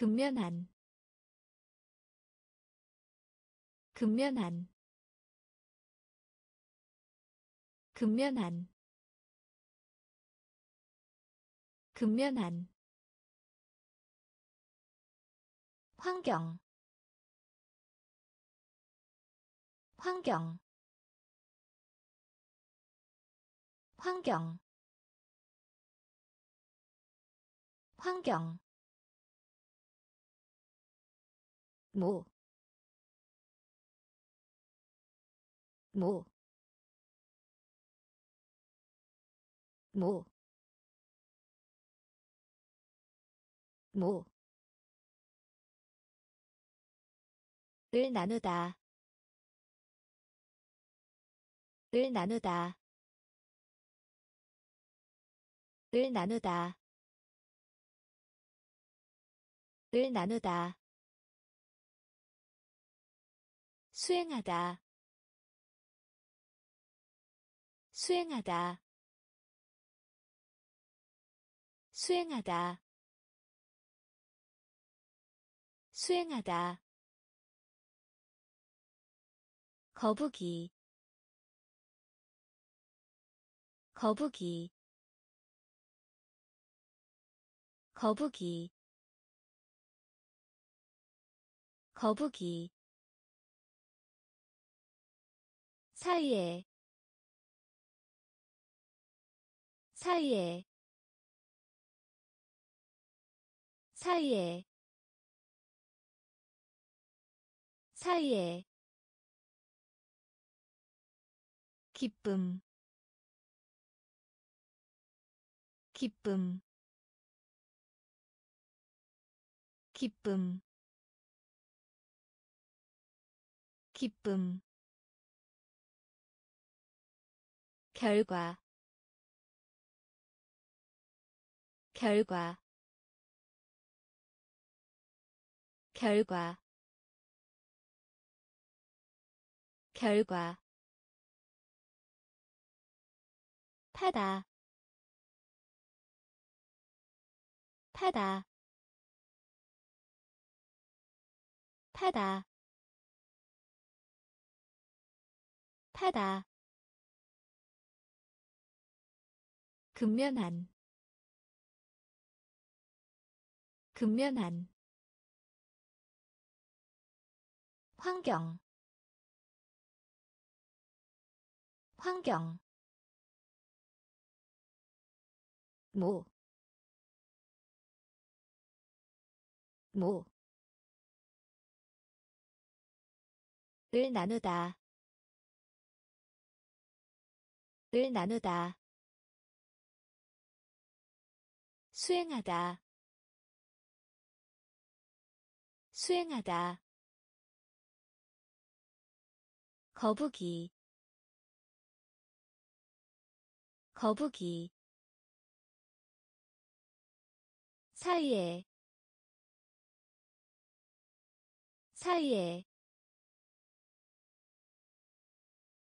근면한 근면한 근면한 근면한 환경. 환경. 환경. 환경 모, 모, 모, 모, 을 나누다, 을 나누다, 을 나누다, 을 나누다 수행하다. 수행하다. 수행하다. 수행하다. 거북이. 거북이. 거북이. 거북이 사이에 사이에 사이에 사이에. 기쁨 기쁨 기쁨 기쁨 결과 결과 결과 결과. 타다 타다 타다 타다 근면한 근면한 환경. 환경. 모, 모, 을 나누다, 을 나누다, 수행하다. 수행하다. 거북이. 거북이. 사이에. 사이에.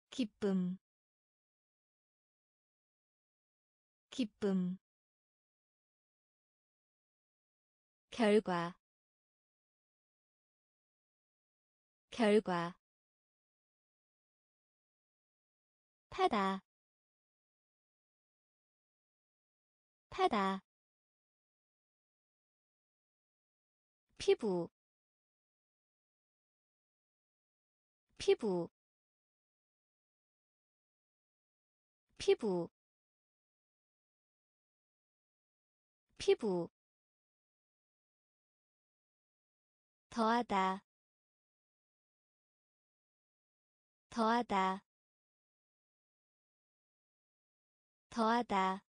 기쁨. 기쁨 결과 결과 타다 타다 피부 피부 피부 피부 더하다. 더하다. 더하다.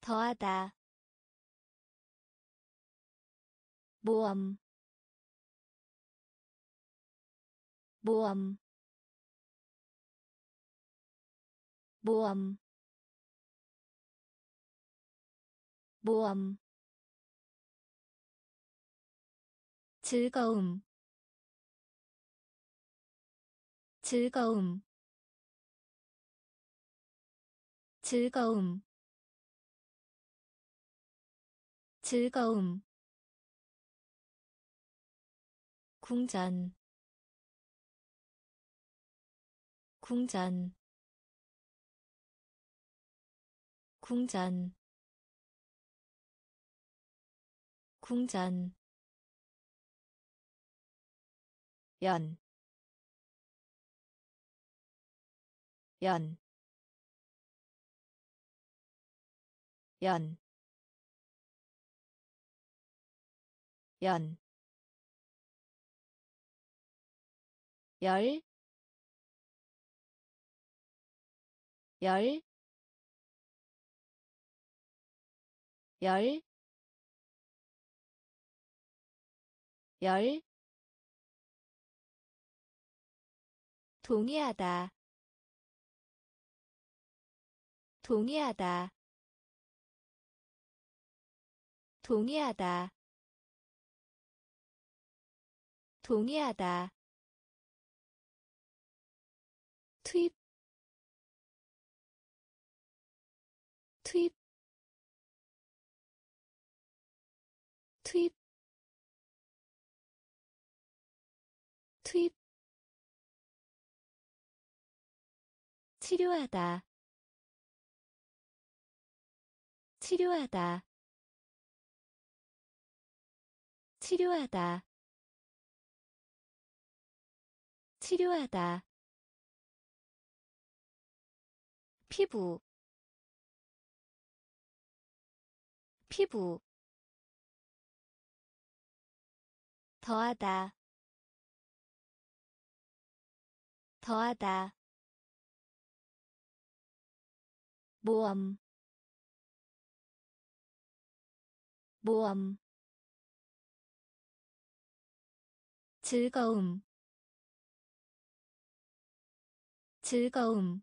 더하다. 모험. 모험. 모험. 모험 즐거움. 즐거움. 즐거움. 즐거움. 궁전. 궁전. 궁전. 궁전 연, 연, 연, 연, 열, 열, 열, 열, 동의하다. 동의하다. 동의하다. 동의하다. 투입. 투입. 투입. 투입 치료하다. 치료하다. 치료하다. 치료하다. 피부. 피부. 더하다. 더하다 모험 모험 즐거움. 즐거움.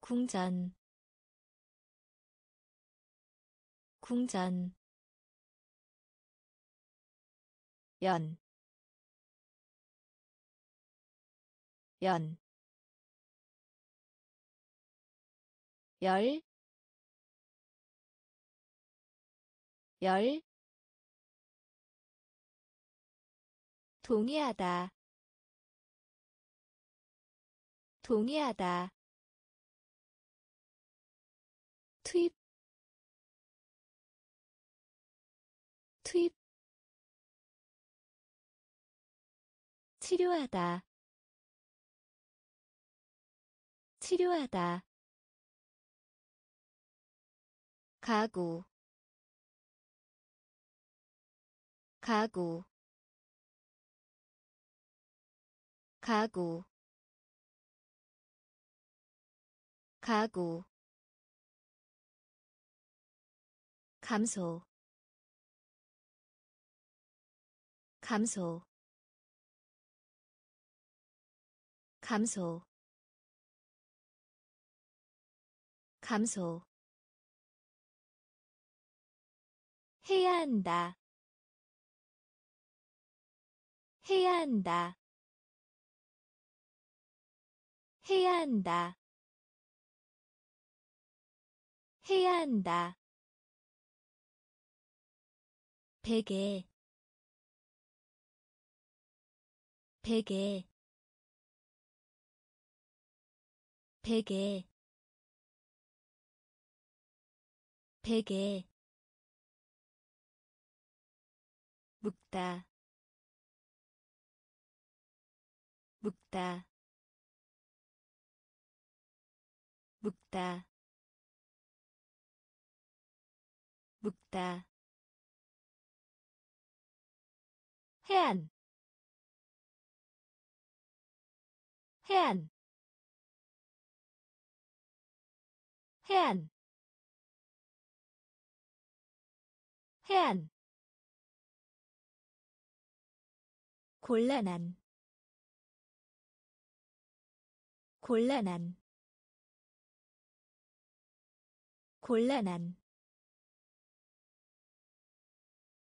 궁전. 궁전. 연, 연, 열, 열, 동의하다, 동의하다, 투입, 투입, 치료하다, 치료하다 가구. 가구. 가구. 가구. 감소. 감소. 감소. 감소 해야 한다. 해야 한다. 해야 한다. 해야 한다. 베개 베개 베개 베개 묵다. 묵다. 묵다. 묵다. 해안. 해안. 해안. 해안 곤란한. 곤란한. 곤란한.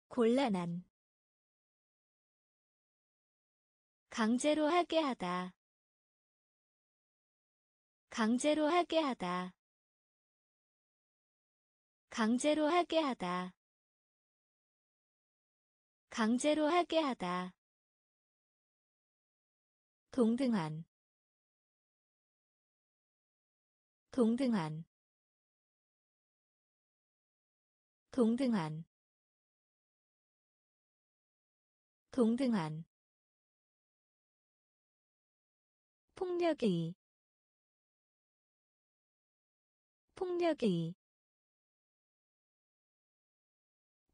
곤란한. 강제로 하게 하다. 강제로 하게 하다. 강제로 하게 하다. 강제로 하게 하다. 동등한 동등한 동등한 동등한. 폭력의 폭력의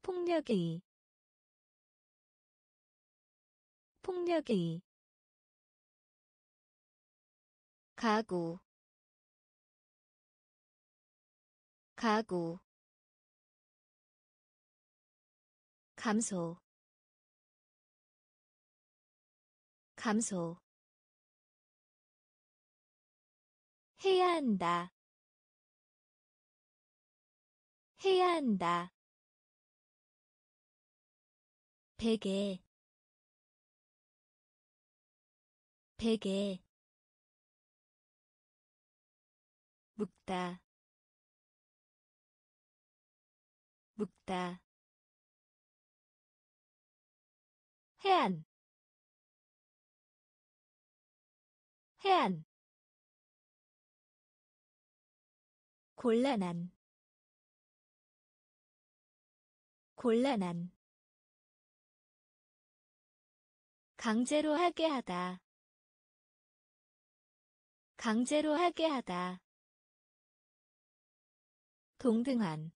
폭력의 폭력의 가구. 가구. 감소. 감소. 해야 한다. 해야 한다. 베개. 베개 묵다. 묵다. 해안. 해안. 곤란한. 곤란한. 강제로 하게 하다. 강제로 하게 하다 동등한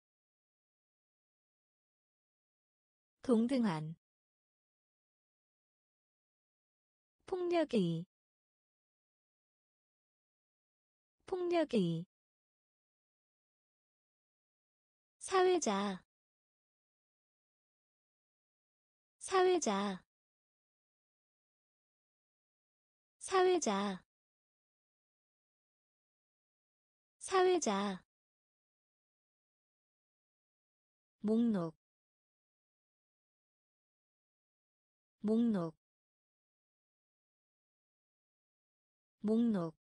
동등한 폭력의 폭력의 사회자 사회자 사회자 사회자 목록 목록 목록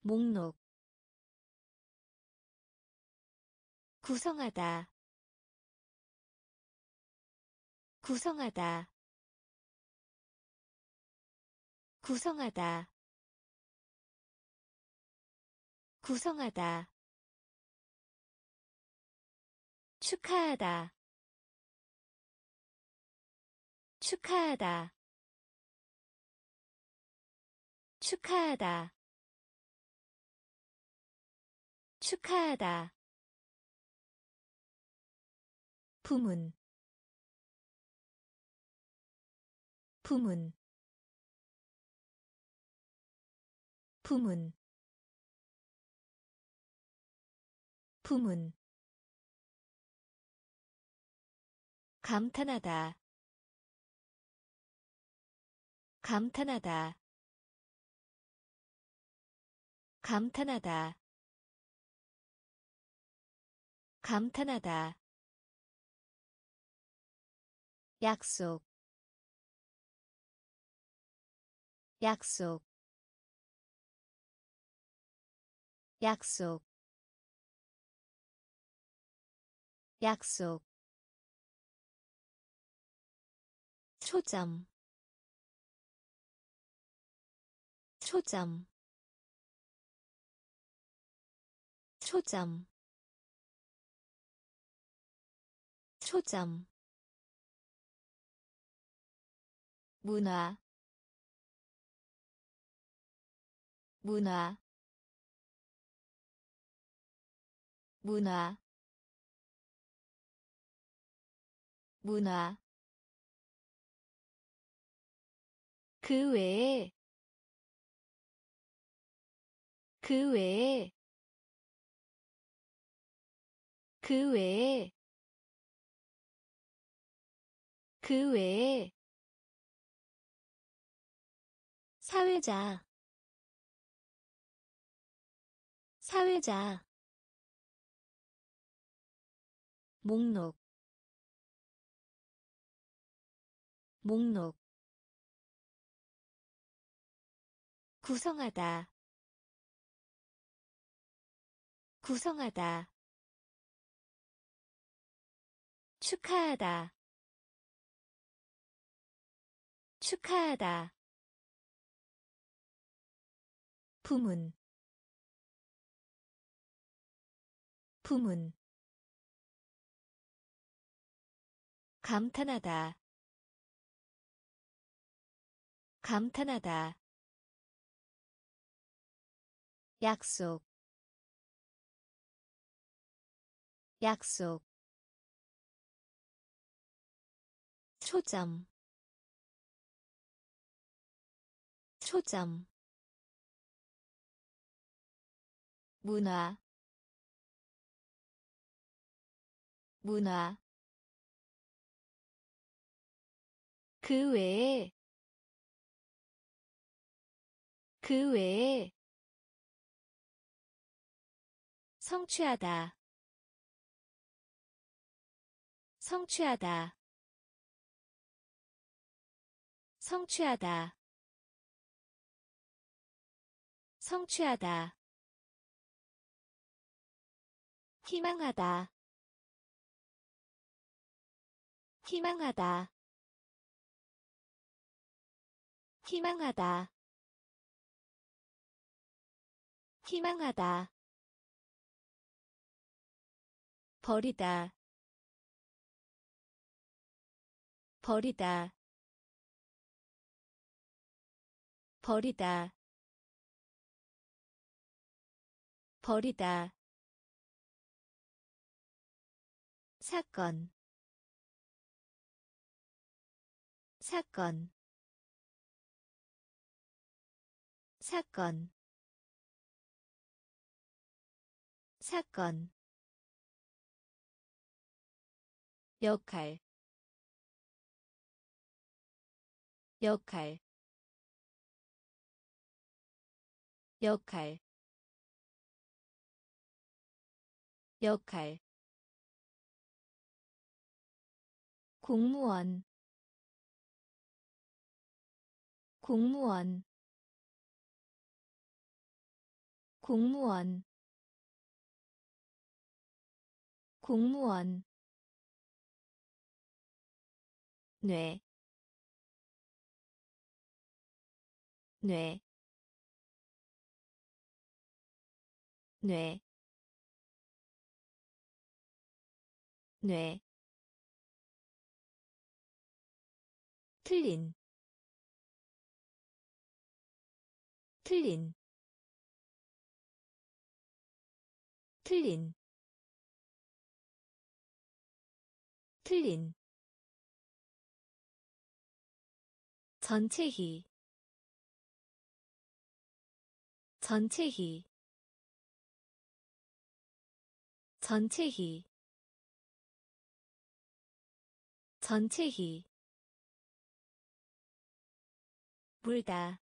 목록. 구성하다 구성하다 구성하다 구성하다 축하하다. 축하하다. 축하하다. 축하하다. 부문. 부문. 부문. 부문 감탄하다. 감탄하다. 감탄하다. 감탄하다. 약속. 약속. 약속. 약속 초점. 초점. 초점. 초점. 문화. 문화. 문화. 문화 그 외에 그 외에 그 외에 그 외에 사회자 사회자 목록 목록 구성하다. 구성하다. 축하하다. 축하하다. 부문. 부문. 감탄하다. 감탄하다 약속 약속. 초점 초점. 문화 문화. 그 외에 그 외에 성취하다. 성취하다. 성취하다. 성취하다. 희망하다. 희망하다. 희망하다. 희망하다 버리다. 버리다. 버리다. 버리다. 사건. 사건. 사건. 사건 역할 역할 역할 역할. 공무원 공무원. 공무원 공무원 뇌, 뇌, 뇌, 뇌, 틀린, 틀린, 틀린, 틀린 전체히. 전체히. 전체히. 전체히. 물다.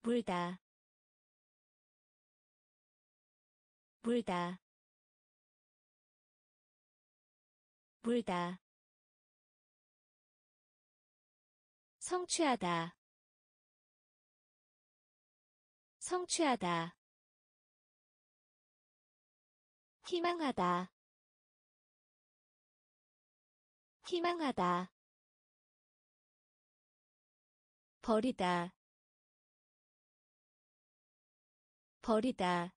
물다. 물다. 물다 성취하다. 성취하다. 희망하다. 희망하다. 버리다. 버리다.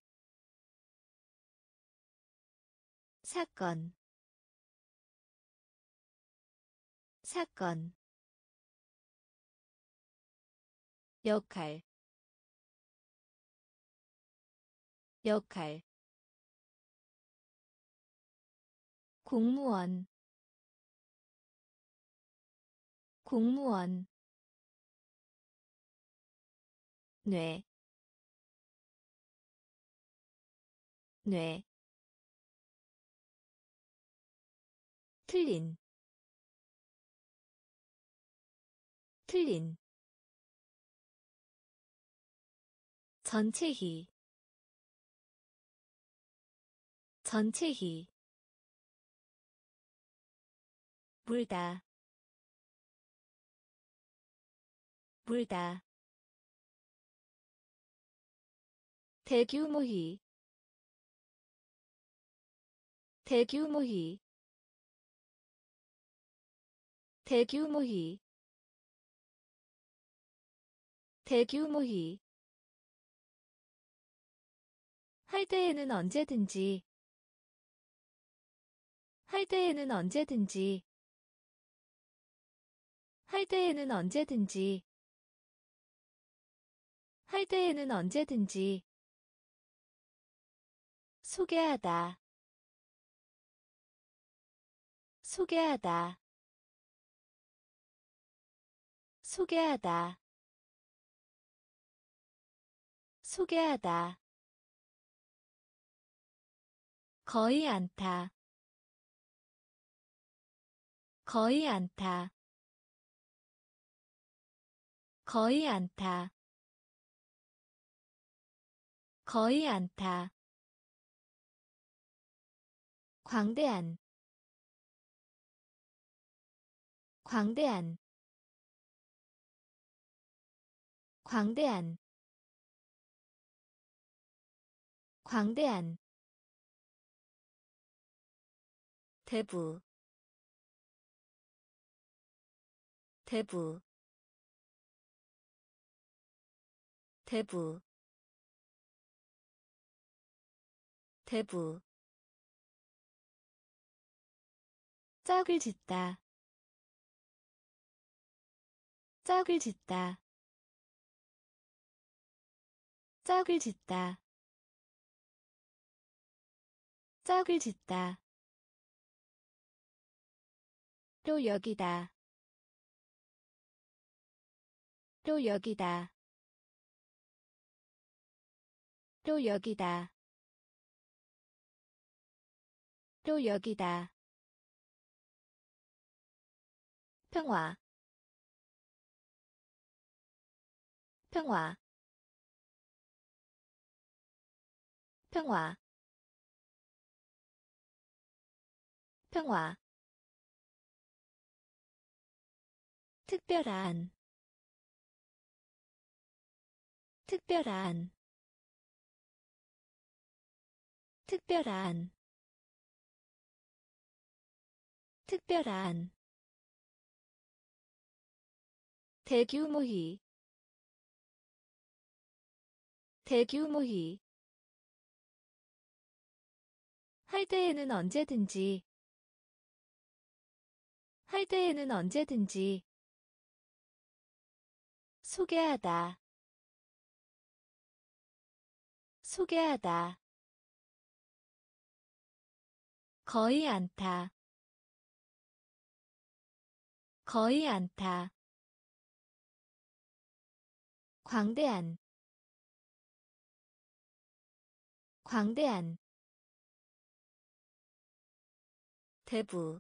사건. 사건 역할 역할. 공무원 공무원. 뇌, 뇌, 틀린, 틀린, 전체히. 전체히. 물다. 물다. 대규모히. 대규모히. 대규모히. 대규모히 할 때에는 언제든지. 할 때에는 언제든지. 할 때에는 언제든지. 할 때에는 언제든지. 소개하다. 소개하다. 소개하다. 소개하다 거의 않다 거의 않다 거의 않다 거의 않다 광대한 광대한 광대한 광대한 대부 대부 대부 대부. 짝을 짓다. 짝을 짓다. 짝을 짓다. 짝을 짓다 또 여기다. 또 여기다. 또 여기다. 또 여기다. 평화. 평화. 평화. 평화 특별한 특별한 특별한 특별한. 대규모히 대규모히. 할 때에는 언제든지 할 때에는 언제든지 소개하다. 소개하다. 거의 않다 거의 않다 광대한 광대한 대부.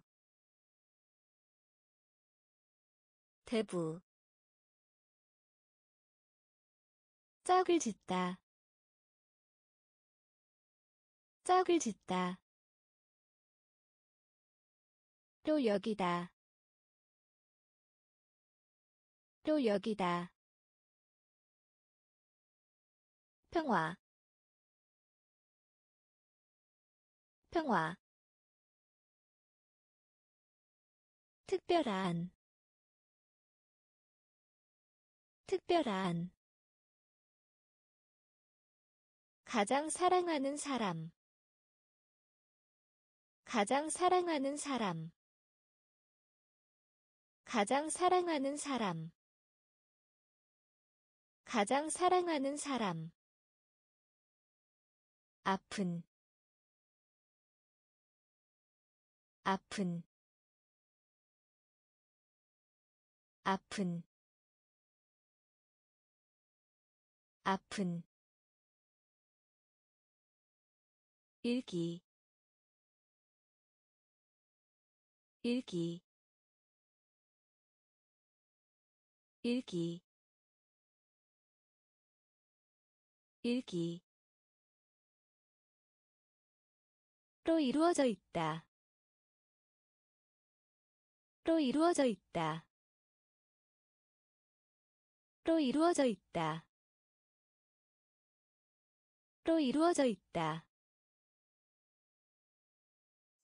대부 짝을 짓다. 짝을 짓다. 또 여기다. 또 여기다. 평화. 평화. 특별한. 특별한 가장 사랑하는 사람. 가장 사랑하는 사람. 가장 사랑하는 사람. 가장 사랑하는 사람. 아픈. 아픈. 아픈. 아픈 읽기 읽기 읽기 읽기 로 이루어져 있다. 로 이루어져 있다. 로 이루어져 있다. 로 이루어져 있다.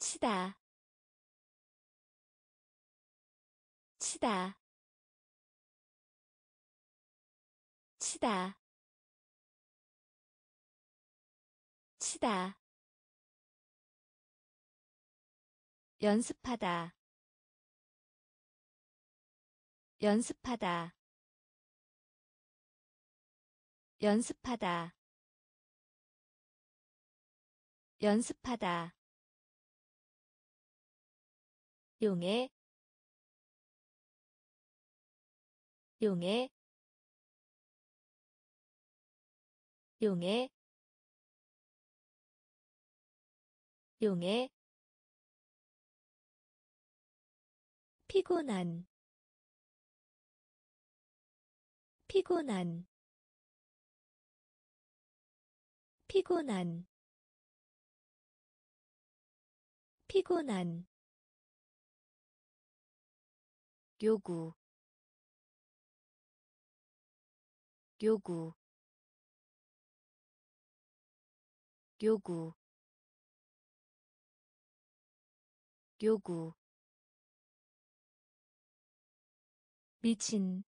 치다. 치다. 치다. 치다. 연습하다. 연습하다. 연습하다. 연습하다 용해 용해 용해 용해 피곤한 피곤한. 피곤한 피곤한 요구 요구 요구 요구. 미친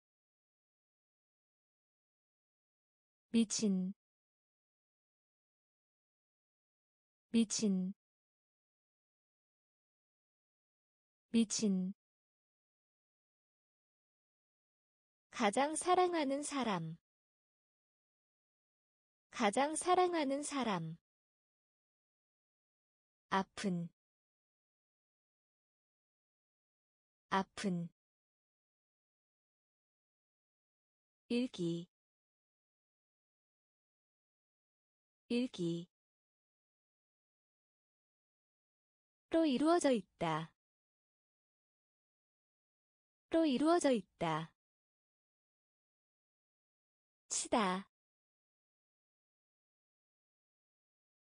미친 미친 미친 가장 사랑하는 사람. 가장 사랑하는 사람. 아픈. 아픈. 일기. 일기. 로 이루어져 있다. 로 이루어져 있다. 치다.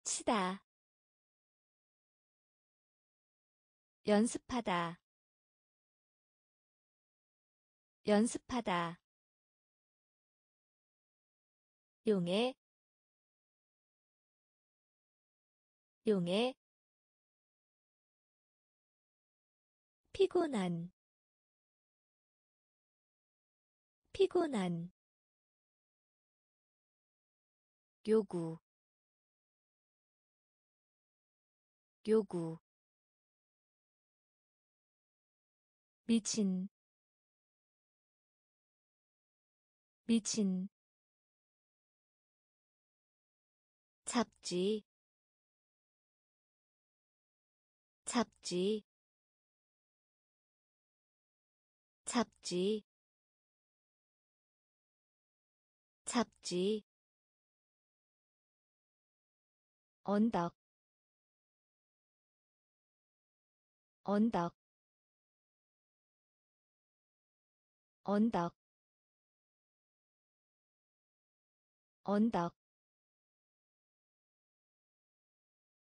치다. 연습하다. 연습하다. 용해. 용해. 피곤한. 피곤한 요구 요구. 미친 미친. 잡지 잡지. 잡지 잡지 언덕 언덕 언덕 언덕.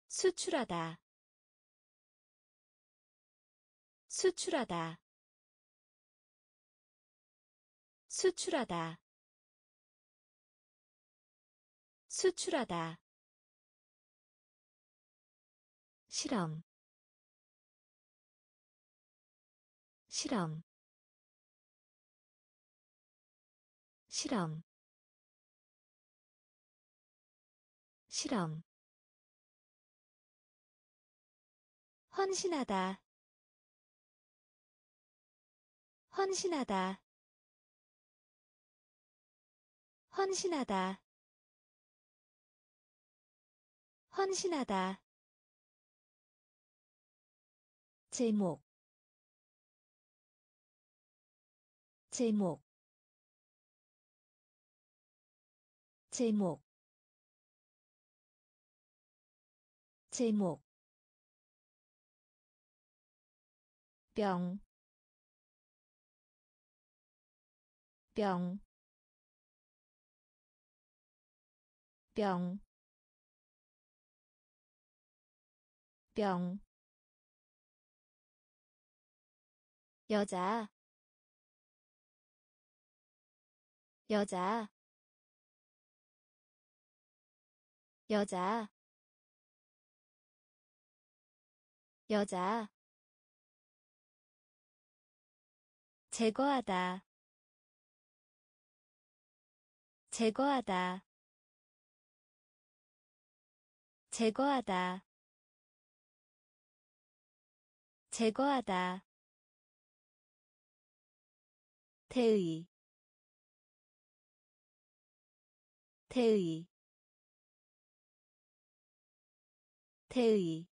수출하다 수출하다 수출하다 수출하다 실험. 실험. 실험. 실험. 헌신하다. 헌신하다. 헌신하다. 헌신하다 제목 제목 제목 제목 병, 병, 병, 병, 여자, 여자, 여자. 여자. 제거하다. 제거하다. 제거하다. 제거하다 태의 태의 태의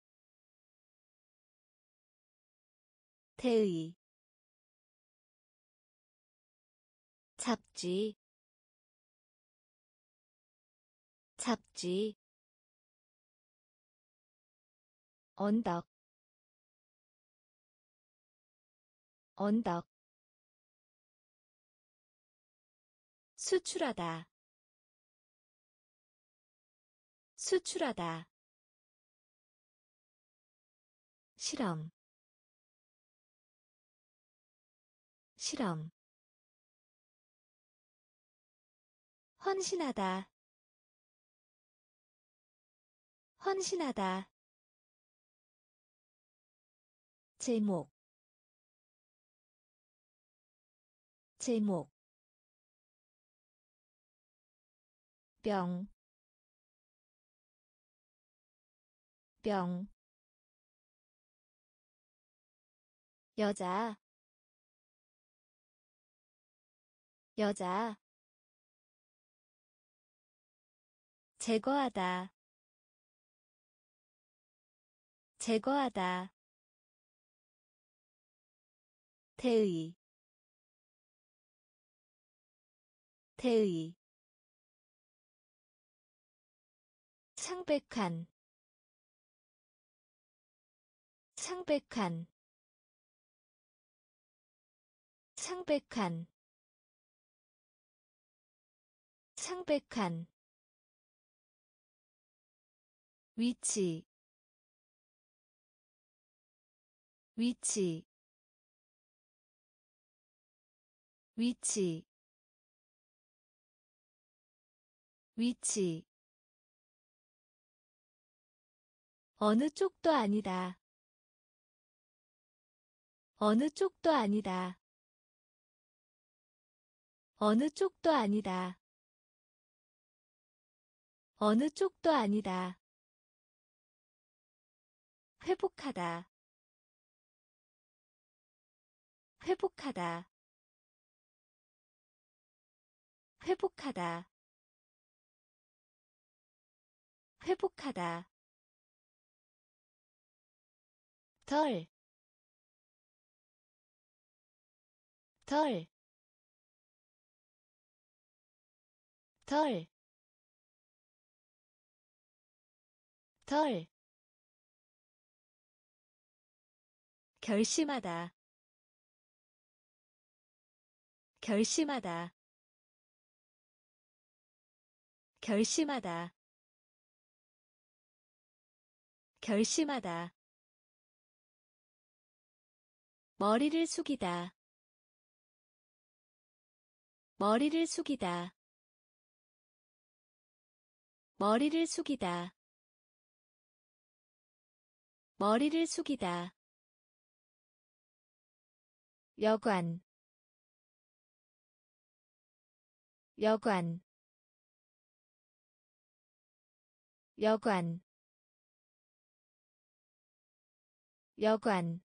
태의. 잡지 잡지. 언덕 언덕 수출하다. 수출하다. 실험. 실험. 헌신하다. 헌신하다. 제목. 제목 병, 병, 여자, 여자, 제거하다, 제거하다, 태의, 태의, 창백한 창백한 창백한 창백한 위치 위치 위치 위치 어느 쪽도 아니다. 어느 쪽도 아니다. 어느 쪽도 아니다. 어느 쪽도 아니다. 회복하다. 회복하다. 회복하다. 회복하다. 덜, 덜, 덜, 덜. 결심하다, 결심하다, 결심하다, 결심하다. 머리를 숙이다. 머리를 숙이다. 머리를 숙이다. 머리를 숙이다. 여관. 여관. 여관. 여관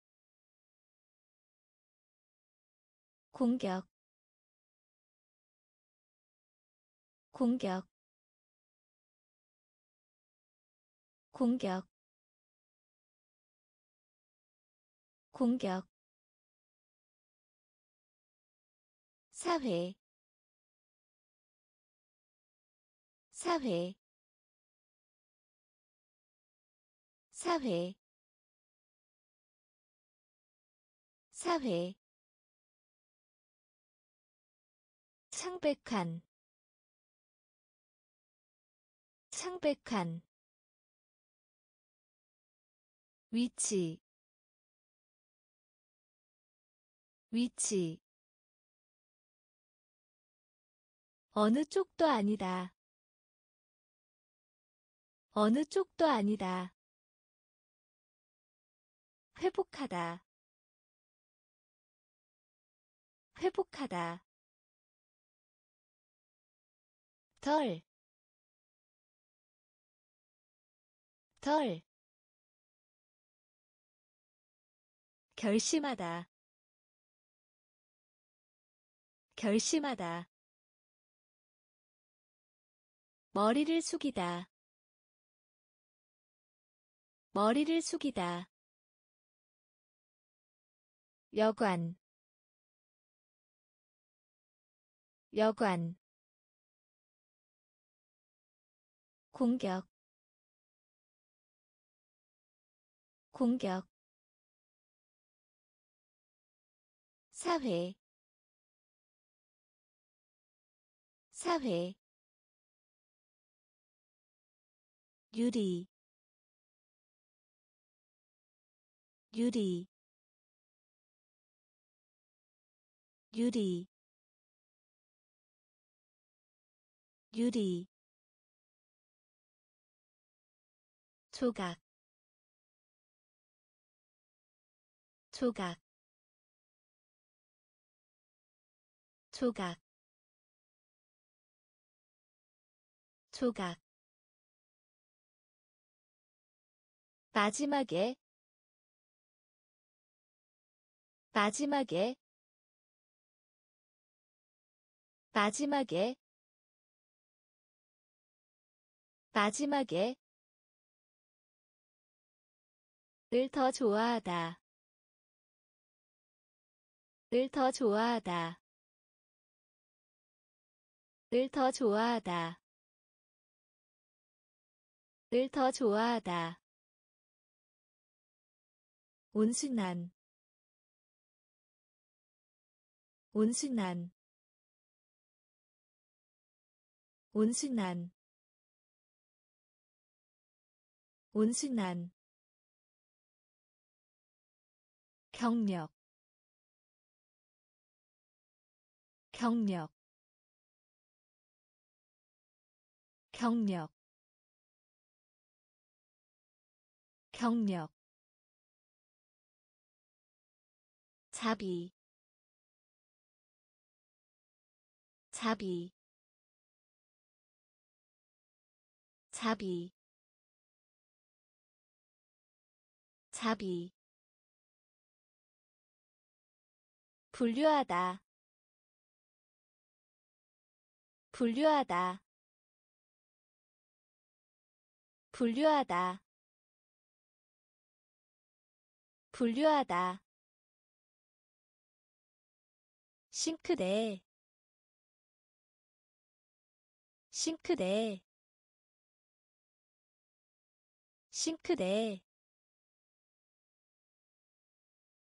공격 공격 공격 공격. 사회 사회 사회 사회 창백한 창백한 위치 위치 어느 쪽도 아니다. 어느 쪽도 아니다. 회복하다. 회복하다. 덜, 덜. 결심하다. 결심하다. 머리를 숙이다. 머리를 숙이다. 여관 여관 공격 공격. 사회 사회. 유리 유리. 유리 유리 조각 조각 조각 조각. 마지막에 마지막에 마지막에 마지막에 을더 좋아하다. 을더 좋아하다. 을더 좋아하다. 을더 좋아하다. 온순한. 온순한. 온순한. 온순한 경력 경력 경력 경력. 자비 자비. 자비 자비 분류하다. 분류하다. 분류하다. 분류하다. 싱크대. 싱크대. 싱크대.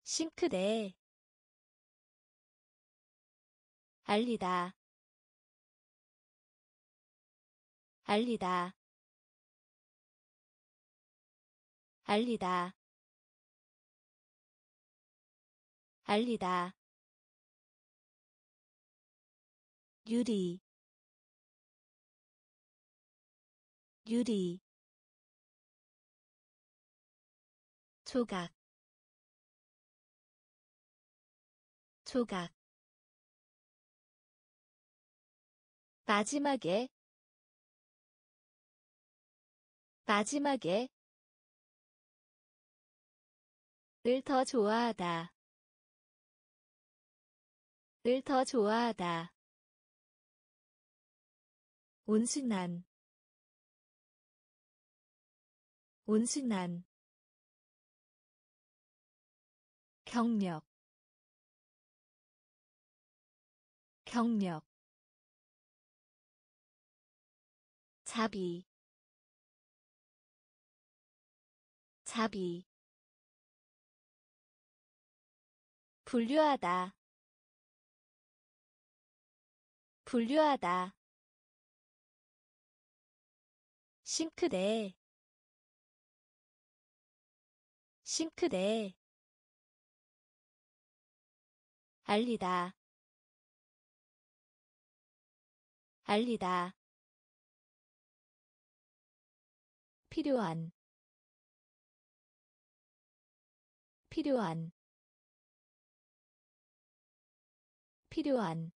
싱크대 알리다. 알리다. 알리다. 알리다. 유리. 유리. 조각. 조각 마지막에 마지막에 을더 좋아하다. 을더 좋아하다. 온순한 온순한 경력 경력 자비 자비 분류하다 분류하다 싱크대 싱크대 알리다 알리다 필요한 필요한 필요한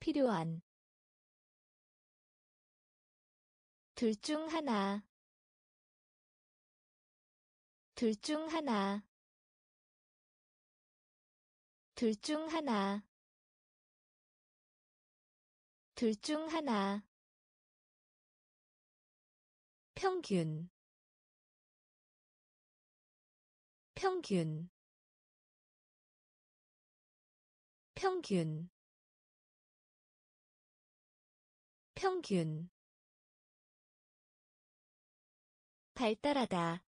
필요한. 둘 중 하나 둘 중 하나 둘 중 하나 둘 중 하나 평균. 평균. 평균. 평균. 발달하다.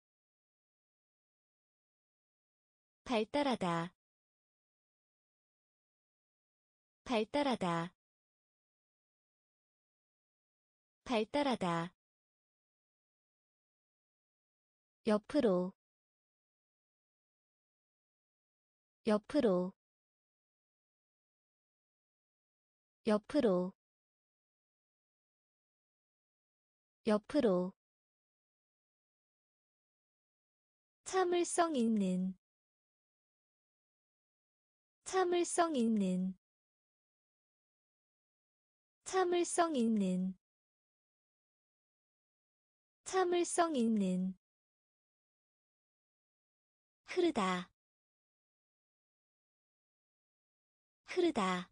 발달하다. 발달하다. 발달하다 옆으로 옆으로 옆으로 옆으로. 참을성 있는 참을성 있는 참을성 있는 참을성 있는 흐르다. 흐르다.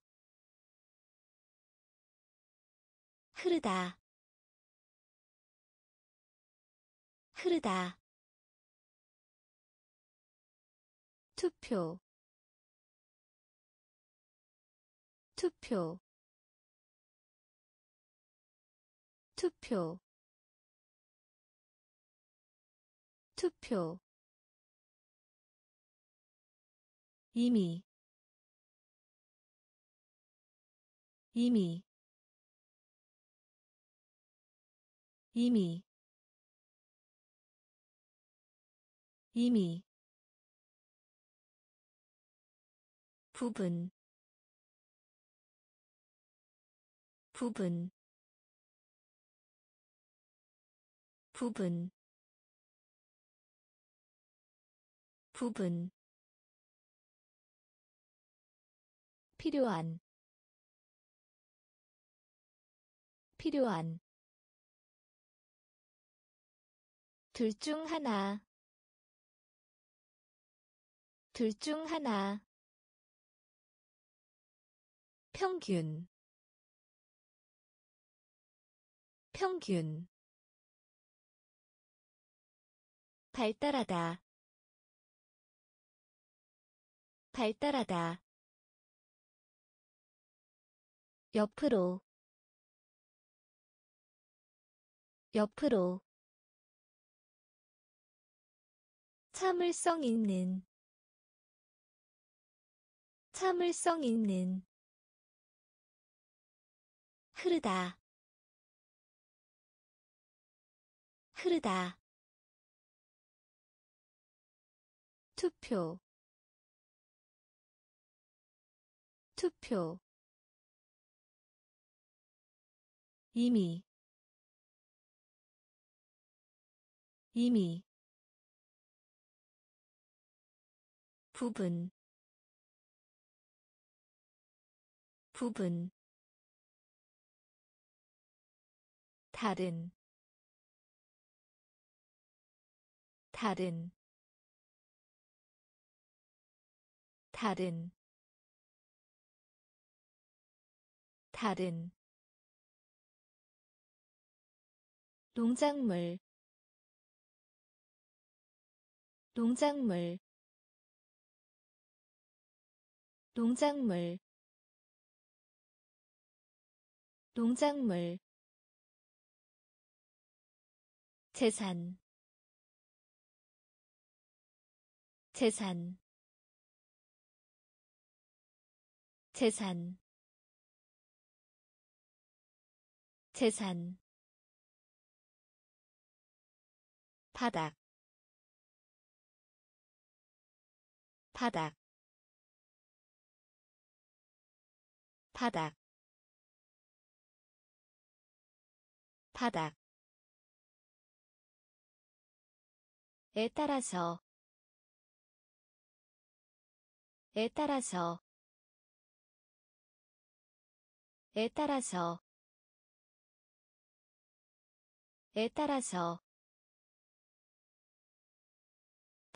흐르다. 흐르다. 투표. 투표. 투표. 투표 이미 이미 이미 이미. 부분 부분 부분 부분 필요한 필요한. 둘 중 하나 둘 중 하나. 평균 평균. 발달하다 발달하다 옆으로 옆으로. 참을성 있는 참을성 있는. 흐르다 흐르다. 투표 투표 이미 이미 부분 부분 다른 다른 다른 다른 농작물 농작물 농작물 농작물. 재산 재산. 재산 재산 바닥 바닥 바닥 바닥. 에 따라서 에 따라서 에 따라서 에 따라서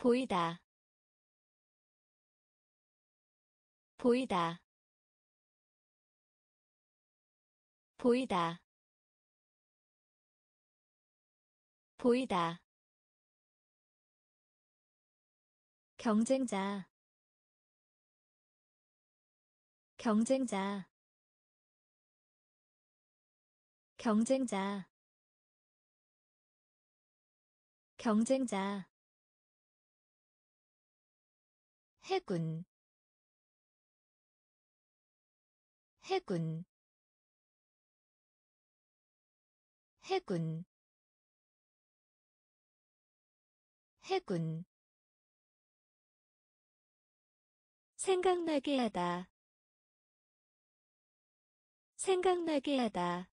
보이다. 보이다. 보이다. 보이다. 경쟁자. 경쟁자. 경쟁자. 경쟁자 해군 해군 해군 해군. 생각나게 하다. 생각나게 하다.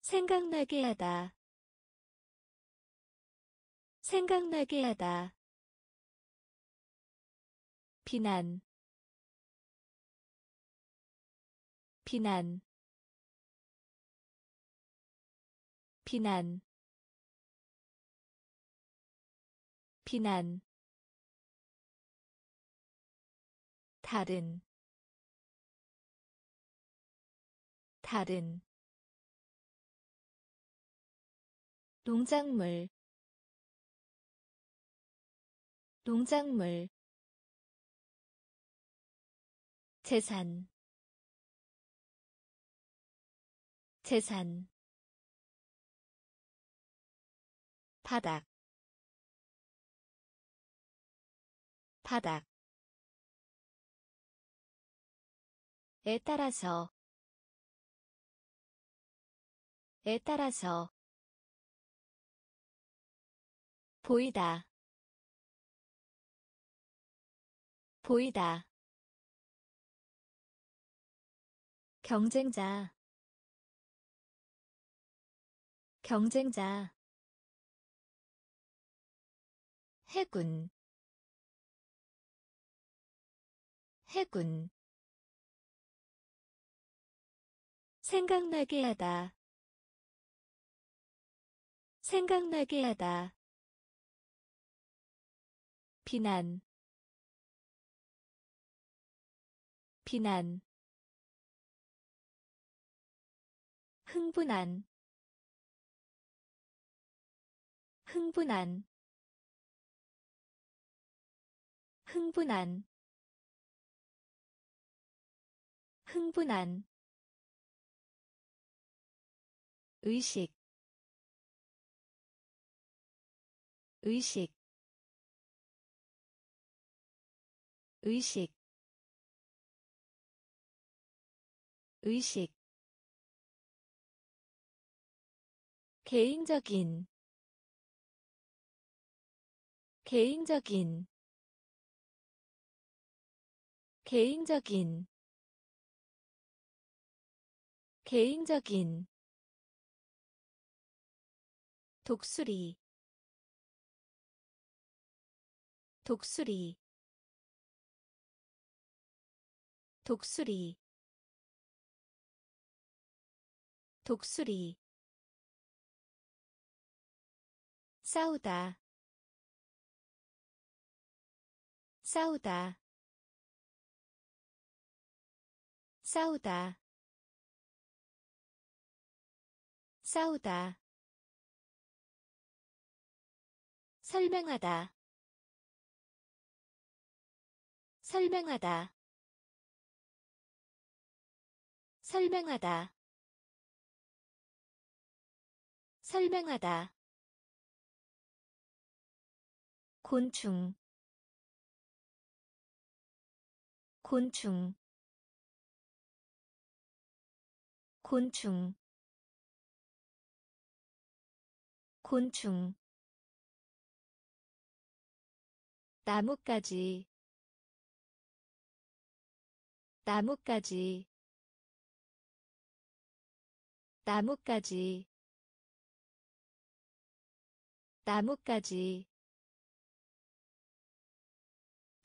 생각나게 하다. 생각나게 하다 비난. 비난. 비난. 비난. 다른. 다른. 농작물. 농작물 재산. 재산. 바닥. 바닥. 에 따라서. 에 따라서. 보이다. 보이다 경쟁자. 경쟁자. 해군. 해군. 생각나게 하다. 생각나게 하다. 비난. 비난 흥분한 흥분한 흥분한 흥분한 의식 의식 의식 의식 개인적인 개인적인 개인적인 개인적인. 독수리 독수리 독수리 독수리 싸우다. 싸우다. 싸우다. 싸우다. 설명하다. 설명하다. 설명하다. 설명하다 곤충 곤충 곤충 곤충 나뭇가지 나뭇가지 나뭇가지 나뭇가지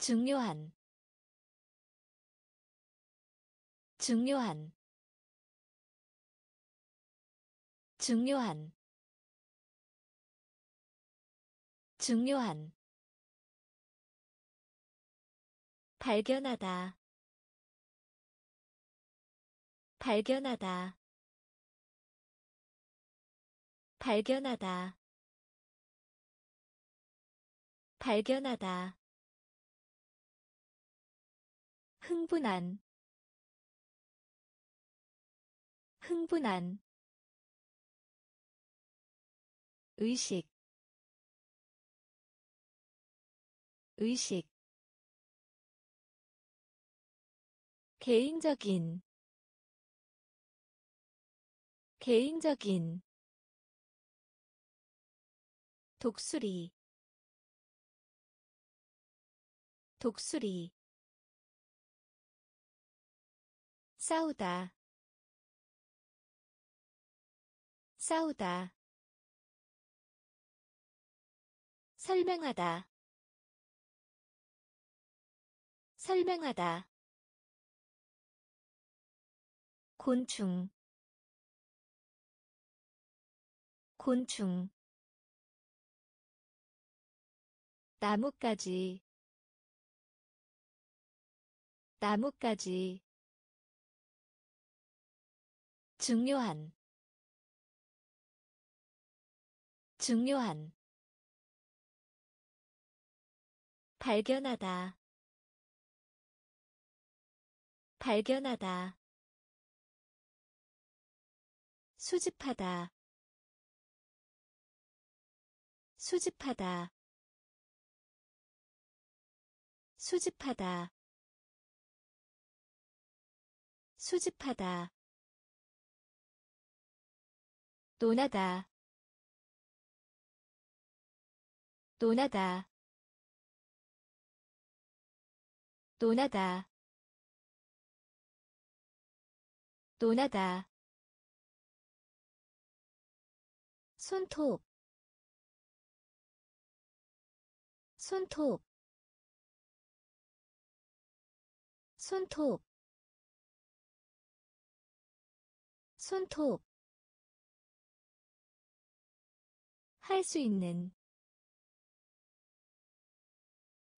중요한 중요한 중요한 중요한. 발견하다 발견하다. 발견하다. 발견하다 흥분한 흥분한 의식 의식. 개인적인 개인적인 독수리 독수리 싸우다. 싸우다. 설명하다. 설명하다. 곤충. 곤충. 나뭇가지. 나뭇가지 중요한 중요한 발견하다 발견하다 수집하다 수집하다 수집하다 수집하다 논하다. 논하다. 논하다. 논하다. 손톱. 손톱. 손톱. 손톱 할 수 있는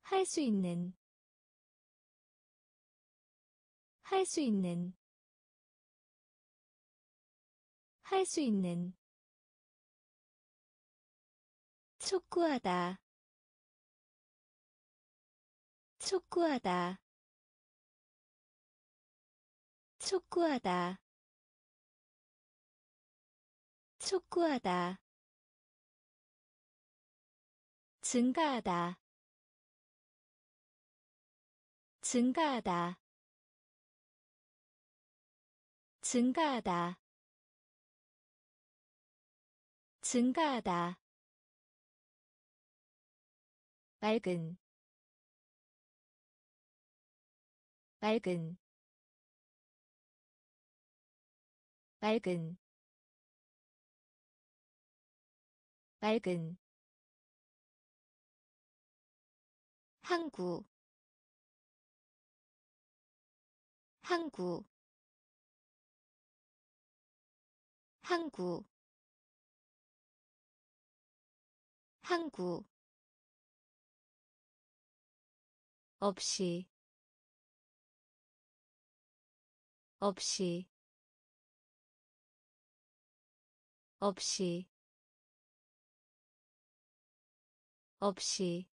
할 수 있는 할 수 있는 할 수 있는. 촉구하다 촉구하다 촉구하다 촉구하다 증가하다. 증가하다. 증가하다. 증가하다. 맑은. 맑은. 맑은. 맑은 항구. 항구. 항구. 항구. 없이. 없이. 없이. 없이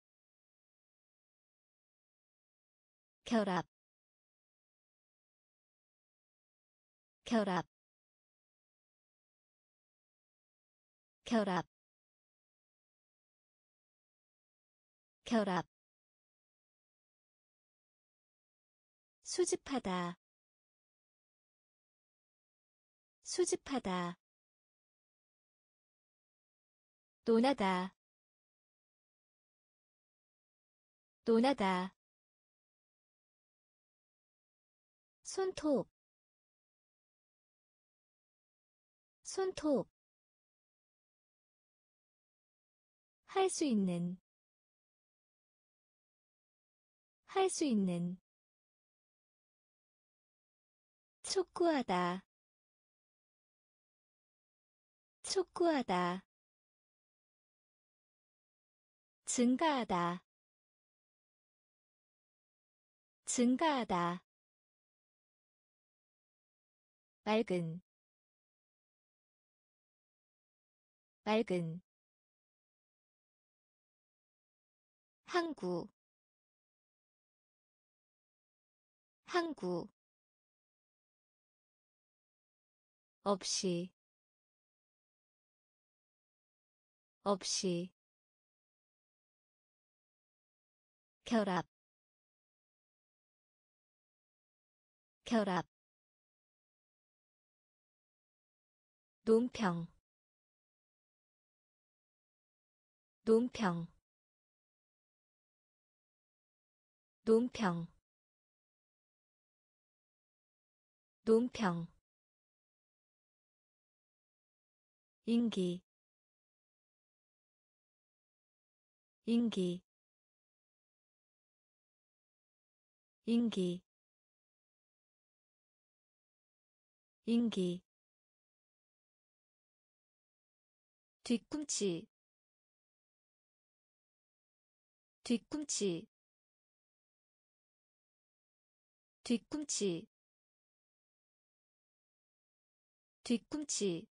결합 결합 결합 결합. 수집하다 수집하다. 논하다 논하다 손톱 손톱 할 수 있는 할 수 있는 촉구하다 촉구하다 증가하다 증가하다 맑은 맑은 항구 항구. 없이 없이. 결합 결합 논평. 논평. 논평. 논평. 인기. 인기. 인기. 인기 뒤꿈치 뒤꿈치 뒤꿈치 뒤꿈치.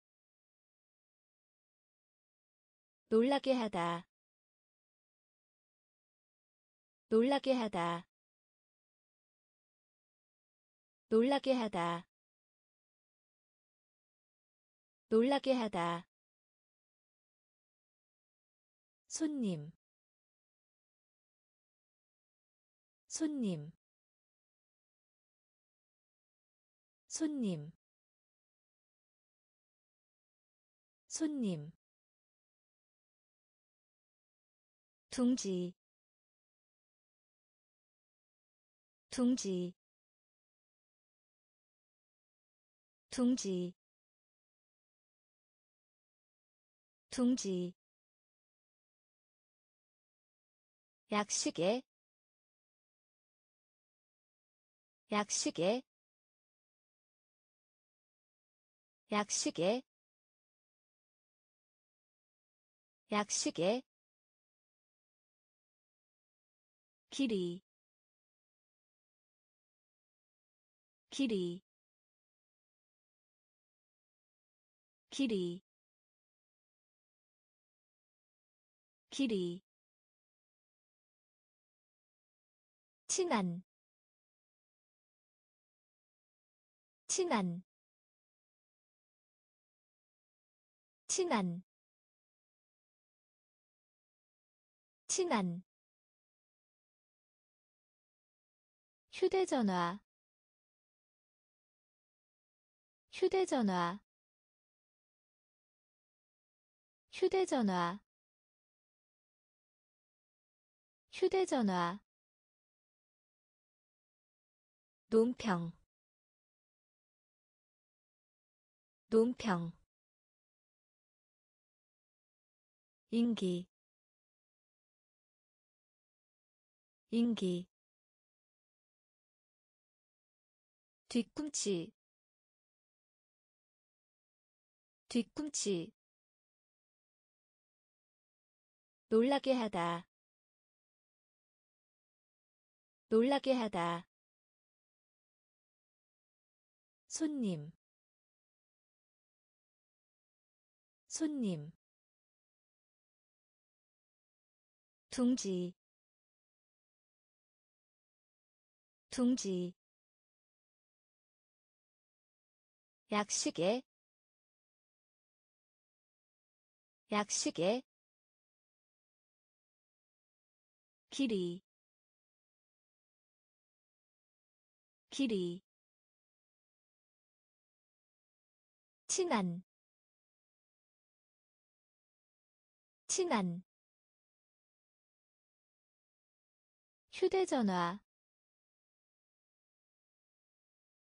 놀라게 하다 놀라게 하다 놀라게 하다 놀라게 하다 손님. 손님. 손님. 손님. 둥지. 둥지. 둥지. 둥지 약식에 약식에 약식에 약식에. 길이 길이 길이 길이 친한 친한 친한 친한. 휴대전화 휴대전화. 휴대전화. 휴대전화 논평. 논평. 인기. 인기. 뒤꿈치. 뒤꿈치. 놀라게 하다. 놀라게 하다 손님. 손님. 둥지. 둥지. 약식에. 약식에. 길이. 길이 친한 친한 휴대전화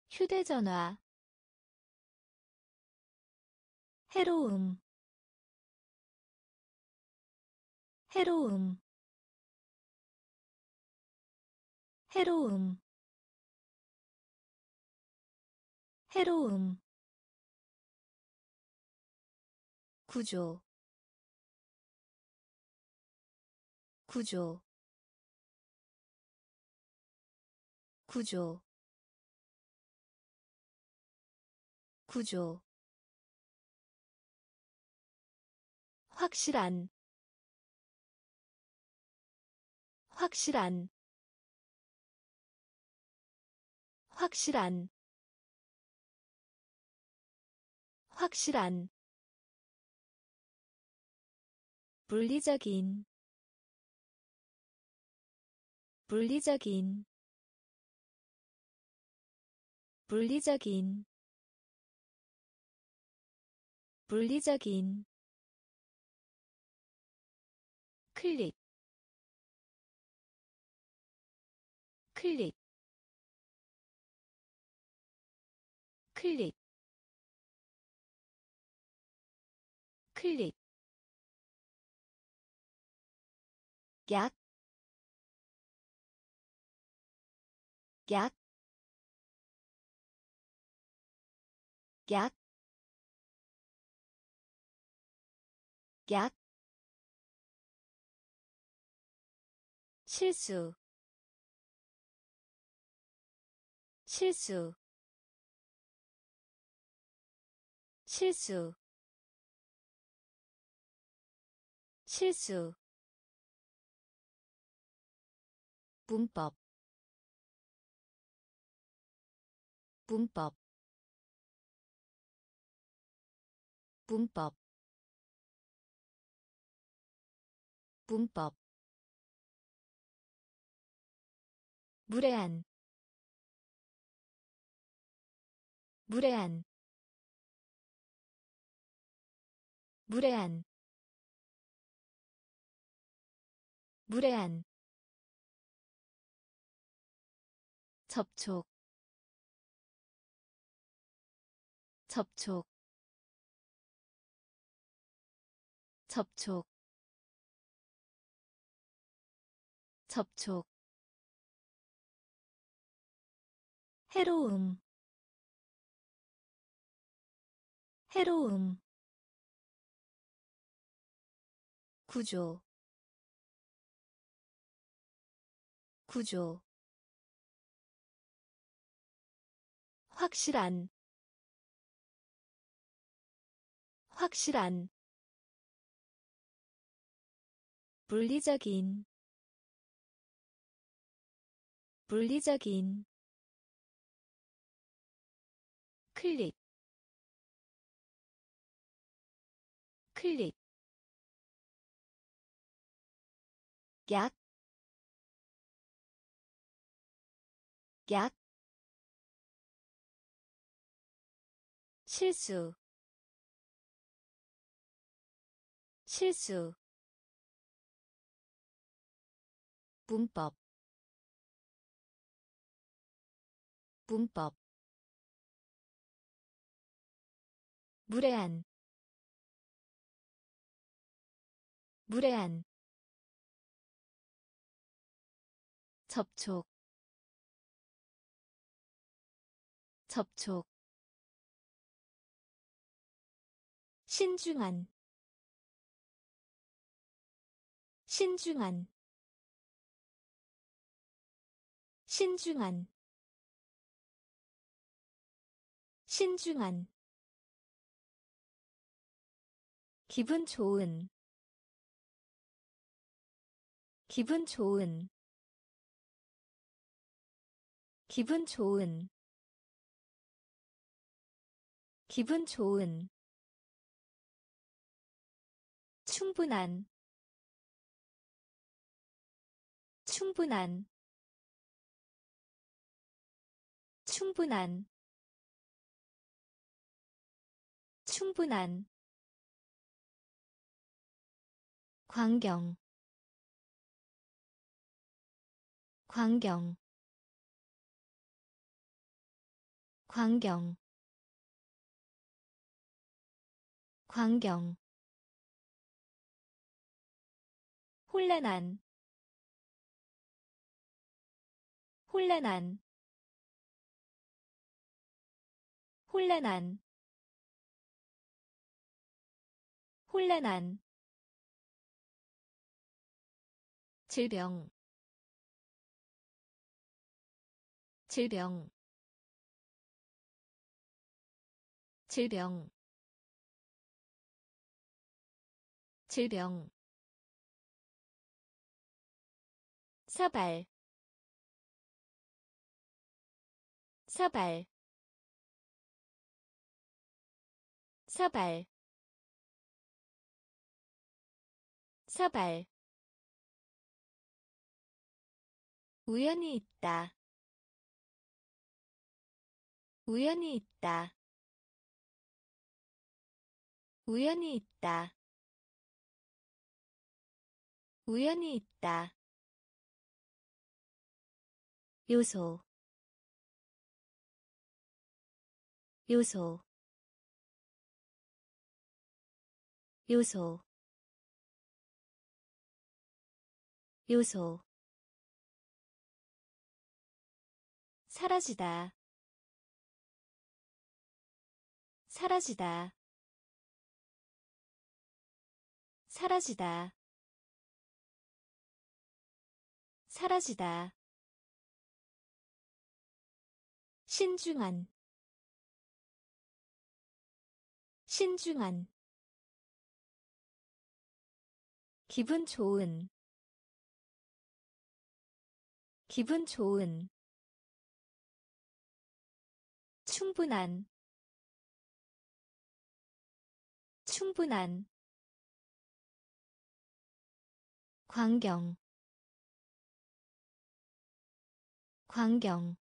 휴대전화 해로움 해로움 해로움 해로움 구조. 구조. 구조. 구조. 확실한. 확실한. 확실한. 확실한 물리적인 물리적인 물리적인 물리적인. 클릭 클릭 클릭 클릭 약, 약, 약, 약, 실수, 실수, 실수, 실수 문법 문법 문법 문법. 무례한 무례한 무례한 무례한 접촉. 접촉. 접촉. 접촉. 해로움. 해로움. 구조. 구조 확실한 확실한 물리적인 물리적인 클릭 클릭 약, 약, 실수 실수 문법 문법 무례한 무례한 접촉 접촉 신중한 신중한 신중한 신중한. 기분 좋은 기분 좋은 기분 좋은 기분 좋은 충분한 충분한 충분한 충분한. 광경 광경 광경 광경 혼란한 혼란한 혼란한 혼란한. 질병 질병 질병 질병 사발 사발 사발 사발. 우연히 있다. 우연히 있다. 우연히 있다. 우연히 있다 요소 요소 요소 요소. 사라지다 사라지다 사라지다 사라지다 신중한 신중한 기분 좋은 기분 좋은 충분한 충분한 광경 광경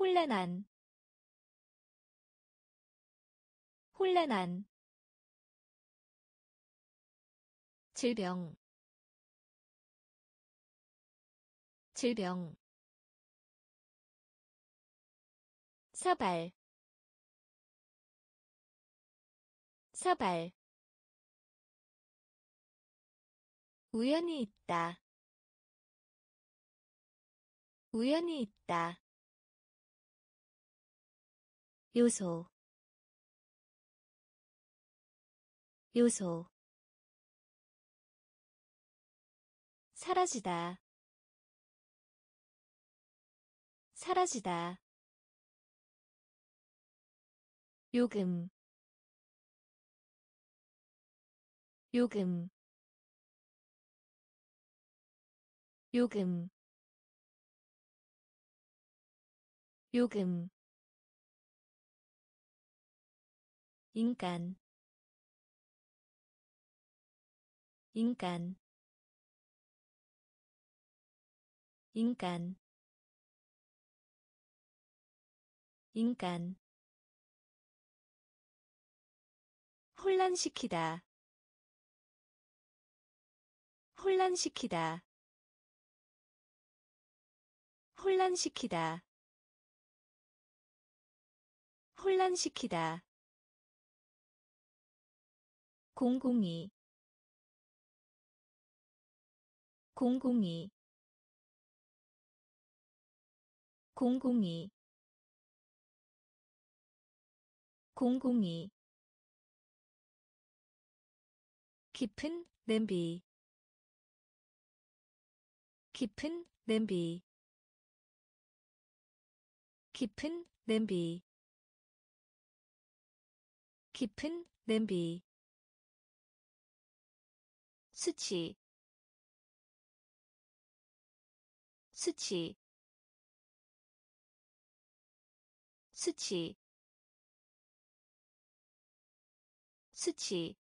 혼란한 혼란한 질병 질병 사발 사발 우연히 있다 우연히 있다 요소 요소. 사라지다 사라지다. 요금 요금. 요금 요금 인간. 인간. 인간. 인간. 혼란시키다. 혼란시키다. 혼란시키다. 혼란시키다 공공이. 공공이. 공공이. 공공이. 깊은 냄비. 깊은 냄비. 깊은 냄비. 깊은 냄비 수치. 수치. 수치. 수치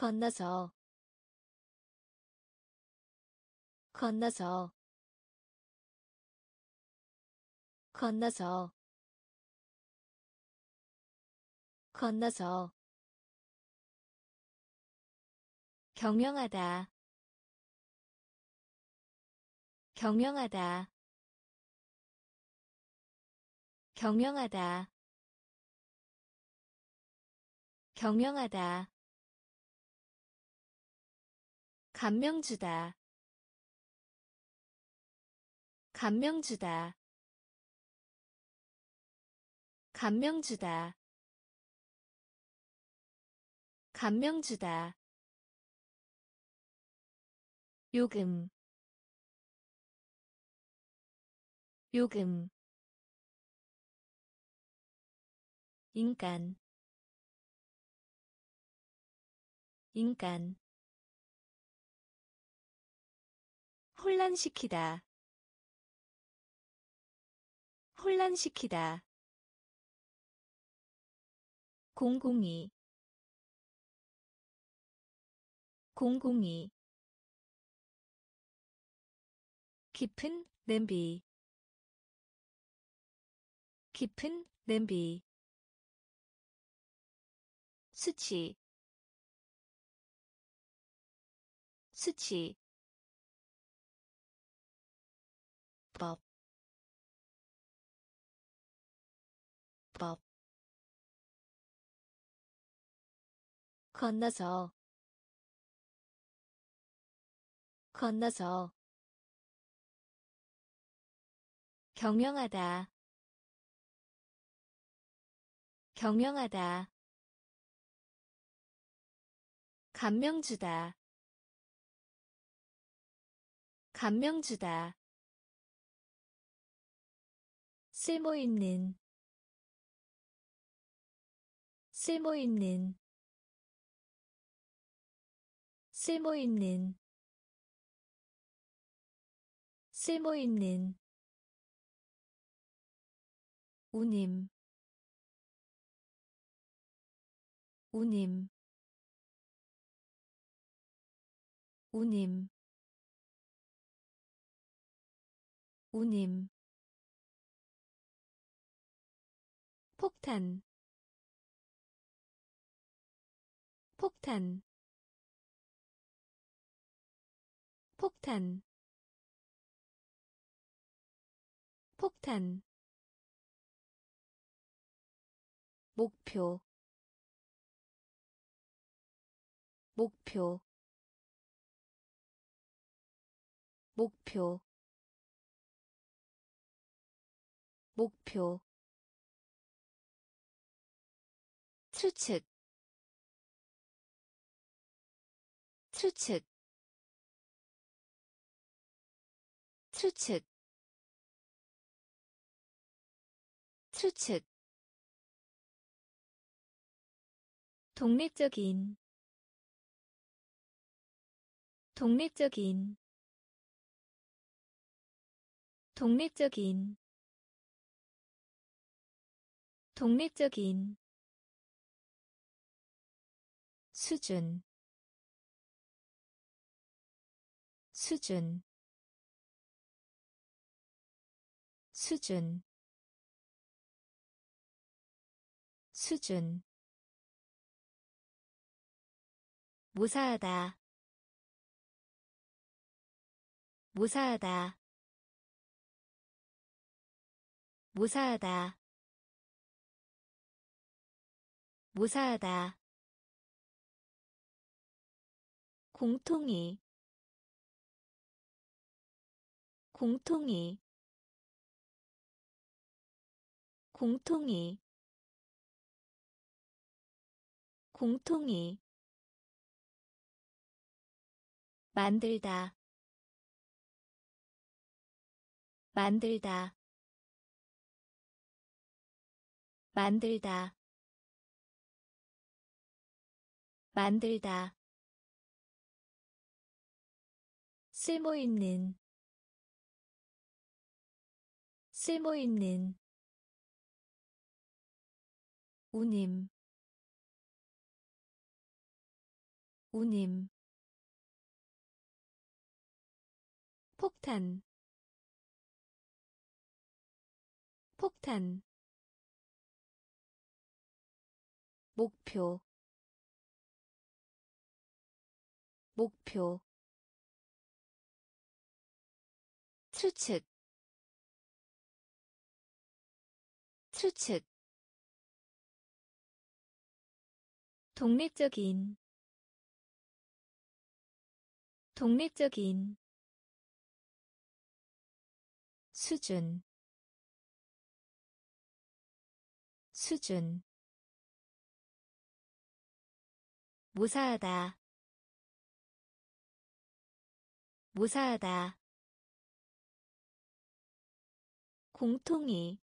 건너서. 건너서. 건너서. 건너서. 경영하다. 경영하다. 경영하다. 경영하다 감명 주다. 감명 주다. 감명 주다. 감명 주다. 요금. 요금. 인간. 인간 혼란시키다. 혼란시키다. 공공이. 공공이. 깊은 냄비. 깊은 냄비. 수치. 수치 건너서, 건너서, 경영하다, 경영하다, 감명 주다, 감명 주다. 쓸모 있는. 쓸모 있는 쓸모있는 쓸모있는 우님 우님 우님 우님. 폭탄 폭탄 폭탄. 폭탄. 목표. 목표. 목표. 목표. 추측. 추측 추측 추측. 독립적인 독립적인 독립적인 독립적인 수준 수준 수준 수준. 무사하다 무사하다. 무사하다 무사하다. 공통이 공통이 공통이 공통이 만들다 만들다 만들다 만들다. 쓸모 있는 쓸모 있는 우님 우님. 폭탄 폭탄. 목표 목표. 추측 추측 독립적인 독립적인 수준 수준. 무사하다 무사하다. 공통이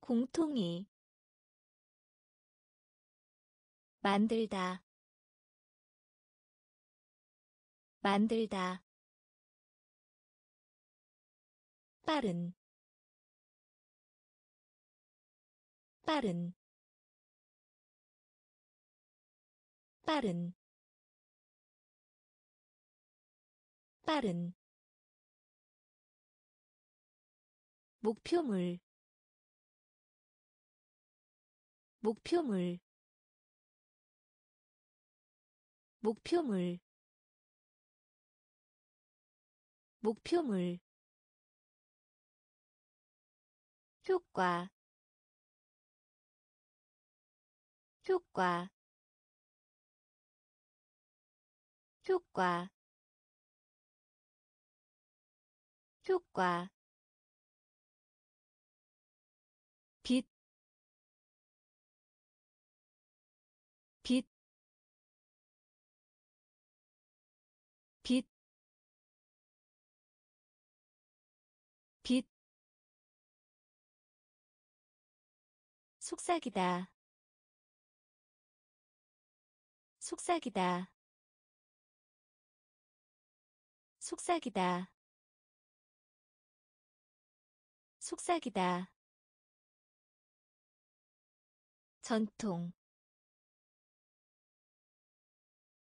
공통이 만들다. 만들다. 빠른. 빠른. 빠른. 빠른. 목표물. 목표물 목표물 목표물 효과 효과 효과 효과 속삭이다, 속삭이다, 속삭이다, 속삭이다. 전통.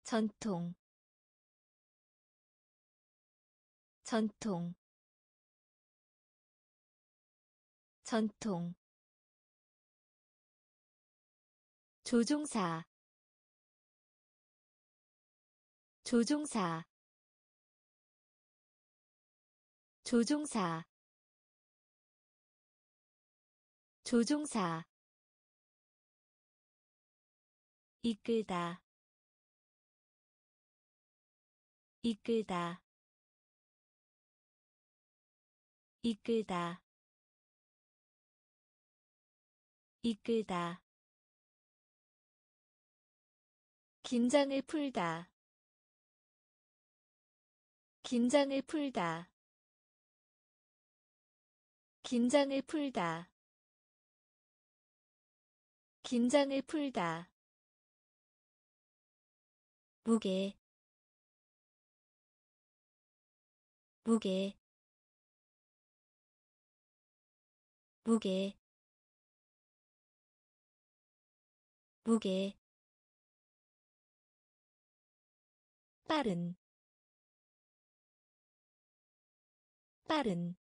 전통. 전통. 전통 조종사 조종사 조종사 조종사. 이끌다 이끌다 이끌다 이끌다 긴장을 풀다. 긴장을 풀다. 긴장을 풀다. 긴장을 풀다. 무게. 무게. 무게. 무게 빠른 빠른.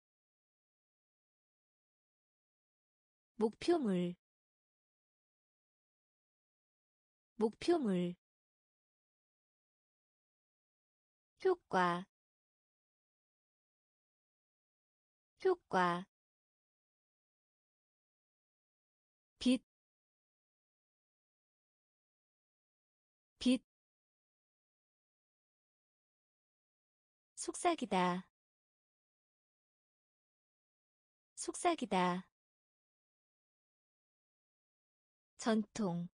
목표물 목표물. 효과 효과 속삭이다, 속삭이다. 전통,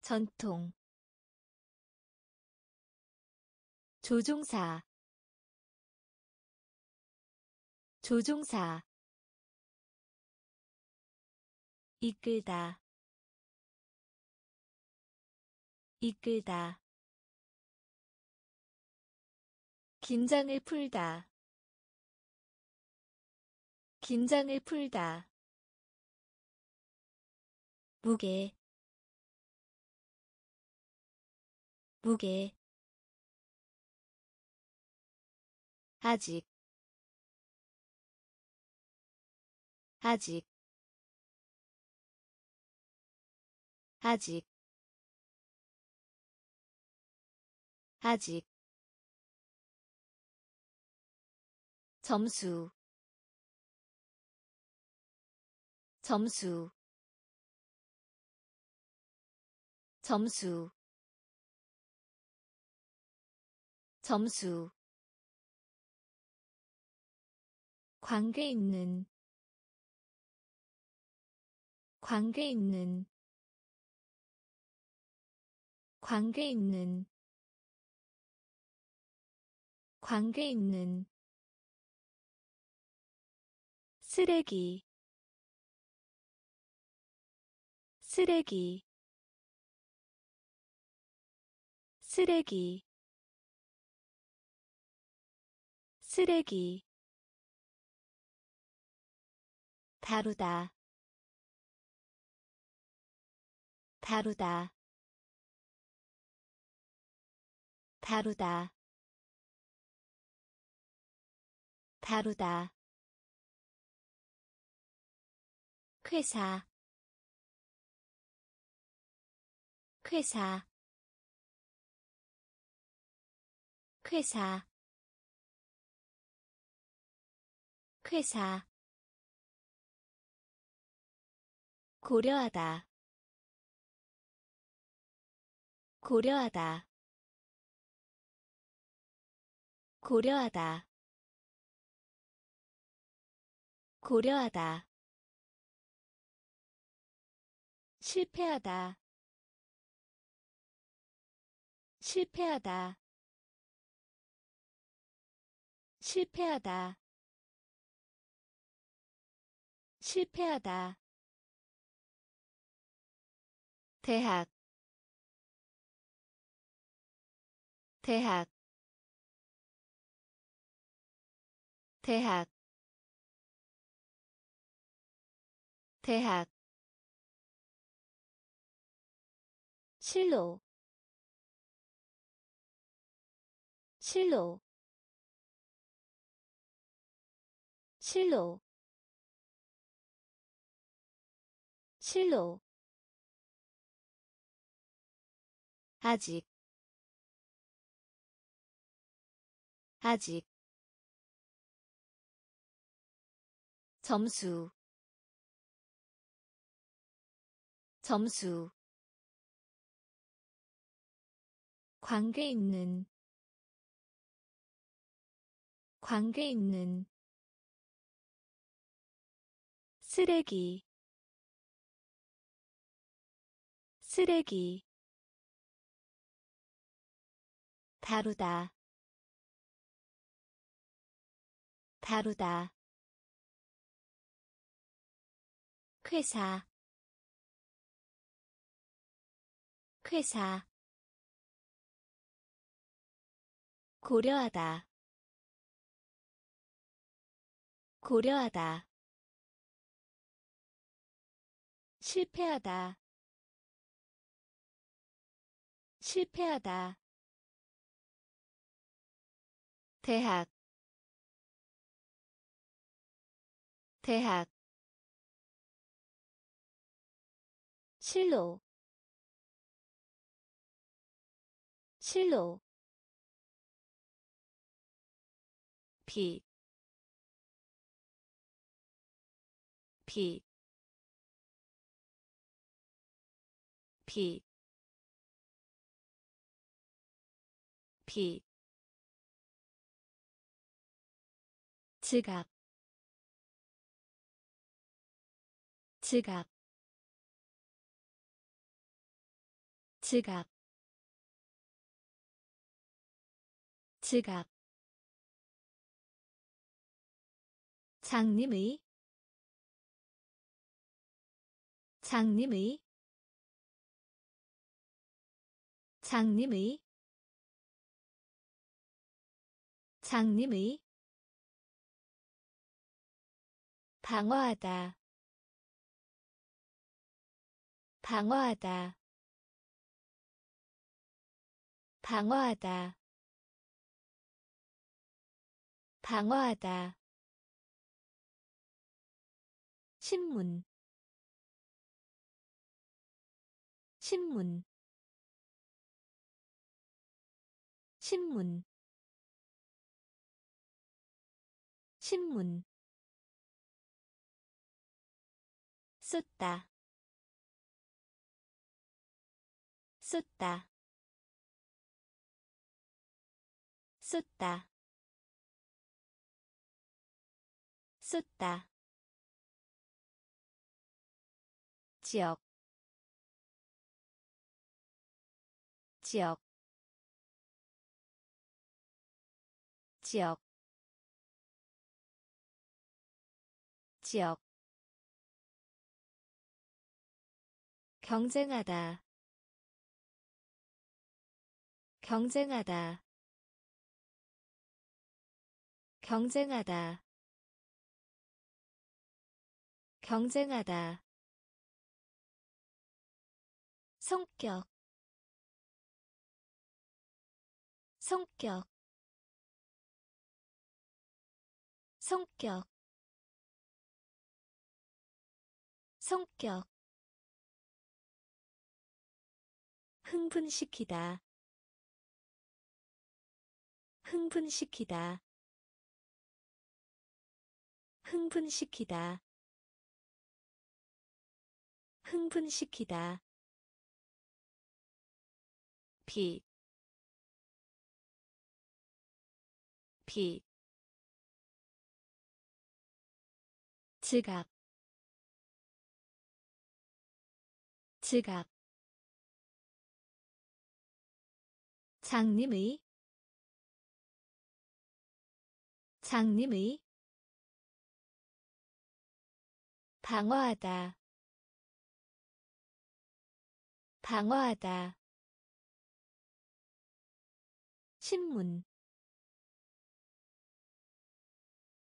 전통. 조종사. 조종사. 이끌다. 이끌다 긴장을 풀다. 긴장을 풀다. 무게. 무게. 아직. 아직. 아직. 아직 점수 점수 점수 점수. 관계 있는 관계 있는 관계 있는 관계 있는 쓰레기. 쓰레기. 쓰레기. 쓰레기. 다루다. 다루다. 다루다. 다루다 회사 회사 회사 회사. 고려하다 고려하다. 고려하다 고려하다 실패하다. 실패하다. 실패하다. 실패하다. 대학. 대학. 대학. 대학 실로 실로 실로 실로. 아직 아직. 점수 점수 관계 있는 관계 있는 쓰레기 쓰레기. 다루다 다루다. 회사 회사 고려하다. 고려하다. 실패하다. 실패하다. 대학. 대학. 실로. 실로 비, 비, 비, 비, 지갑, 지갑, 지갑, 지갑 장님의 장님의 장님의 장님의. 방어하다 방어하다 방어하다 방어하다 신문. 신문. 신문. 신문. 쏟다. 쏟다. 쏟다. 쏟다 지역 지역 지역 지역. 경쟁하다 경쟁하다 경쟁하다 경쟁하다 성격 성격 성격 성격. 흥분시키다 흥분시키다 흥분시키다 흥분시키다 비, 비, 지갑, 지갑, 장님의, 장님의, 방어하다, 방어하다. 신문.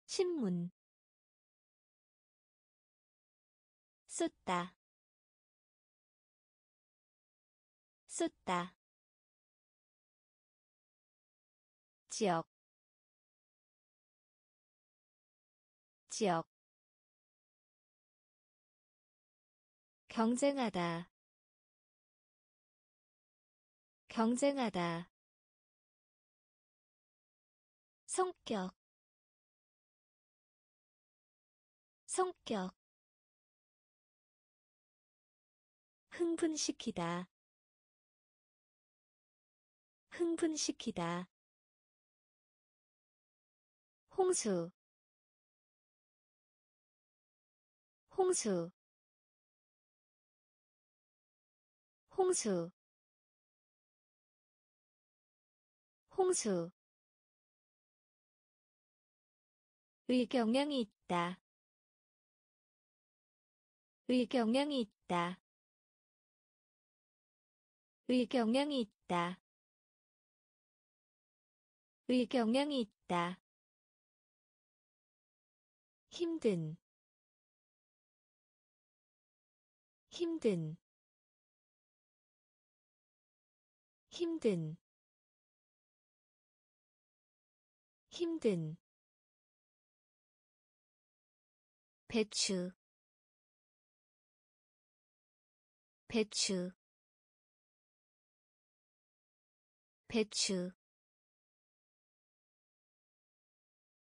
신문. 쏟다. 쏟다. 지역. 지역. 경쟁하다. 경쟁하다 성격 성격. 흥분시키다 흥분시키다. 홍수 홍수. 홍수 홍수 의 경향이 있다. 의 경향이 있다. 의 경향이 있다. 의 경향이 있다. 힘든 힘든 힘든 힘든 배추 배추 배추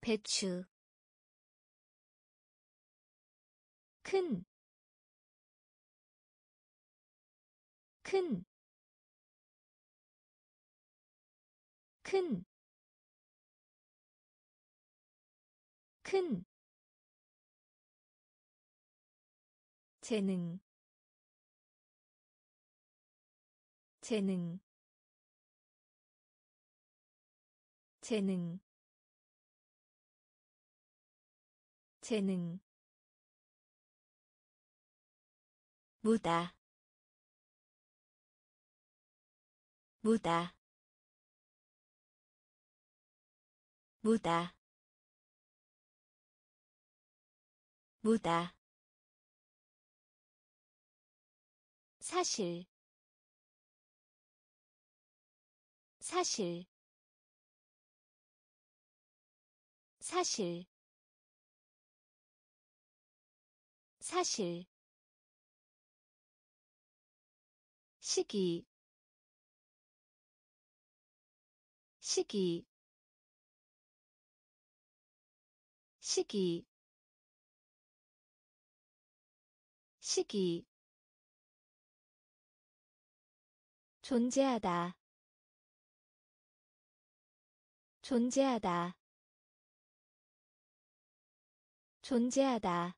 배추. 큰, 큰, 큰, 큰, 재능 재능 재능 재능. 무다 무다 무다 무다 사실 사실 사실 사실. 시기 시기. 시기. 시기 존재하다. 존재하다. 존재하다.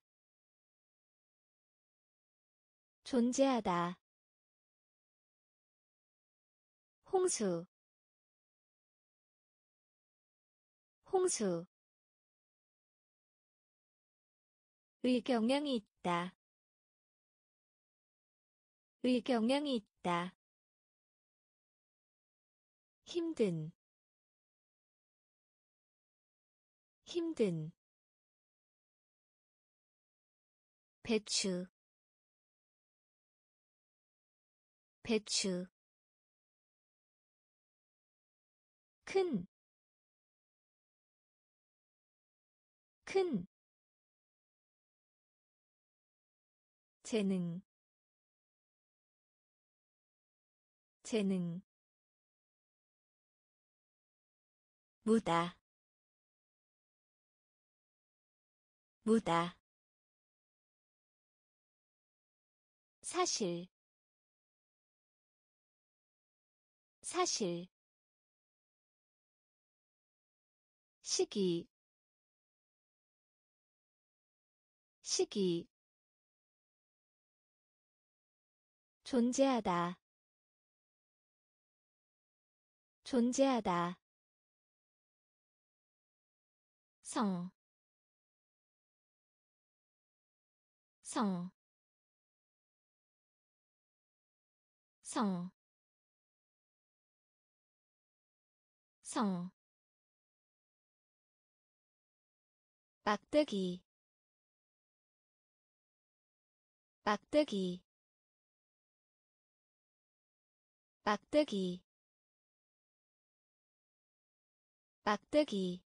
존재하다. 홍수. 홍수. 의 경향이 있다. 의 경향이 있다 힘든 힘든 배추 배추 큰, 큰, 재능, 재능, 무다, 무다, 사실, 사실, 시기. 시기. 존재하다. 존재하다 성, 성, 성, 성. 막대기 막대기 막대기 막대기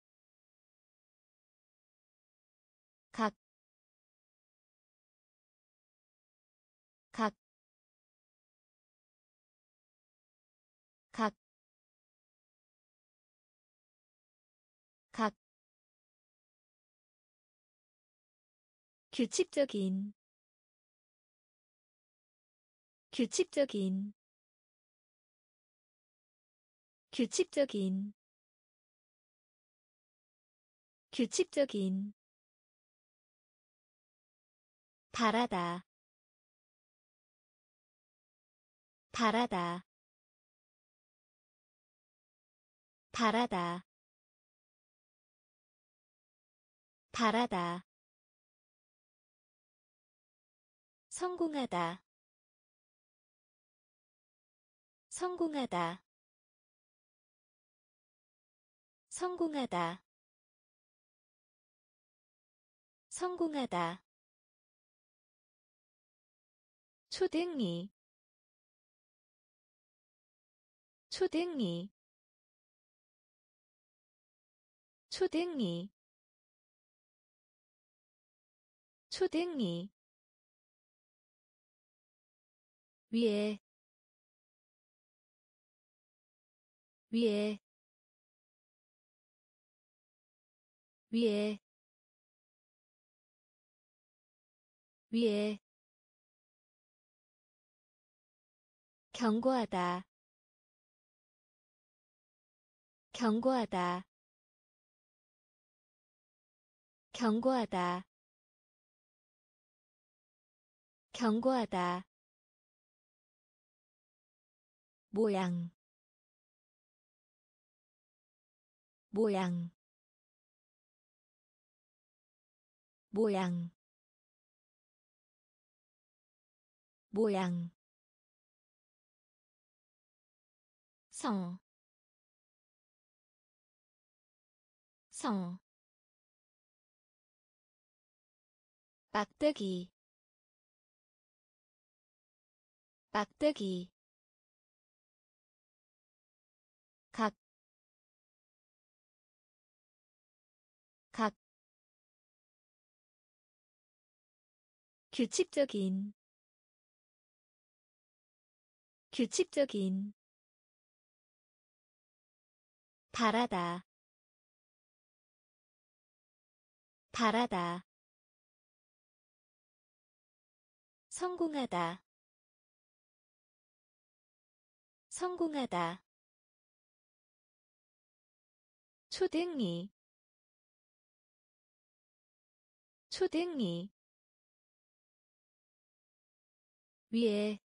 규칙적인 규칙적인 규칙적인 규칙적인. 바라다 바라다 바라다 바라다 성공하다. 성공하다. 성공하다. 성공하다. 초등이. 초등이. 초등이. 초등이 위에 위에 위에 위에. 경고하다 경고하다 경고하다 경고하다 모양 모양 모양 모양. 성, 성, 막대기, 막대기, 규칙적인 규칙적인 바라다 바라다 성공하다 성공하다 초등이 초등이 위에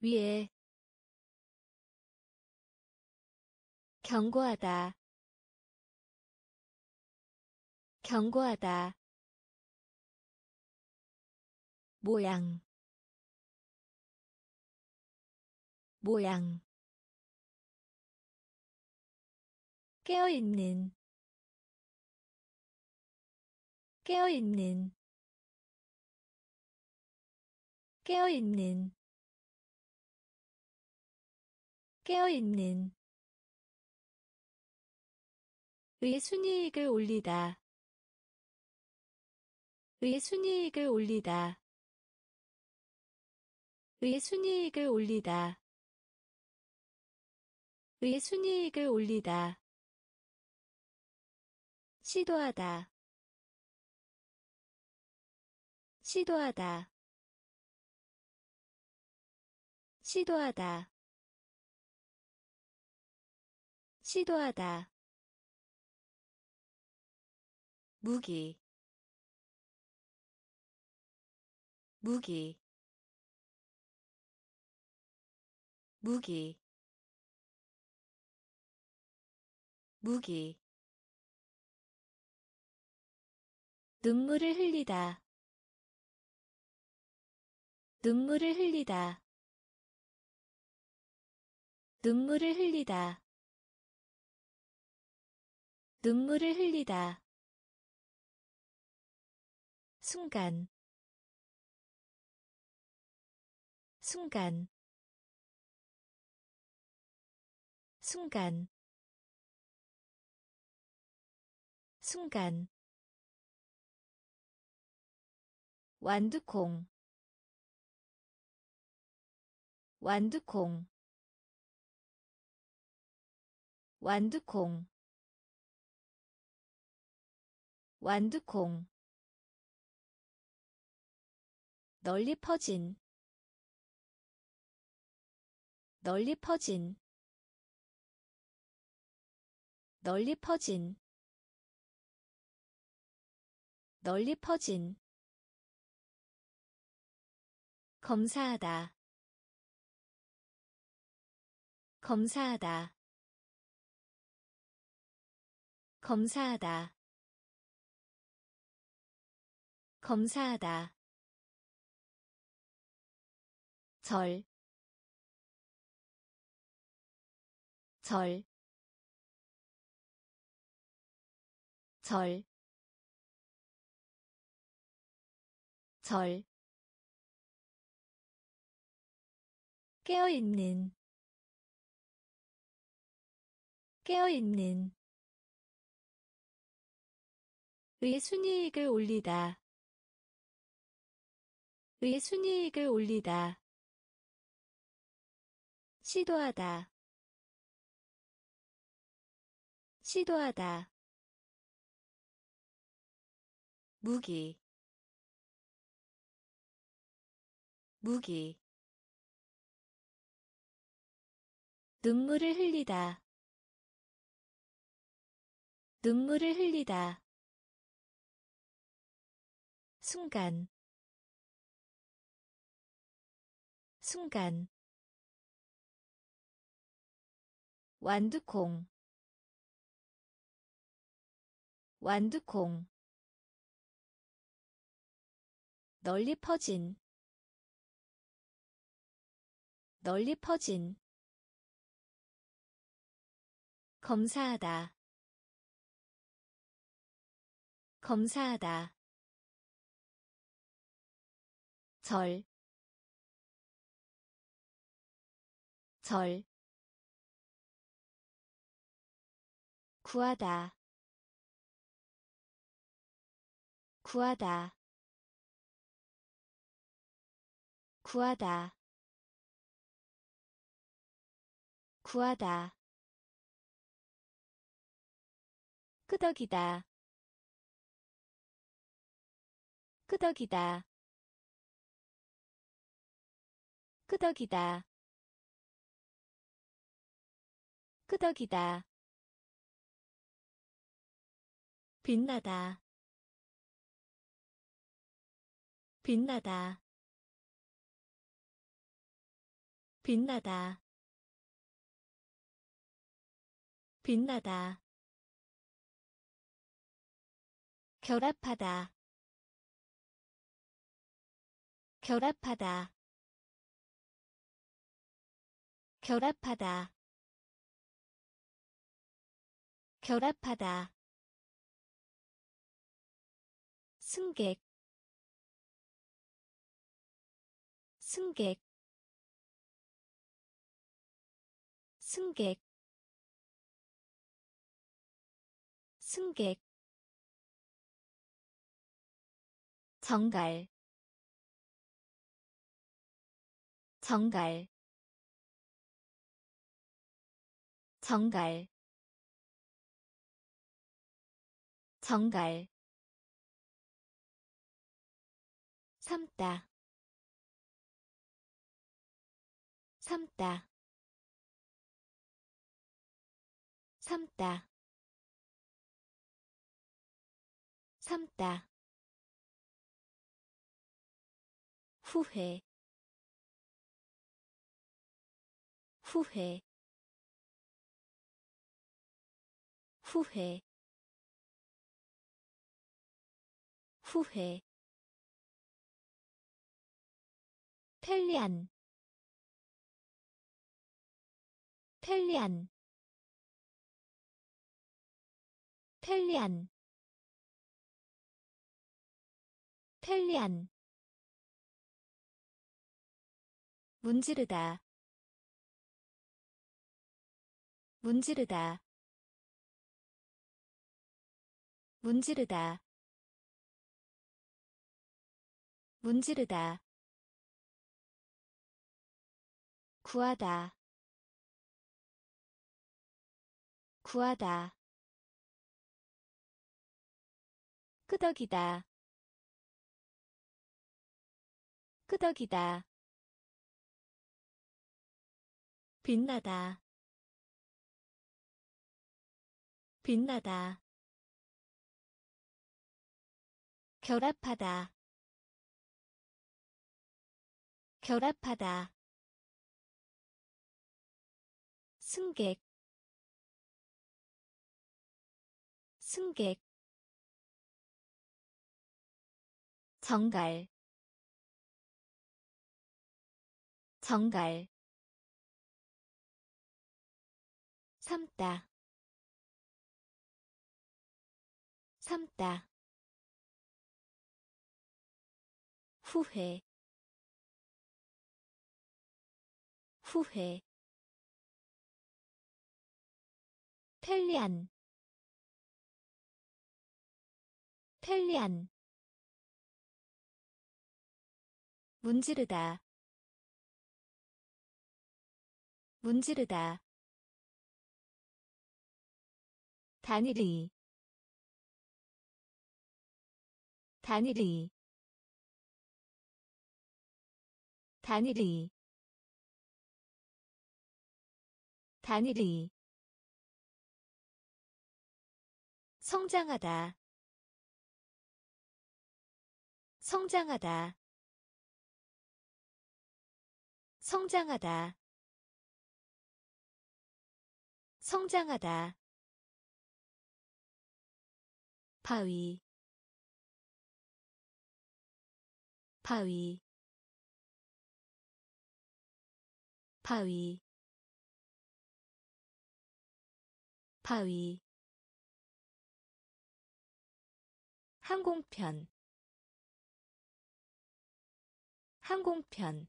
위에. 경고하다. 경고하다. 모양. 모양. 깨어있는. 깨어있는 깨어있는 깨어있는. 의 순이익을 올리다. 의 순이익을 올리다. 의 순이익을 올리다. 의 순이익을 올리다. 시도하다. 시도하다 시도하다. 시도하다. 무기. 무기. 무기. 무기. 눈물을 흘리다. 눈물을 흘리다 눈물을 흘리다. 눈물을 흘리다. 순간. 순간. 순간. 순간. 완두콩. 완두콩 완두콩. 완두콩. 널리 퍼진. 널리 퍼진. 널리 퍼진. 널리 퍼진. 검사하다. 검사하다 검사하다. 검사하다. 절, 절, 절, 절, 깨어있는, 깨어있는, 의 순이익을 올리다. 의 순이익을 올리다. 시도하다. 시도하다. 무기. 무기. 눈물을 흘리다. 눈물을 흘리다 순간. 순간. 완두콩. 완두콩. 널리 퍼진. 널리 퍼진. 검사하다. 검사하다 절, 절, 구하다 구하다 구하다 구하다. 끄덕이다 끄덕이다 끄덕이다. 끄덕이다. 빛나다. 빛나다. 빛나다. 빛나다. 결합하다. 결합하다 결합하다. 결합하다. 승객. 승객. 승객. 승객. 정갈. 정갈 정갈 정갈 삼다 삼다 삼다 삼다. 후회 후회 후회. 후회. 편리한. 편리한. 편리한. 편리한. 문지르다. 문지르다 문지르다. 문지르다. 구하다. 구하다. 끄덕이다. 끄덕이다. 빛나다. 빛나다 결합하다. 결합하다. 승객. 승객. 정갈. 정갈. 삼다. 삼다 후회. 후회. 편리한. 편리한. 문지르다. 문지르다. 단일이. 단일이 단일이. 단일이. 성장하다. 성장하다. 성장하다. 성장하다. 바위. 바위 바위. 바위. 항공편. 항공편.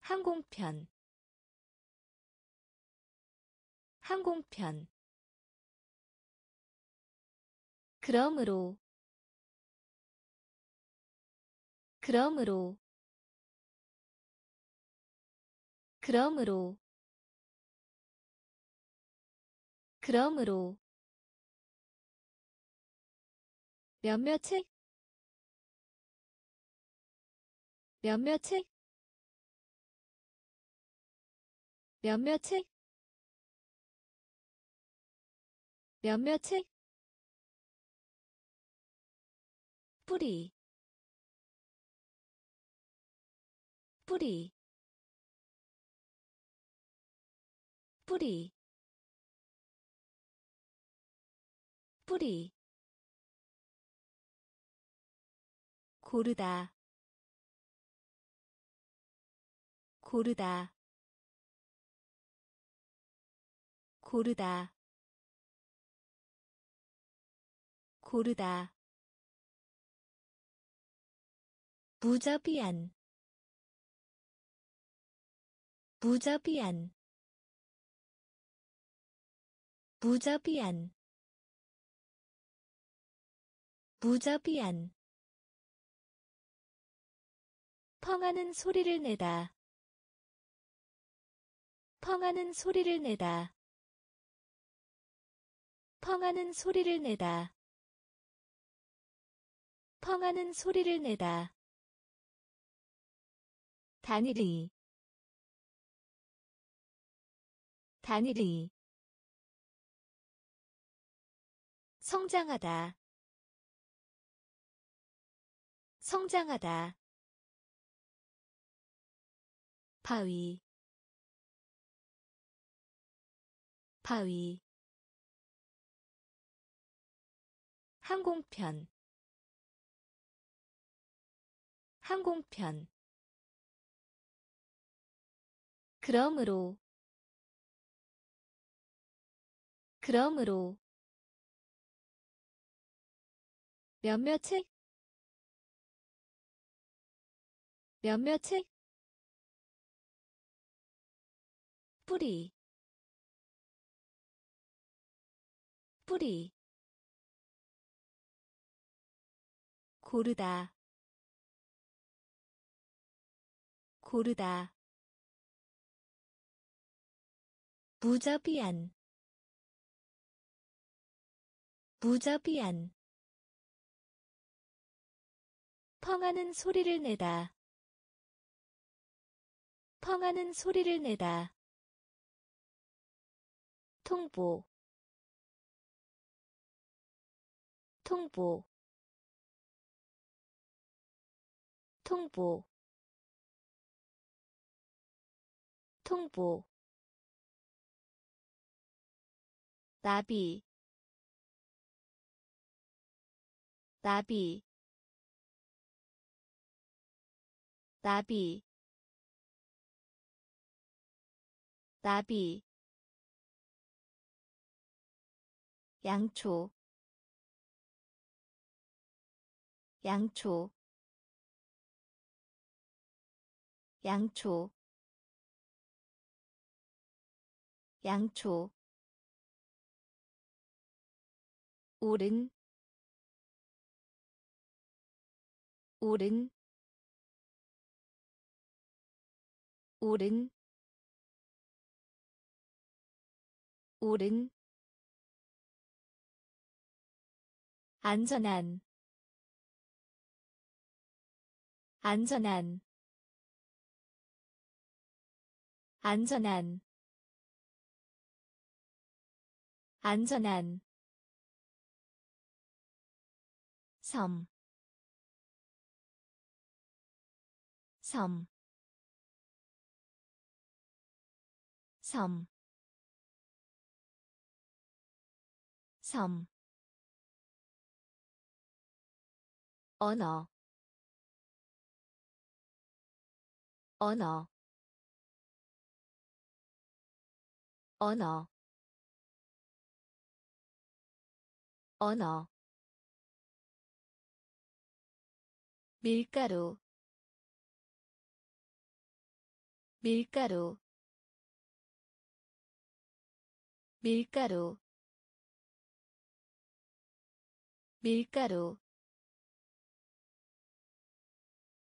항공편. 항공편. 그러므로. 그러므로 그러므로 그러므로 몇몇의 몇몇의 몇몇의 몇몇의 뿌리 뿌리 뿌리 뿌리 고르다 고르다 고르다 고르다. 무자비한 무자비한 무자비한 무자비한 펑하는 소리를 내다 펑하는 소리를 내다 펑하는 소리를 내다 펑하는 소리를 내다. 단일이 단일이 성장하다. 성장하다. 바위. 바위. 항공편. 항공편. 그러므로. 그러므로 몇몇의 몇몇의 뿌리. 뿌리. 고르다. 고르다. 무자비한. 무자비한 펑하는 소리를 내다. 펑하는 소리를 내다. 통보. 통보. 통보. 통보. 나비. 나비 나비. 나비. 양초. 양초. 양초. 양초. 오른. 오른 오른 오른. 안전한 안전한. 안전한 안전한. 섬, 섬, 섬, 섬, 언어, 언어, 언어, 언어. 밀가루. 밀가루 밀가루 밀가루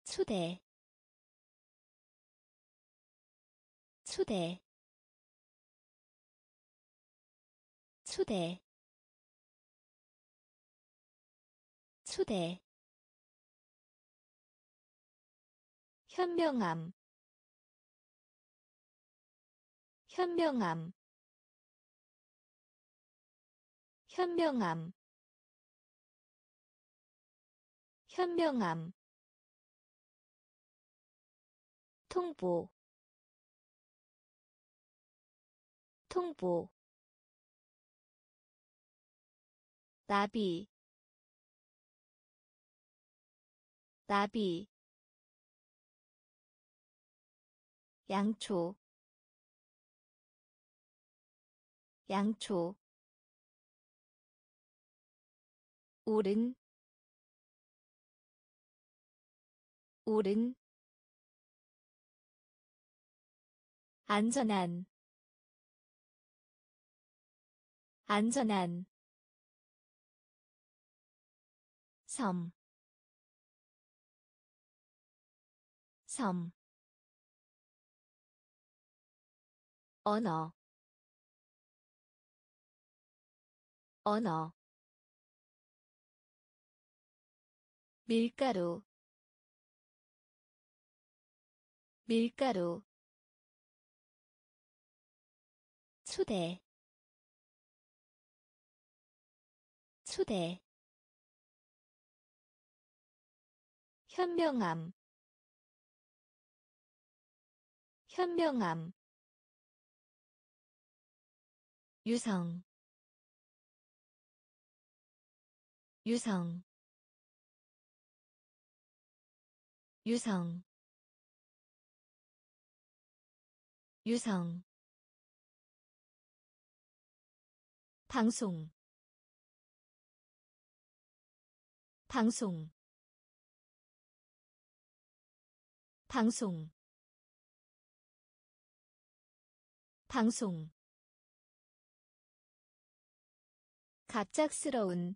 초대 초대 초대 초대. 현명함 현명함 현명함. 현명함. 통보. 통보. 나비. 나비. 양초. 양초 오른 오른. 안전한 안전한. 섬, 섬, 언어, 언어, 밀가루, 밀가루, 초대, 초대, 현명함 현명함 유성 유성 유성 유성. 방송 방송. 방송. 방송. 갑작스러운.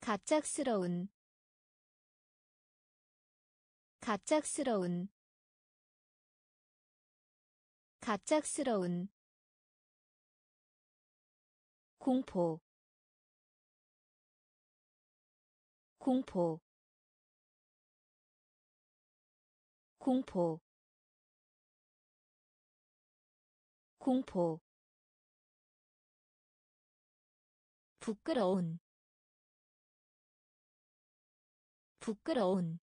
갑작스러운 갑작스러운 갑작스러운 공포 공포 공포 공포. 부끄러운 부끄러운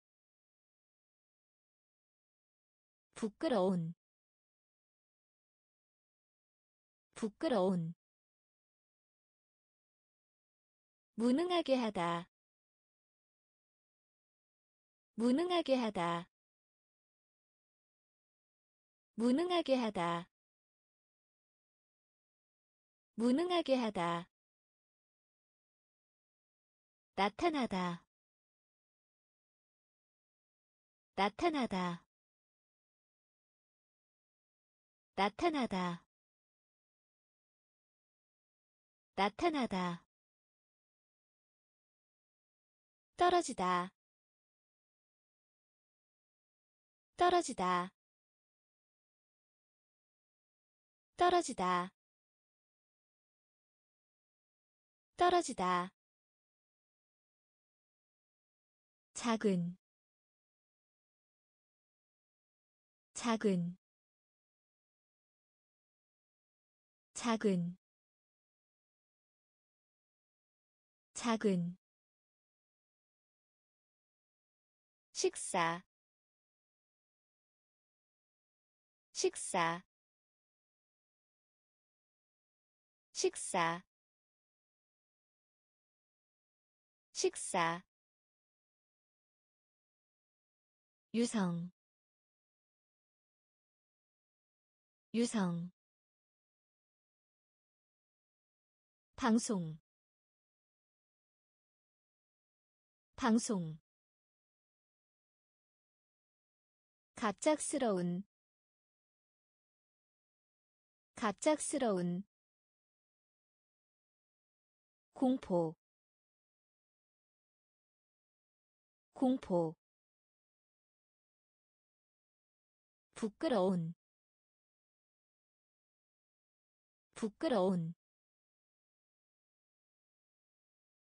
부끄러운 부끄러운 무능하게 하다 무능하게 하다 무능하게 하다 무능하게 하다 나타나다 나타나다 나타나다. 나타나다. 떨어지다. 떨어지다. 떨어지다. 떨어지다. 작은. 작은 작은 작은. 식사 식사. 식사. 식사. 유성 유성 방송. 방송. 갑작스러운. 갑작스러운. 공포. 공포. 부끄러운. 부끄러운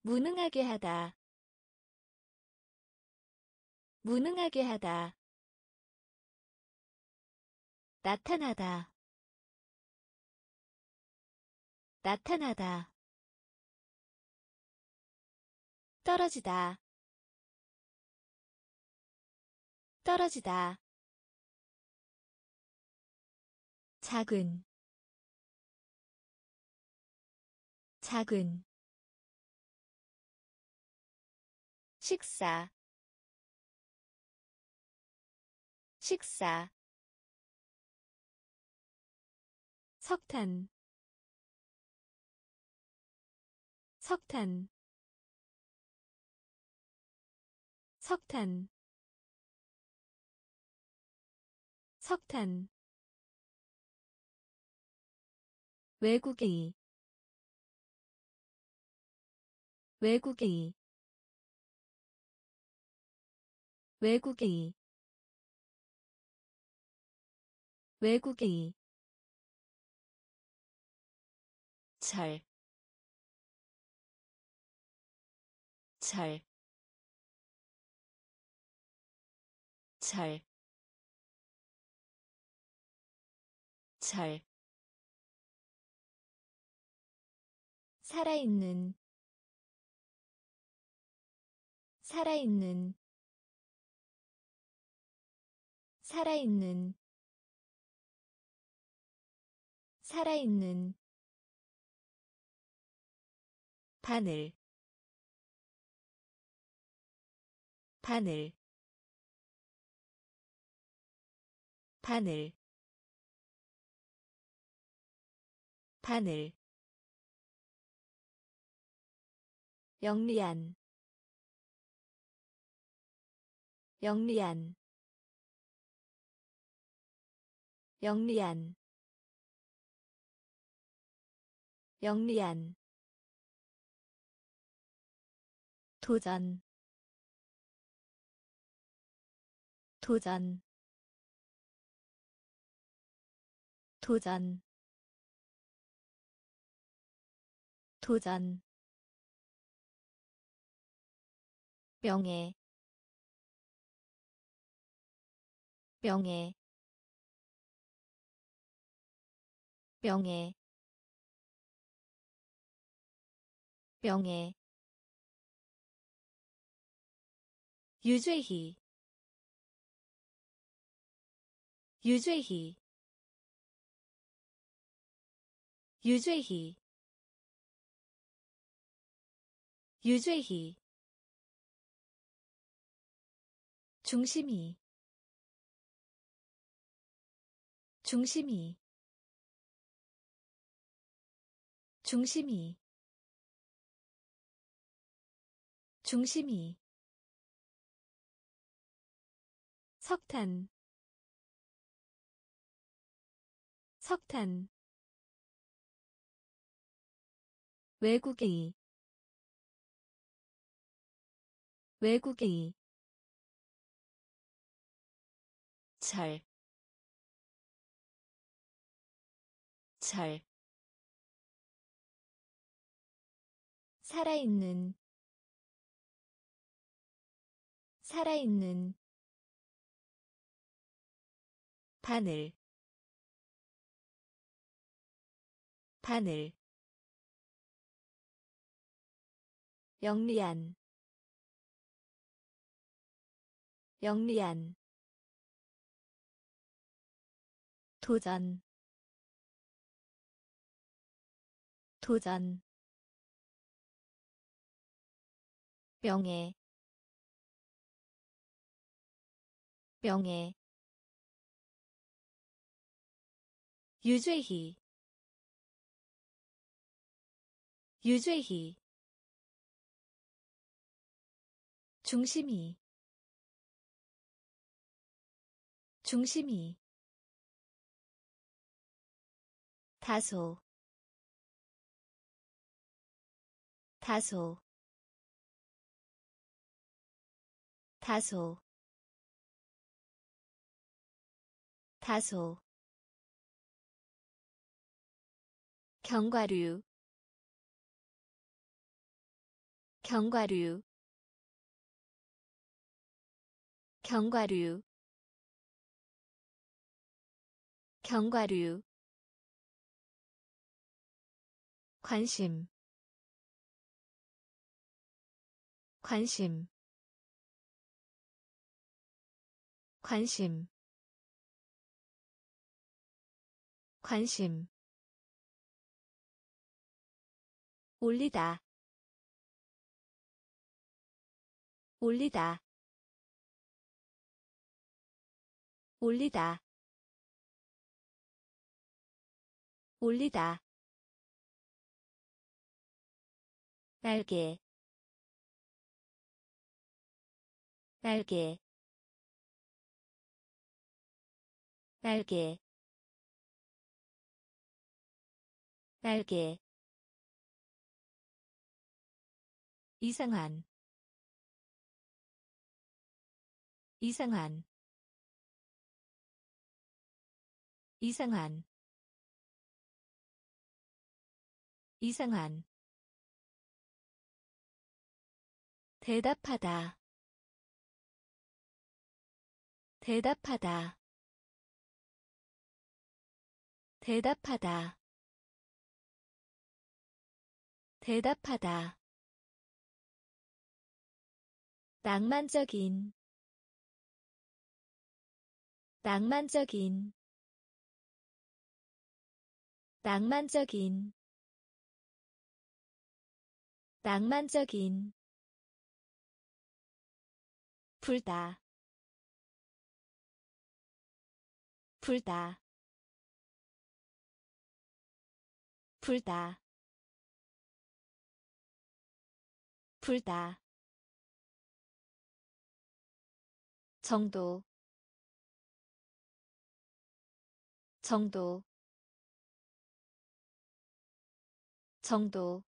무능하게 하다. 무능하게 하다. 나타나다. 나타나다. 떨어지다. 떨어지다. 작은. 작은 식사. 식사. 석탄. 석탄. 석탄. 석탄. 외국인 외국인 외국인 외국인 잘, 잘, 잘, 잘, 살아있는, 살아있는, 살아있는, 살아있는 바늘 바늘 바늘 바늘. 영리한 영리한 영리한 영리한 도전 도전 도전 도전. 명예 명예 명예 명예 유죄희 유죄희 유죄희 유죄희 중심이 중심이 중심이 중심이 석탄 석탄 외국인 외국인 잘, 잘, 살아있는, 살아있는, 바늘 바늘 영리한 영리한 도전 도전 명예 명예 유죄희 유죄희 중심이 중심이 다소 다소 다소 다소 견과류 견과류 견과류 견과류 관심 관심 관심. 관심. 올리다. 올리다. 올리다. 올리다. 날개. 날개 날개 날개 이상한 이상한 이상한 이상한. 대답하다 대답하다 대답하다. 대답하다. 낭만적인. 낭만적인. 낭만적인. 낭만적인. 불다. 불다 불다. 불다. 정도. 정도. 정도.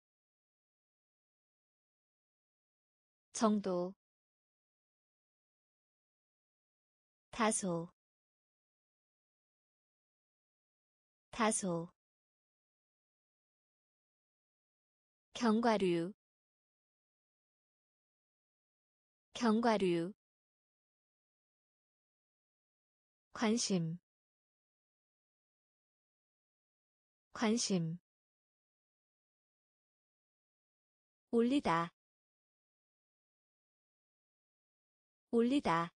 정도. 다소. 다소 견과류 견과류 관심 관심 올리다 올리다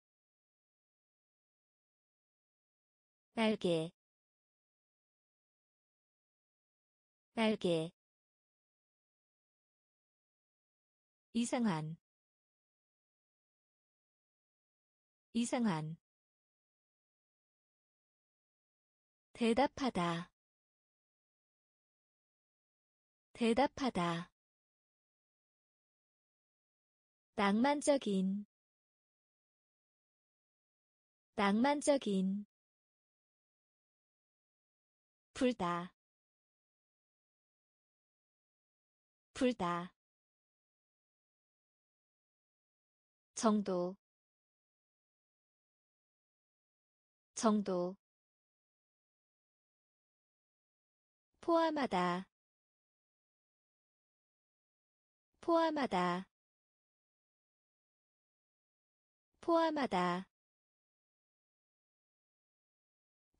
날개 날개 이상한 이상한 대답하다 대답하다 낭만적인 낭만적인 불다 불다 정도. 정도. 포함하다. 포함하다. 포함하다.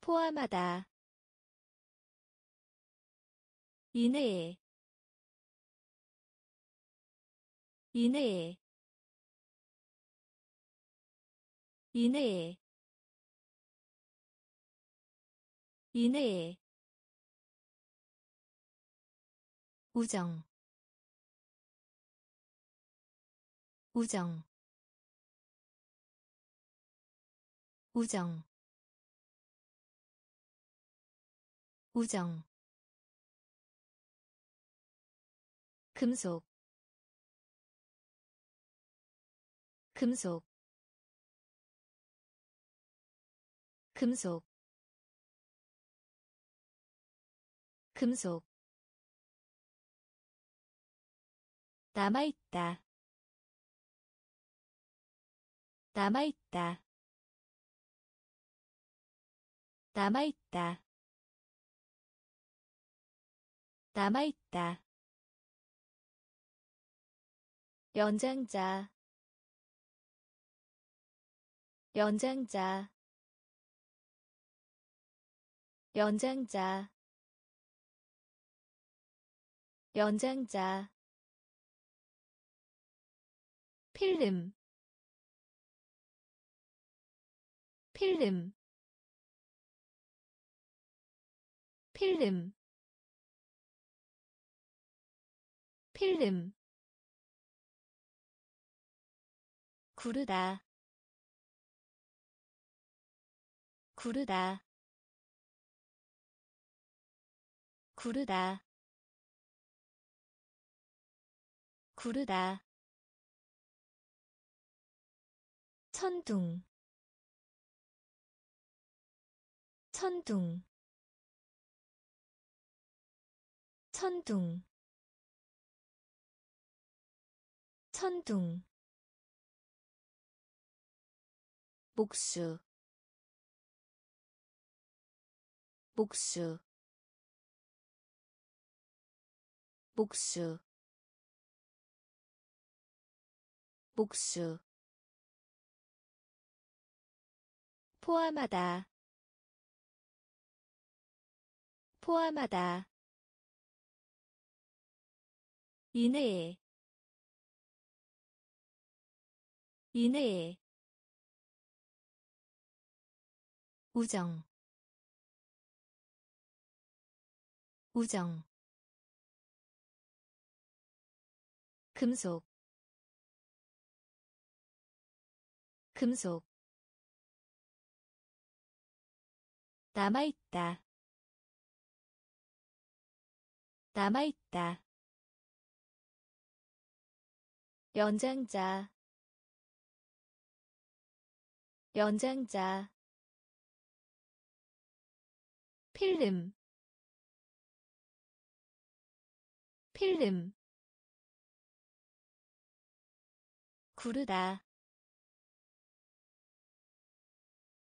포함하다. 이내에. 이내에 이내에 이내에 우정 우정 우정 우정. 금속 금속 금속 금속 남아있다 남아있다 남아있다 남아있다. 연장자 연장자 연장자. 연장자. 필름. 필름. 필름. 필름. 구르다. 구르다 구르다. 구르다. 천둥. 천둥. 천둥. 천둥. 복수. 복수 복수 복수 포함하다 포함하다 이내에 이내에 우정 우정 금속 금속 남아있다 남아있다 연장자 연장자 필름 필름 구르다.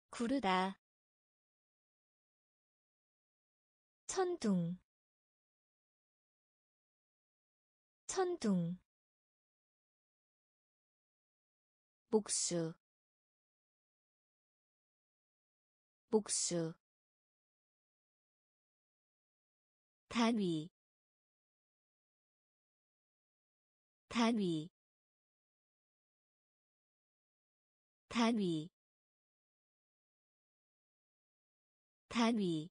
구르다. 천둥. 천둥. 복수. 복수. 단위 단위 단위 단위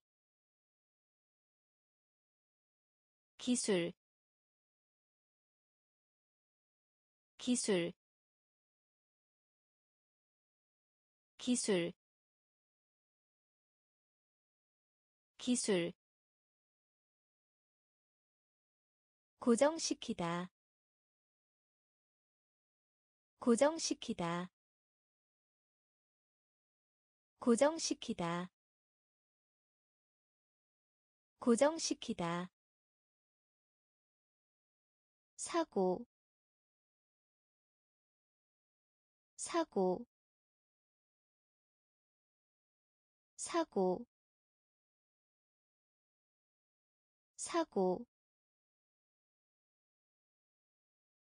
기술 기술 기술 기술. 고정시키다 고정시키다 고정시키다. 고정시키다. 사고. 사고. 사고. 사고.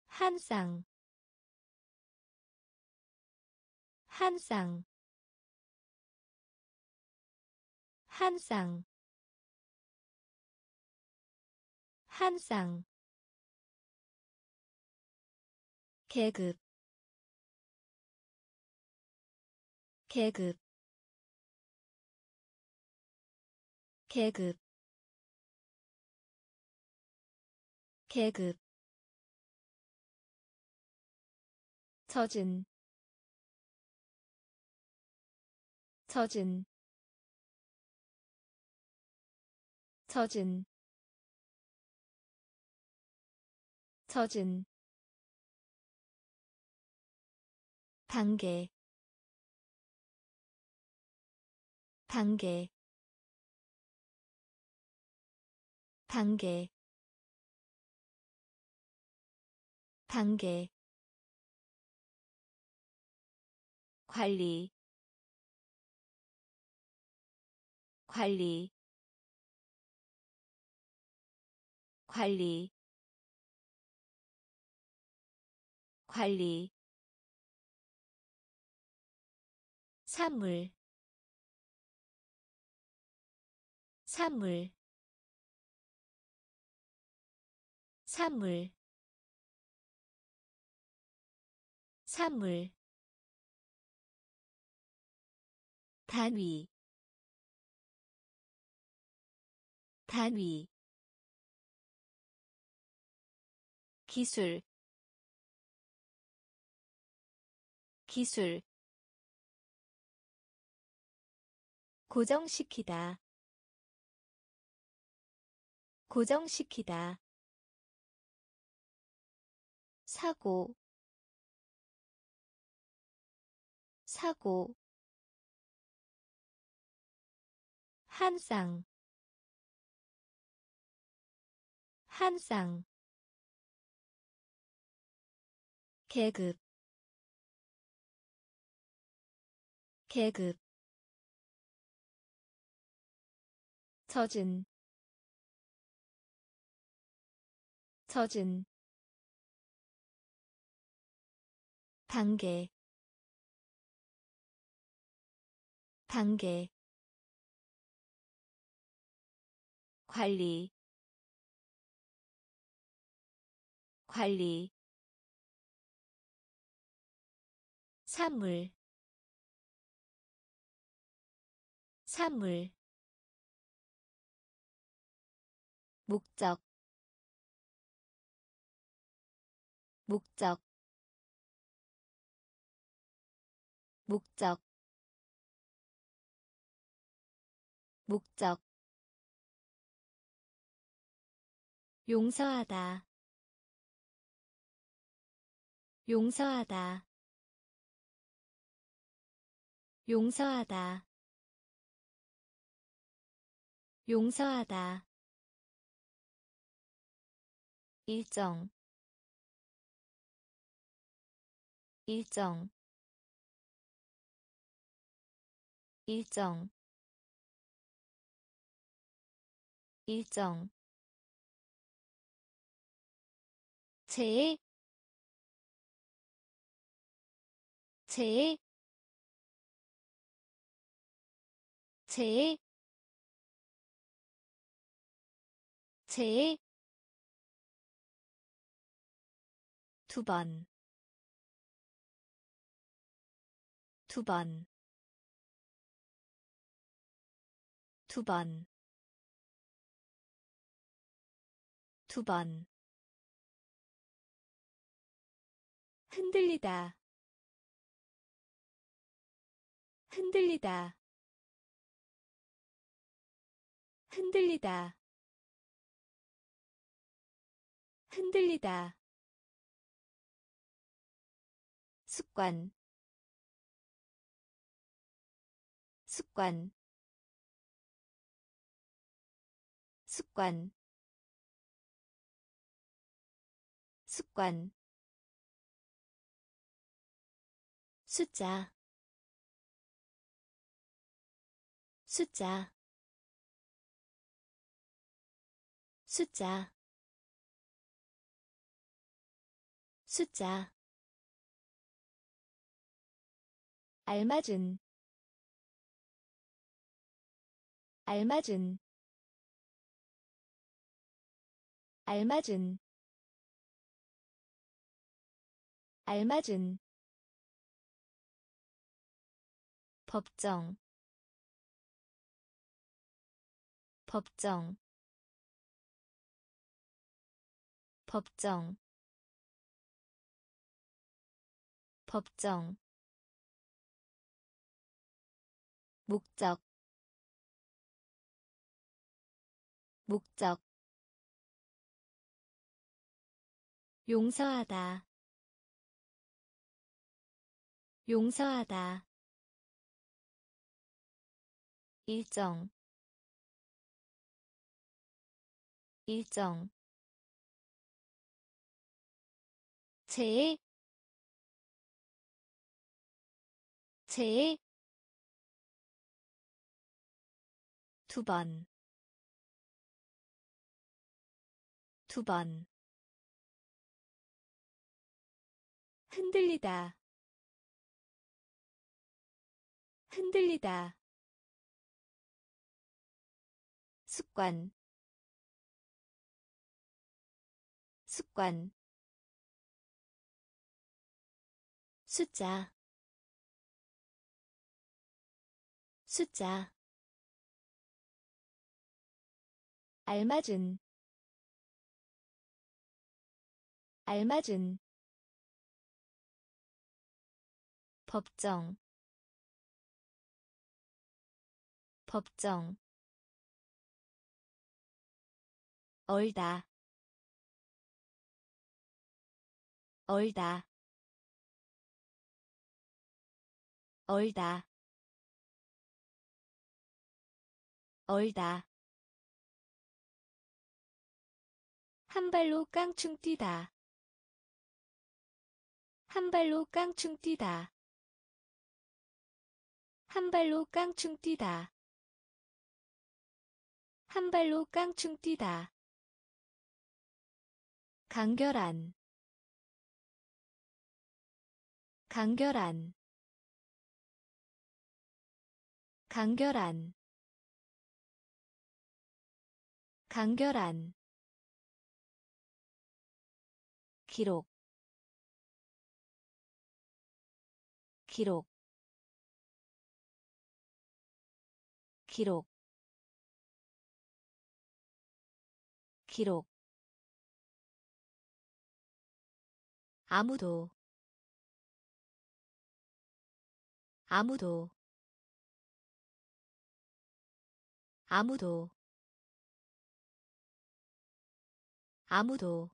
한 쌍 한 쌍 한 쌍. 한 쌍. 계급. 계급. 계급. 계급. 젖은. 젖은 젖은 젖은 단계 단계 단계 단계. 관리 관리 관리 관리 사물 사물 사물 사물 단위 단위 기술 기술 고정시키다 고정시키다 사고 사고 한 쌍 한 쌍 계급 계급 젖은 젖은 단계 단계 관리 관리 사물 사물 목적 목적 목적 목적. 용서하다 용서하다 용서하다. 용서하다. 일정. 일정. 일정. 일정. 제, 제, 제, 제, 두 번, 두 번, 두 번, 두 번. 흔들리다 흔들리다 흔들리다. 흔들리다. 습관. 습관. 습관. 습관. 숫자. 숫자 숫자 숫자 알맞은 알맞은 알맞은 알맞은. 법정 법정 법정 법정 목적 목적 용서하다 용서하다 일정 일정 제, 제, 두 번, 두 번, 흔들리다, 흔들리다, 습관, 습관, 숫자 숫자 알맞은 알맞은 법정 법정 얼다 얼다 얼다. 얼다. 한 발로 깡충 뛰다. 한 발로 깡충 뛰다. 한 발로 깡충 뛰다. 한 발로 깡충 뛰다. 간결한. 간결한 간결한 간결한 기록 기록 기록 기록. 아무도 아무도 아무도 아무도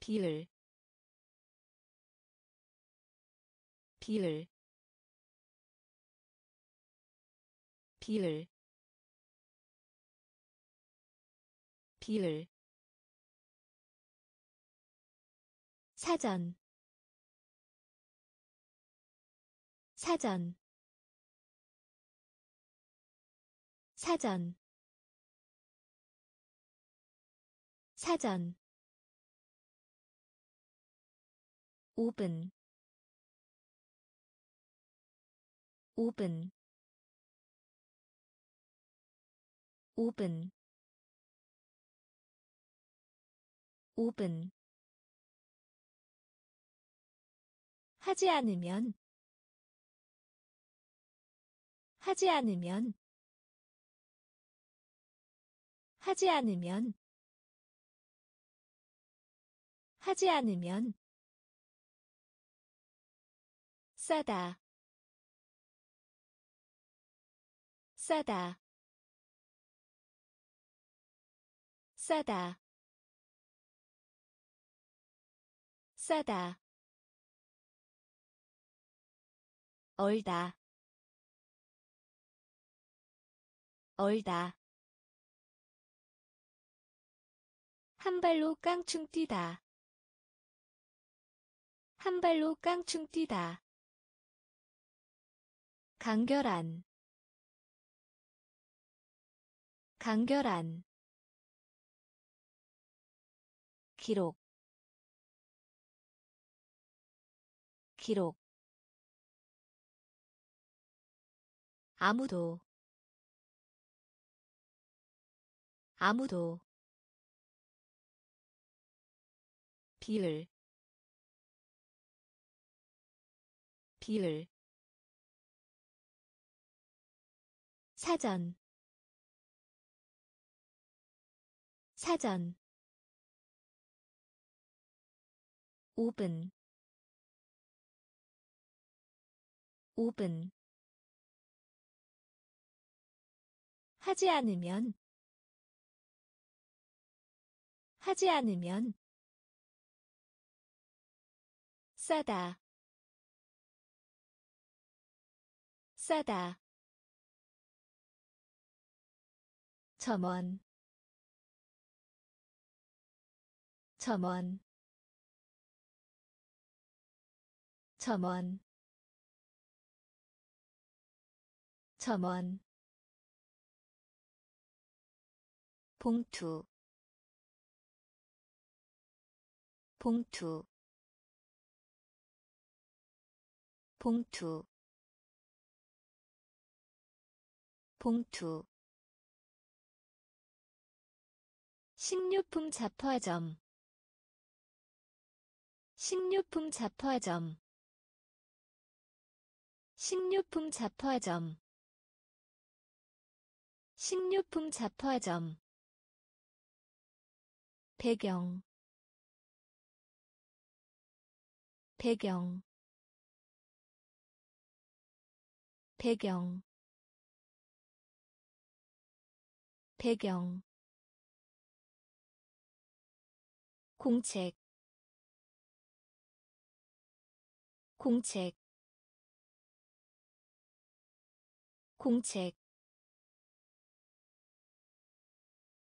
비을 비을 비을 비을 사전 사전 사전. 사전. 5분 5분 5분 5분 하지 않으면. 하지 않으면 하지 않으면 하지 않으면 싸다 싸다 싸다 싸다. 얼다 얼다 한 발로 깡충 뛰다. 한 발로 깡충 뛰다. 간결한. 간결한. 기록. 기록. 아무도. 아무도 비을. 비을. 사전. 사전. 5분 5분 하지 않으면. 하지 않으면 싸다. 싸다. 점원. 점원. 점원. 점원. 봉투. 봉투 봉투 봉투. 식료품 잡화점 식료품 잡화점. 식료품 잡화점 식료품 잡화점. 배경 배경 배경. 배경. 공책. 공책. 공책.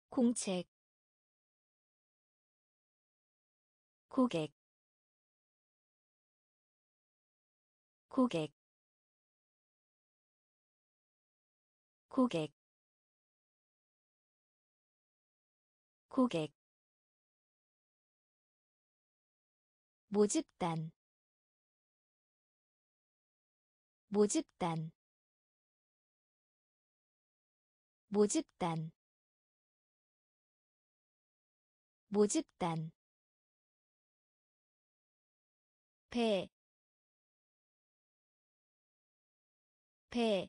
공책. 고객. 고객 고객 고객 모집단 모집단 모집단 모집단. 배, 배,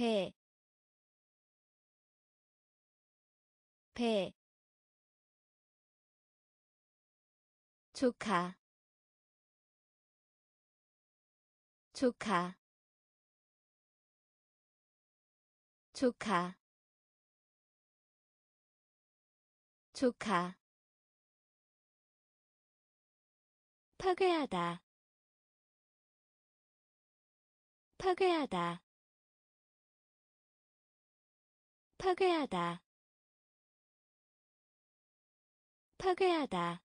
배, 배, 조카, 조카, 조카, 조카. 파괴하다 파괴하다 파괴하다. 파괴하다.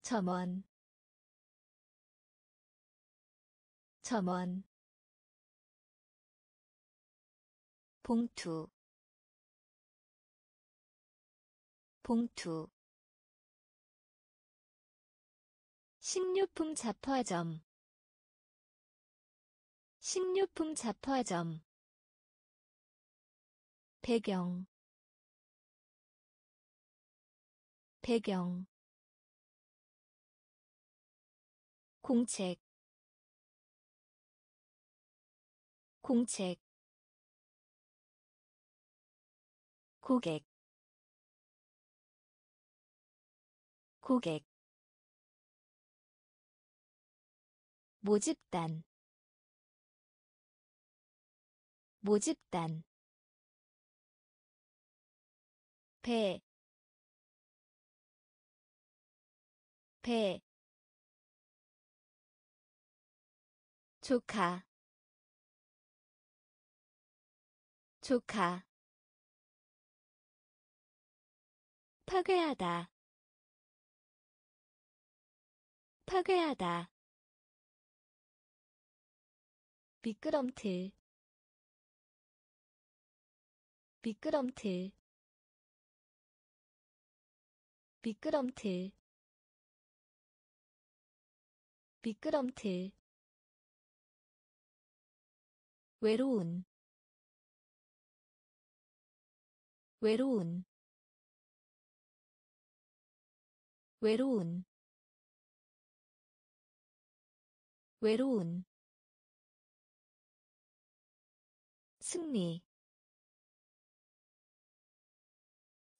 점원. 점원. 봉투. 봉투. 식료품 잡화점. 식료품 잡화점 배경. 배경. 공책. 공책. 고객. 고객. 모집단. 모집단 배, 배, 조카, 조카, 파괴하다, 파괴하다. 미끄럼틀. 미끄럼틀 미끄럼틀. 미끄럼틀. 외로운. 외로운. 외로운. 외로운. 승리.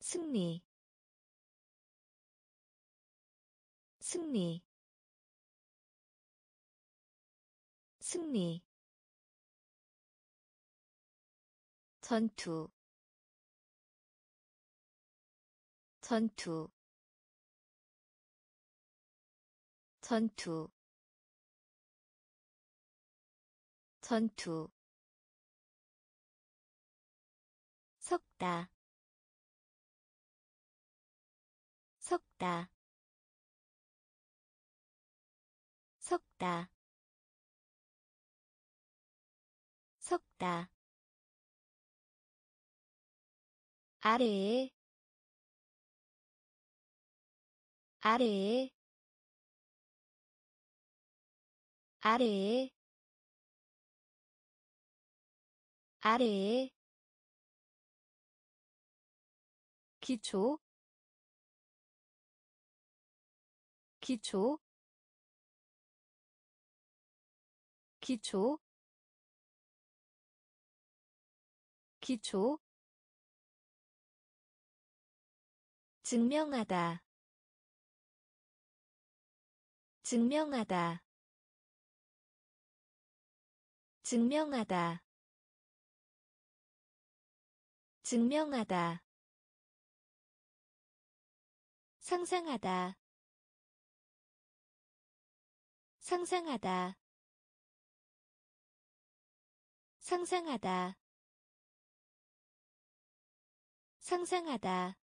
승리 승리 승리 전투 전투 전투 전투. 섞다 섞다 섞다. 섞다. 아래에. 아래에. 아래에. 아래에. 기초. 기초 기초 기초 증명하다 증명하다 증명하다 증명하다 상상하다 상상하다 상상하다. 상상하다.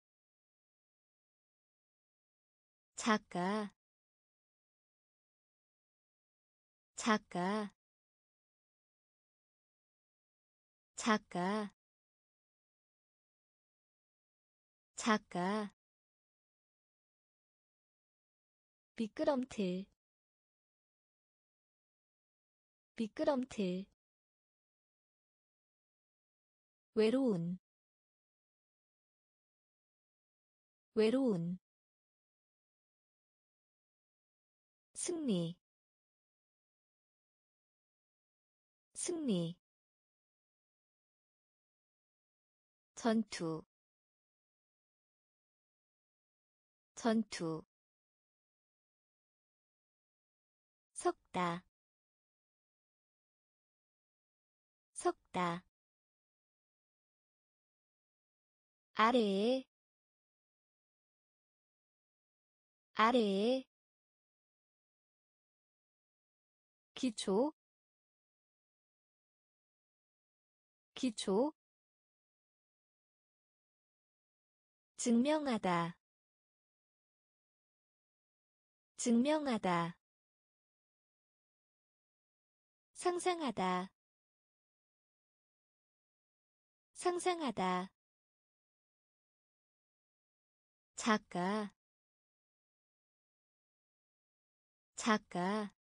작가. 작가. 작가. 작가. 미끄럼틀. 미끄럼틀 외로운 외로운 승리 승리 전투 전투 섞다 섞다 아래에 아래에 기초 기초 증명하다 증명하다 상상하다 상상하다 작가 작가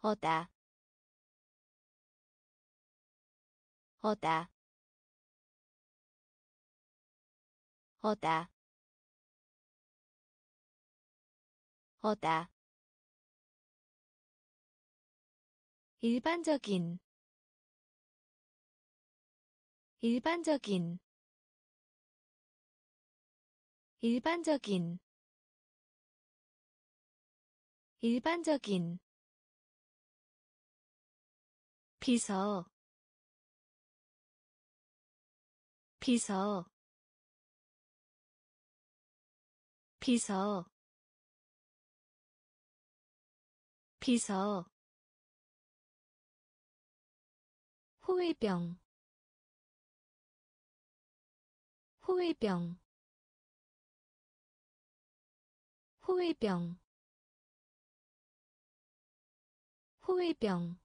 어다 어다 어다 어다. 일반적인 일반적인 일반적인 일반적인 비서 비서 비서 비서. 호위병 호위병 호위병. 호위병.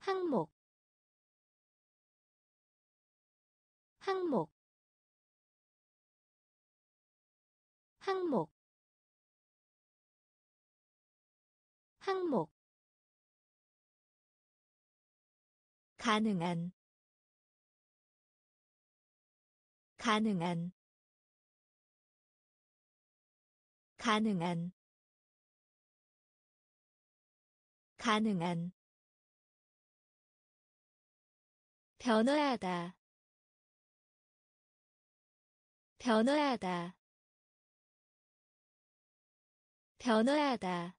항목. 항목. 항목. 항목. 가능한. 가능한 가능한 가능한 변화하다 변화하다 변화하다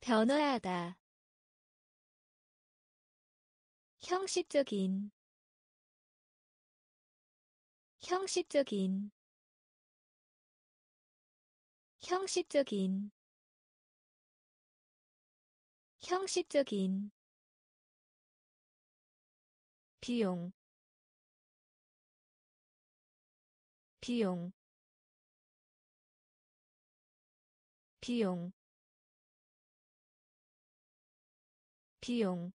변화하다. 형식적인 형식적인 형식적인 형식적인 비용 비용 비용 비용.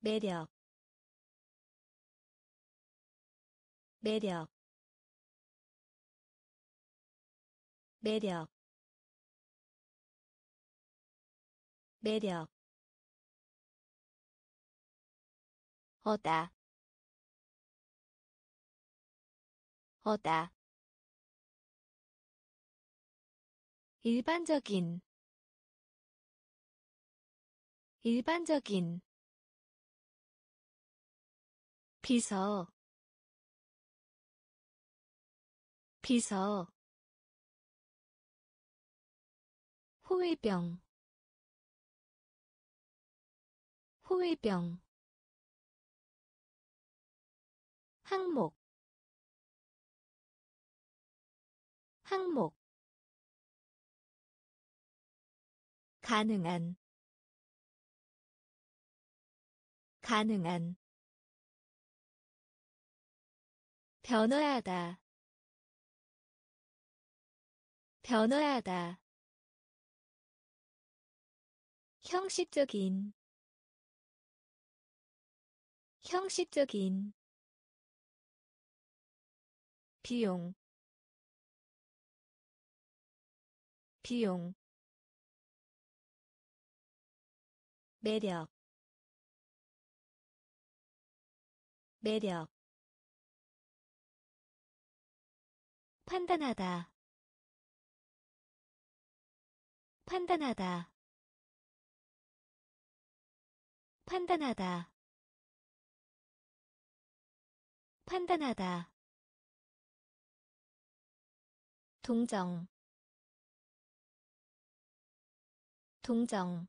매력 매력 매력 매력 어다 어다. 일반적인 일반적인 비서 비서 호위병 호위병 항목 항목 가능한 가능한 변화하다 변화하다 형식적인 형식적인 비용 비용 매력 매력. 판단하다 판단하다 판단하다. 판단하다. 동정. 동정.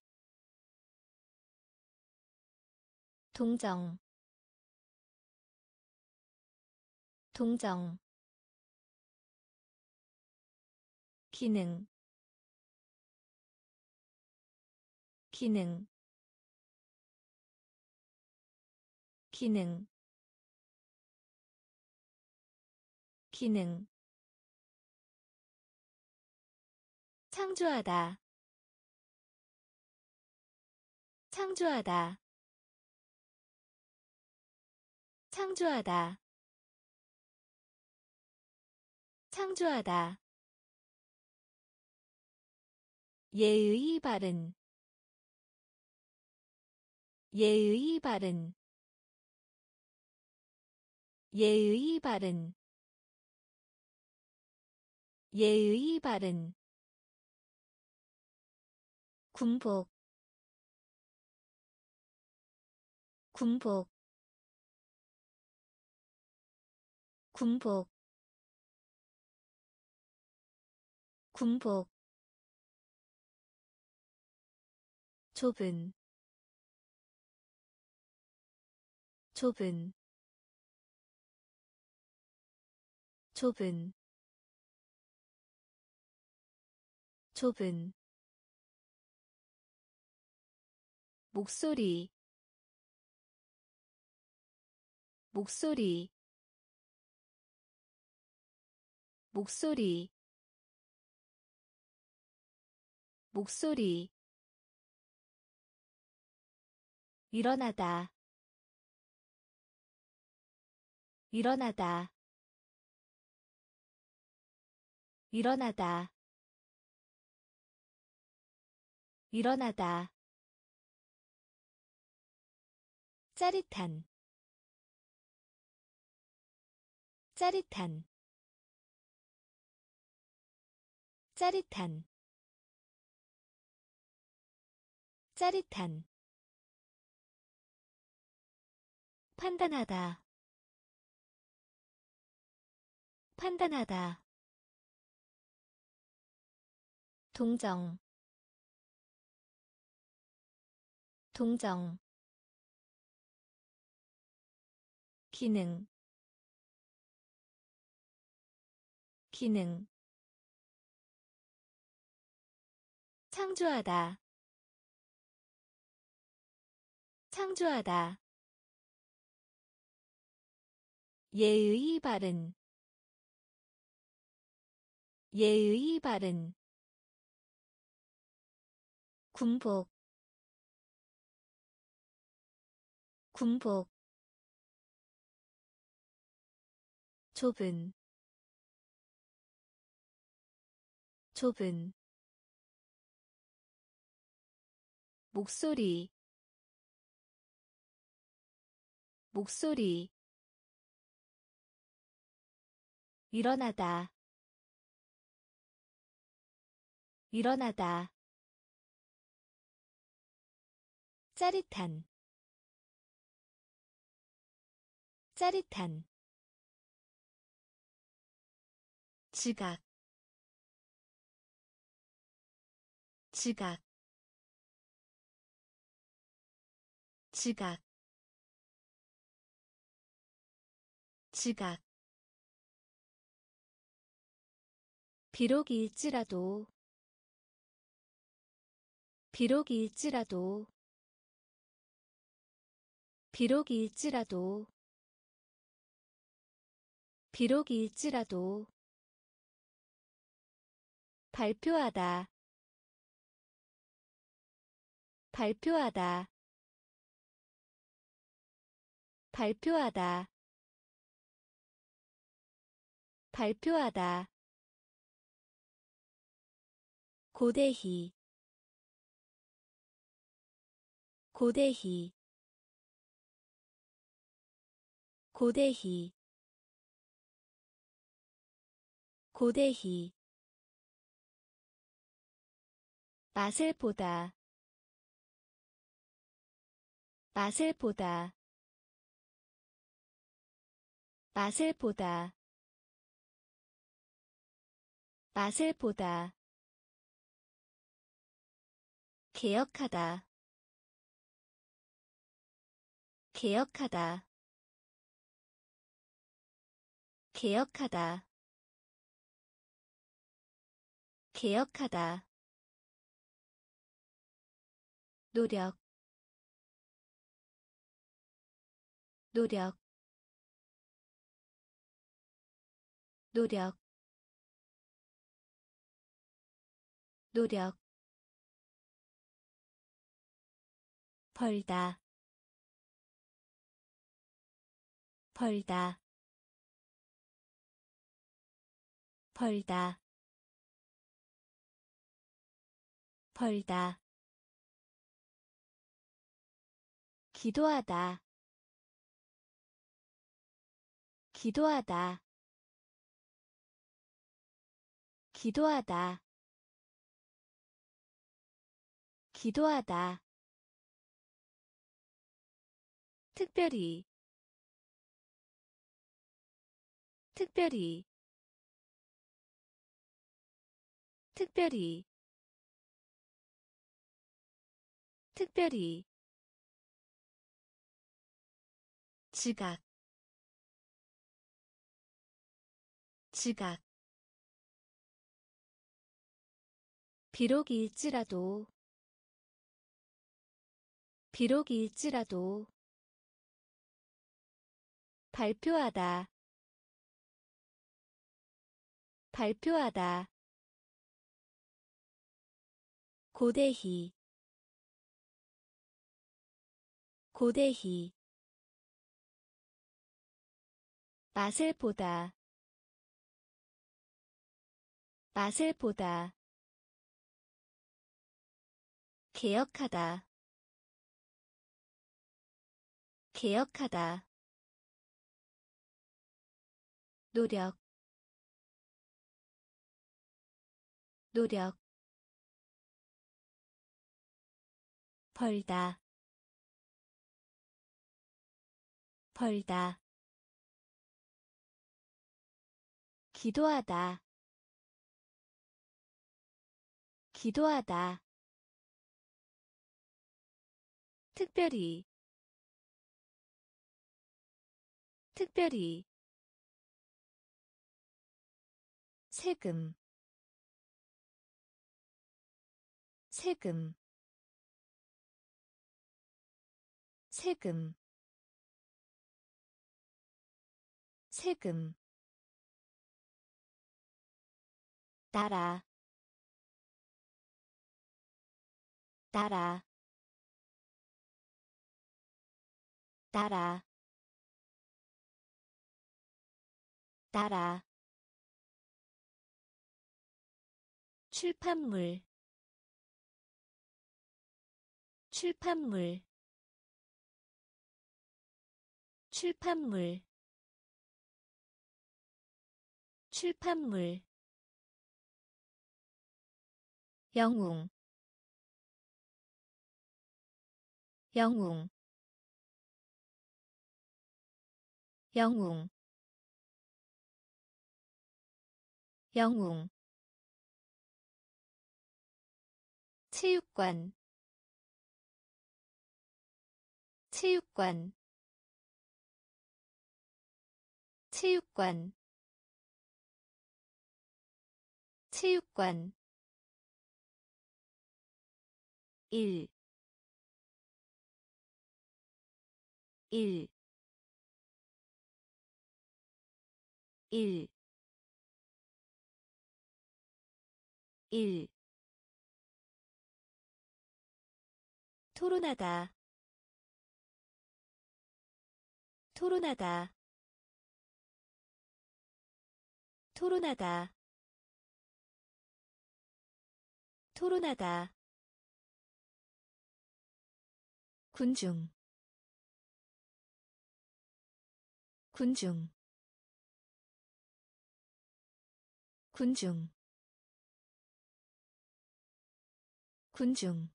동정. 동정. 기능. 기능 기능 기능. 창조하다 창조하다. 창조하다 창조하다. 예의 바른 예의 바른 예의 바른 예의 바른 군복 군복 군복 군복. 좁은 좁은 좁은 좁은 목소리 목소리 목소리 목소리. 일어나다 일어나다 일어나다. 일어나다. 짜릿한. 짜릿한. 짜릿한. 짜릿한. 판단하다. 판단하다 동정. 동정. 기능. 기능. 창조하다. 창조하다. 예의 바른. 예의 바른 군복 군복 좁은 좁은 목소리 목소리 일어나다 일어나다 짜릿한 짜릿한 지각 지각 지각 지각. 비록일지라도 비록일지라도 비록일지라도. 비록일지라도. 발표하다. 발표하다. 발표하다. 발표하다. 고대희. 고대희 고대희 고대희 맛을 보다. 맛을 보다. 맛을 보다. 맛을 보다. 개혁하다. 개혁하다 개혁하다. 개혁하다. 노력. 노력. 노력. 노력. 벌다. 벌다 벌다. 벌다. 기도하다. 기도하다. 기도하다. 기도하다. 특별히. 특별히 특별히 특별히 지각 지각. 비록일지라도 비록일지라도 발표하다 발표하다 고대희 고대희 맛을 보다 맛을 보다 개혁하다 개혁하다 노력 노력 벌다. 벌다. 기도하다. 기도하다. 특별히. 특별히. 세금. 세금 세금 세금 따라 따라 따라 따라. 출판물 출판물 출판물. 출판물. 영웅. 영웅. 영웅. 영웅. 체육관. 체육관 체육관 체육관. 1 1 1 1 토론하다 토론하다 토론하다. 토론하다. 군중. 군중. 군중. 군중.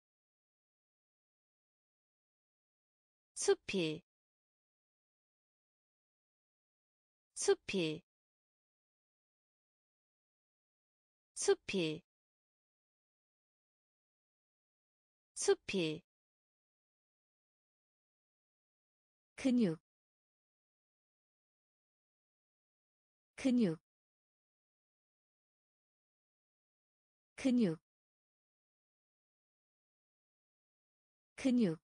숲이 숲이 숲이 숲이 근육 근육 근육 근육.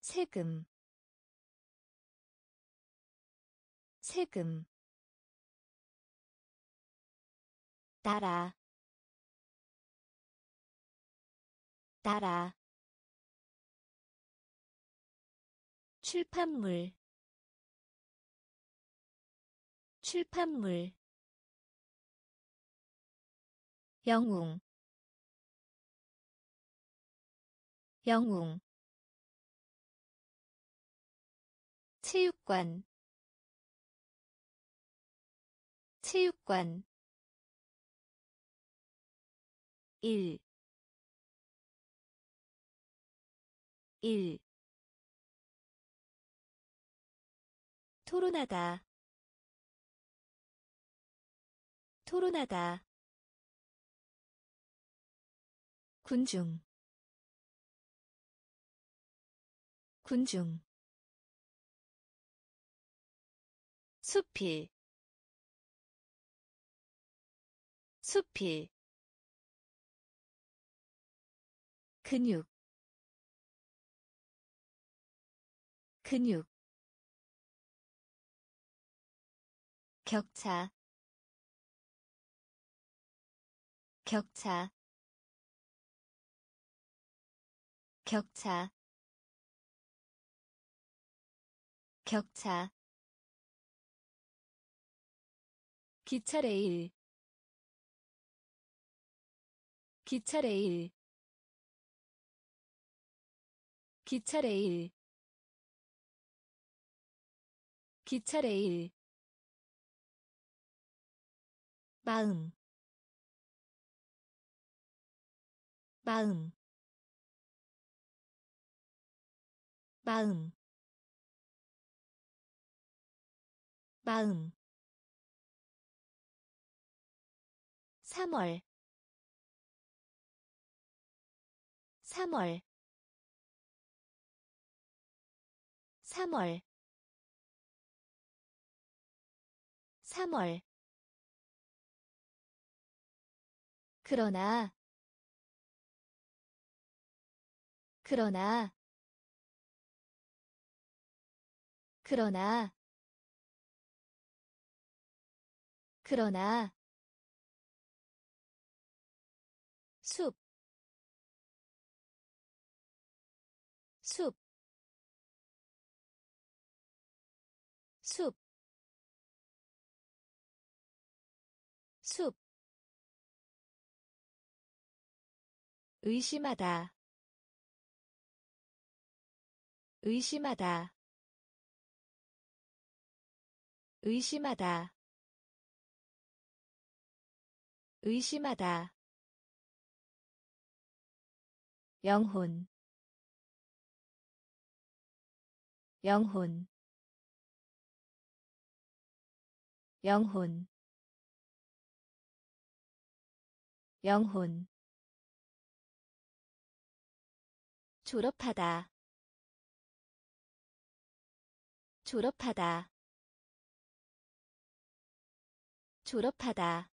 세금 세금 따라 따라. 출판물 출판물. 영웅 영웅. 체육관 체육관 1 1 토론하다. 토론하다. 군중. 군중. 숲이 숲이 근육 근육 격차 격차 격차 격차. 기차 레일 기차 레일 기차 레일. 기차 레일. 마음. 마음. 마음. 마음. 3월. 3월 3월. 3월. 그러나 그러나 그러나 그러나 의심하다, 의심하다, 의심하다, 의심하다. 영혼. 영혼. 영혼. 영혼 졸업하다. 졸업하다. 졸업하다.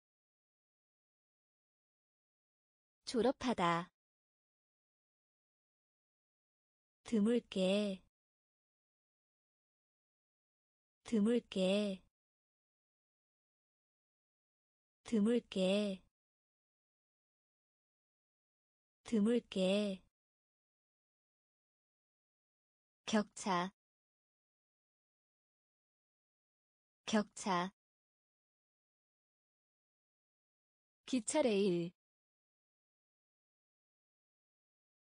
졸업하다. 드물게. 드물게. 드물게. 드물게 격차 격차 기차 레일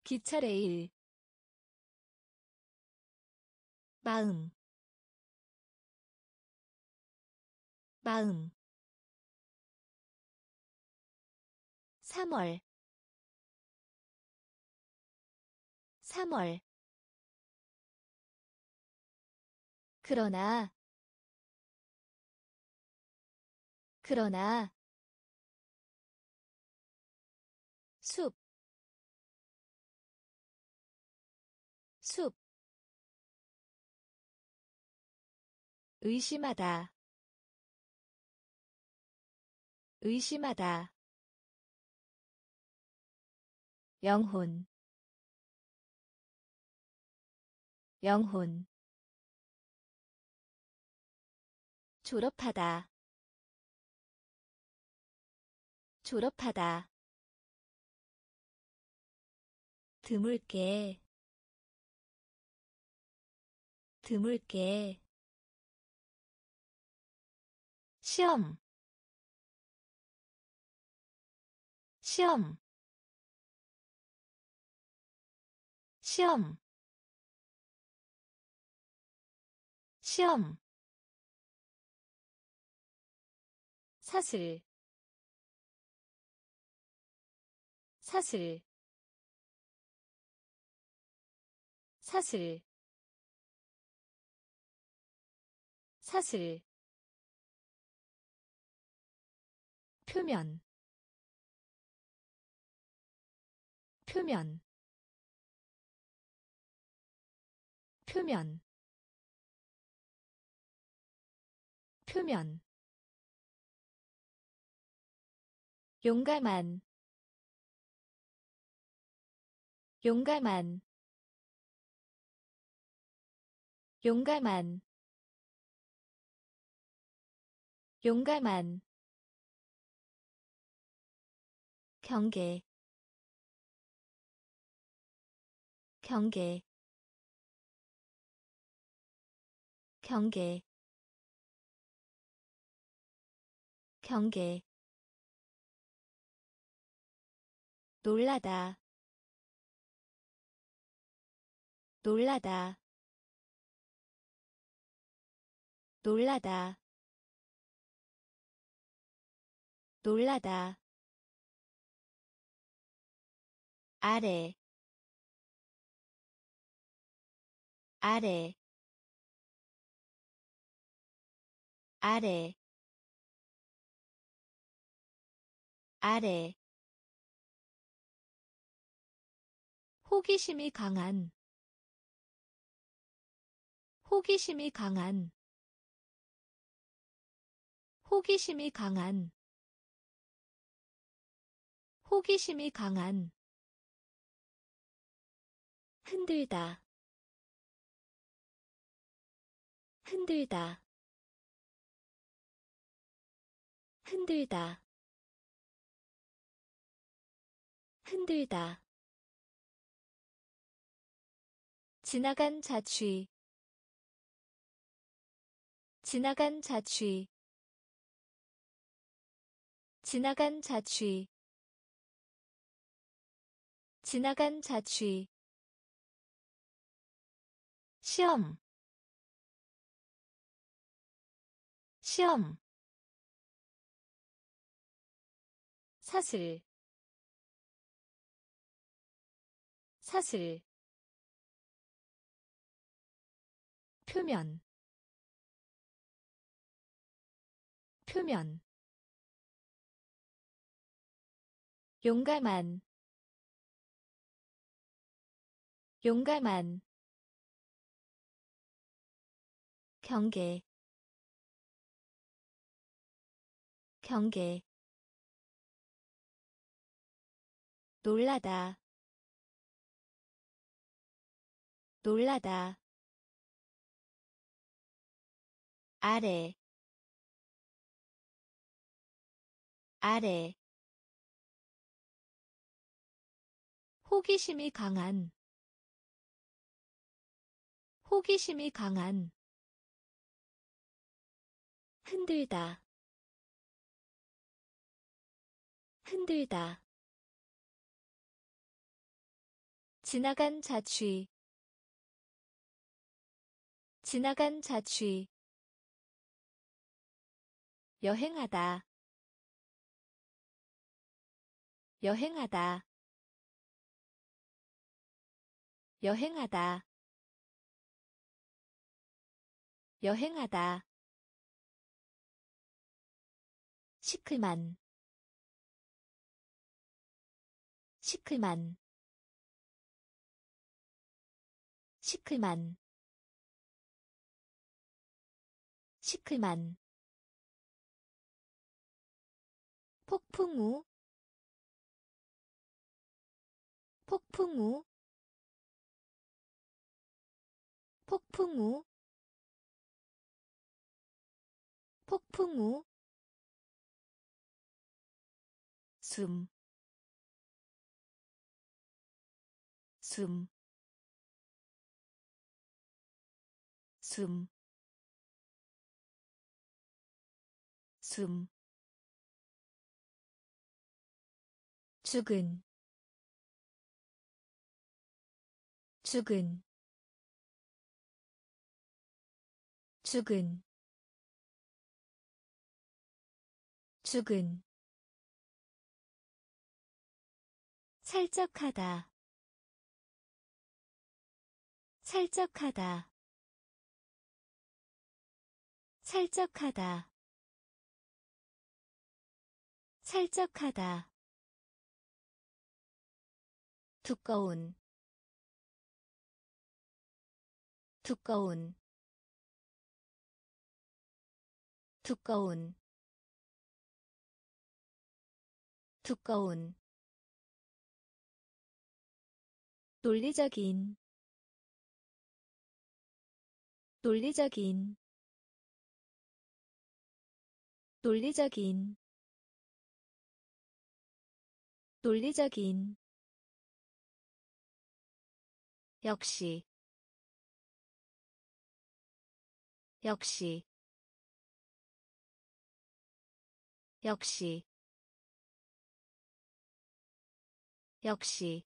기차 레일 마음 마음. 3월 3월 그러나 그러나 숲, 숲, 의심하다 의심하다. 영혼 영혼 졸업하다. 졸업하다. 드물게. 드물게. 시험. 시험. 시험. 시험 사슬 사슬 사슬 사슬 표면 표면 표면 표면 용감한 용감한 용감한 용감한 경계 경계 경계 경계 놀라다. 놀라다. 놀라다. 놀라다. 아래. 아래. 아래. 아래 호기심이 강한. 호기심이 강한. 호기심이 강한. 호기심이 강한. 흔들다. 흔들다. 흔들다. 흔들다 지나간 자취. 지나간 자취. 지나간 자취. 지나간 자취. 시험. 시험. 사슬. 사슬 표면 표면 용감한 용감한 경계 경계 놀라다 놀라다 아래 아래. 호기심이 강한 호기심이 강한. 흔들다 흔들다. 지나간 자취 지나간 자취 여행하다. 여행하다. 여행하다. 여행하다. 시클만. 시클만. 시클만. 시클만 폭풍우 폭풍우 폭풍우 폭풍우 숨, 숨, 숨, 숨. 죽은 죽은 죽은 죽은. 살짝하다. 살짝하다. 살짝하다. 살짝하다 두꺼운 두꺼운 두꺼운 두꺼운. 논리적인 논리적인 논리적인 논리적인 역시 역시 역시 역시.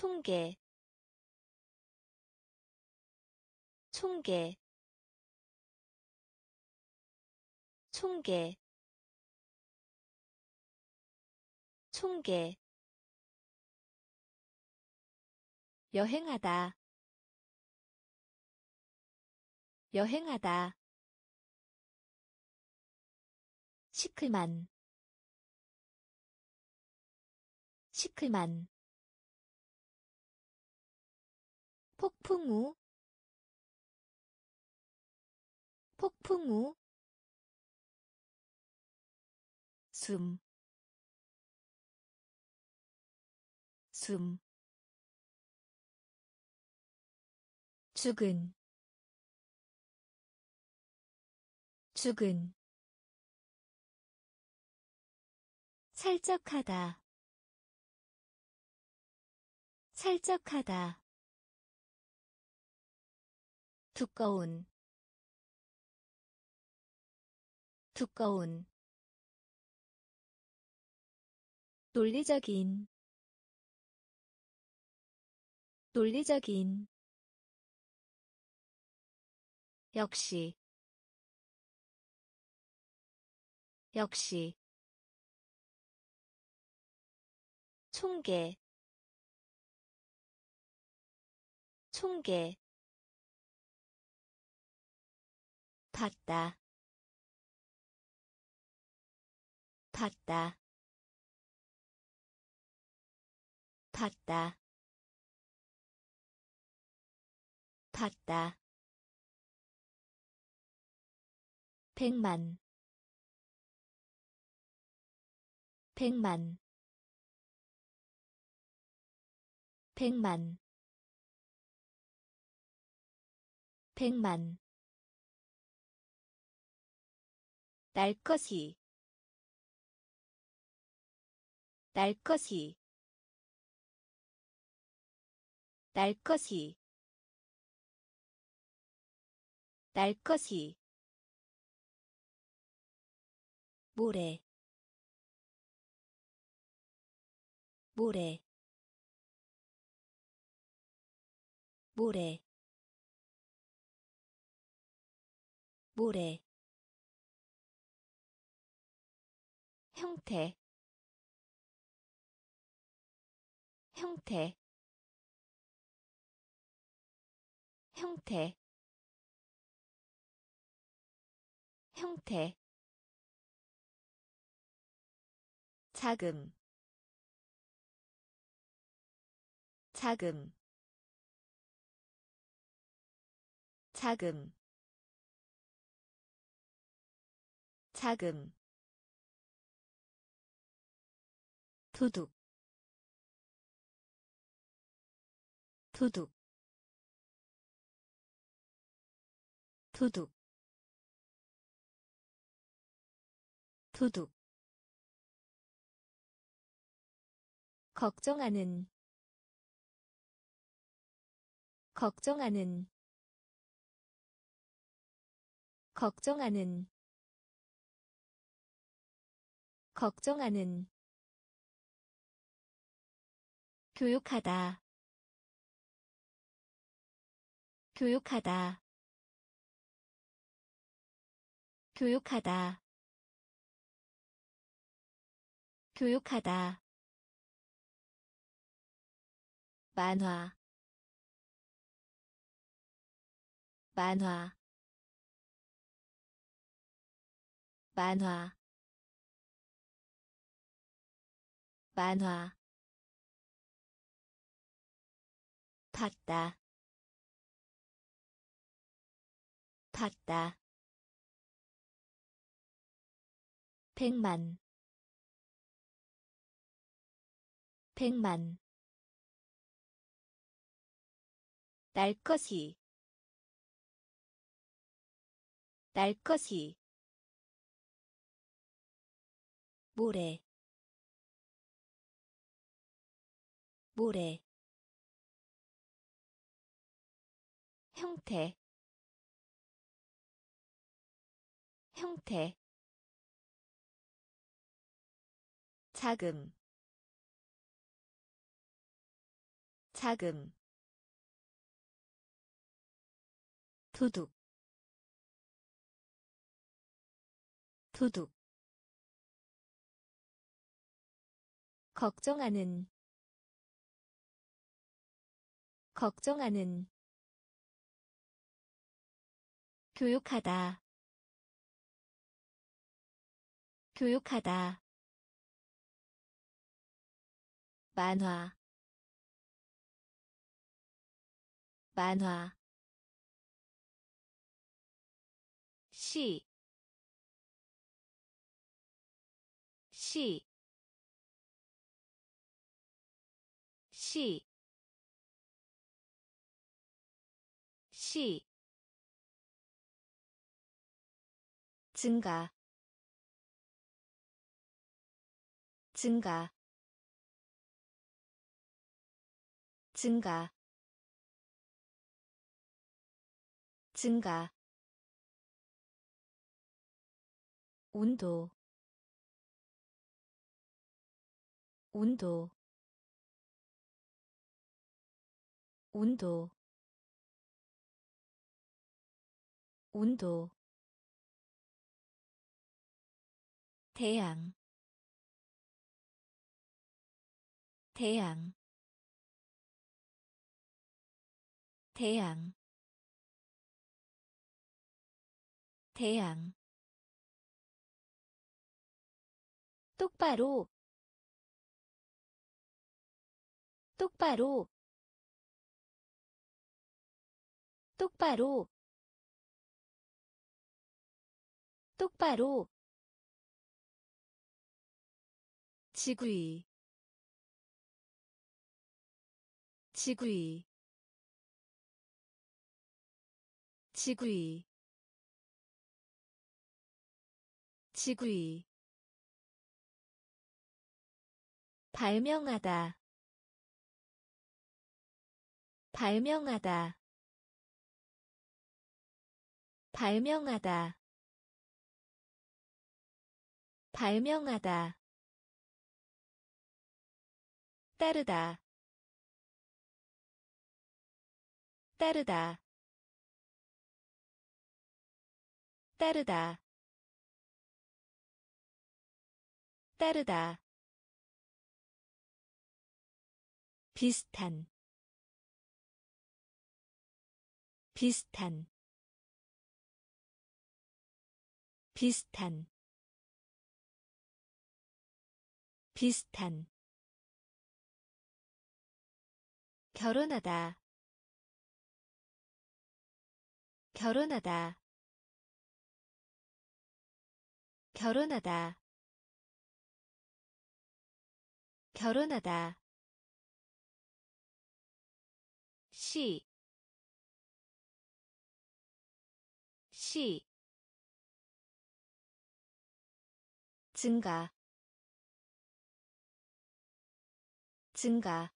총계 총계 총계 총계 여행하다. 여행하다. 시클만. 시클만. 폭풍우. 폭풍우. 숨, 숨, 죽은, 죽은, 살짝하다. 살짝하다. 두꺼운. 두꺼운. 논리적인. 논리적인 역시 역시 총계 총계 봤다 봤다 봤다 봤다 백만. 백만. 백만. 백만. 날 것이. 날 것이. 날 것이. 날 것이 모래 모래 모래 모래. 형태 형태 형태 형태 자금 자금 자금 자금. 도둑 도둑. 도둑 도둑 걱정하는 걱정하는 걱정하는 걱정하는. 교육하다 교육하다. 교육하다. 교육하다 만화. 만화. 만화. 만화. 봤다. 봤다. 백만. 백만 날 것이. 날 것이. 모래. 모래. 형태. 형태. 자금. 자금 도둑 도둑 걱정하는 걱정하는 교육하다 교육하다 만화 만화 시, 시, 시, 시, 증가, 증가, 증가, 증가 온도 온도 온도 온도. 태양 태양. 태양 태양 똑바로. 똑바로. 똑바로. 똑바로. 지구이. 지구이. 지구이. 지구이 발명하다. 발명하다. 발명하다. 발명하다. 따르다. 따르다. 따르다. 따르다 비슷한 비슷한 비슷한 비슷한. 결혼하다 결혼하다 결혼하다 결혼하다 시, 시, 증가, 증가,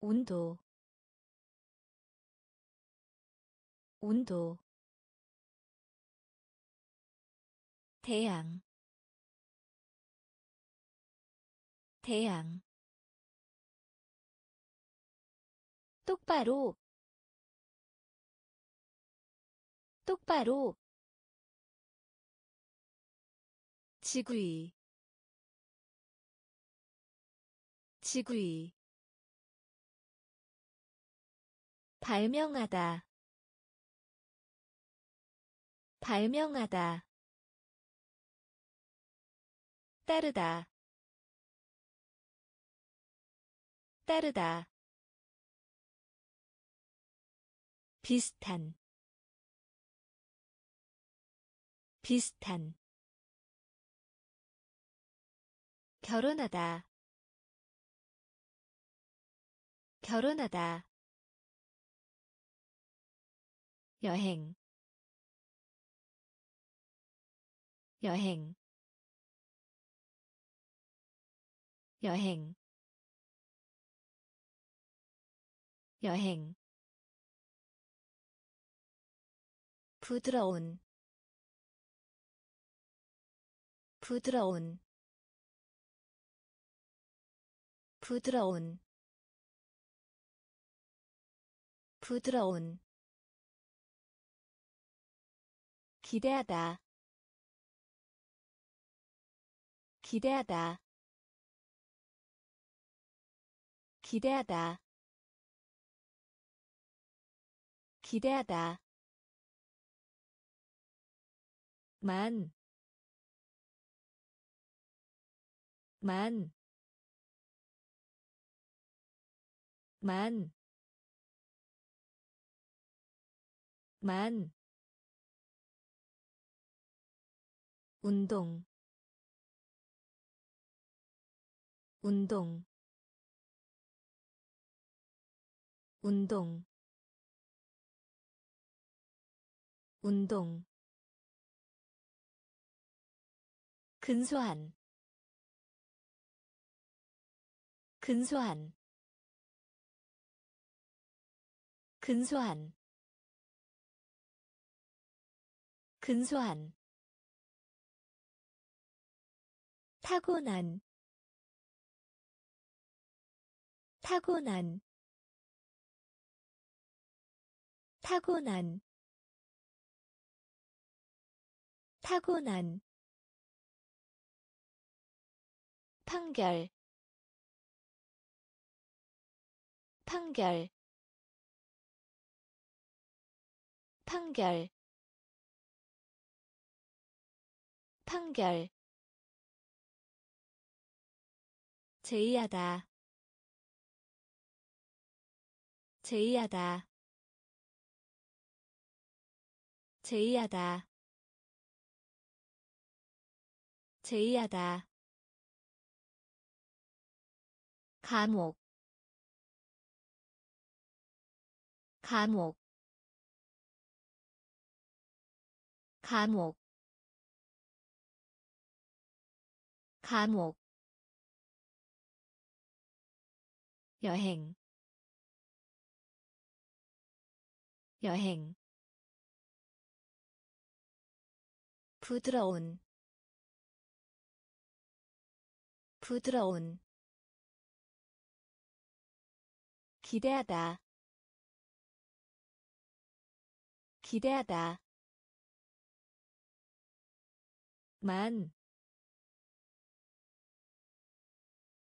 온도, 온도, 태양, 태양, 똑바로. 똑바로. 지구이. 지구이. 발명하다. 발명하다. 따르다. 따르다 비슷한 비슷한 결혼하다 결혼하다 여행 여행 여행 여행 부드러운 부드러운 부드러운 부드러운. 기대하다 기대하다. 기대하다 기대하다 만, 만, 만, 만, 운동 운동. 운동. 운동 근소한 근소한 근소한 근소한. 타고난 타고난. 타고난 타고난 판결. 판결. 판결. 판결. 제의하다. 제의하다. 제의하다. 제의하다 감옥. 감옥. 감옥. 감옥. 여행. 여행. 부드러운. 부드러운 기대하다. 기대하다. 만,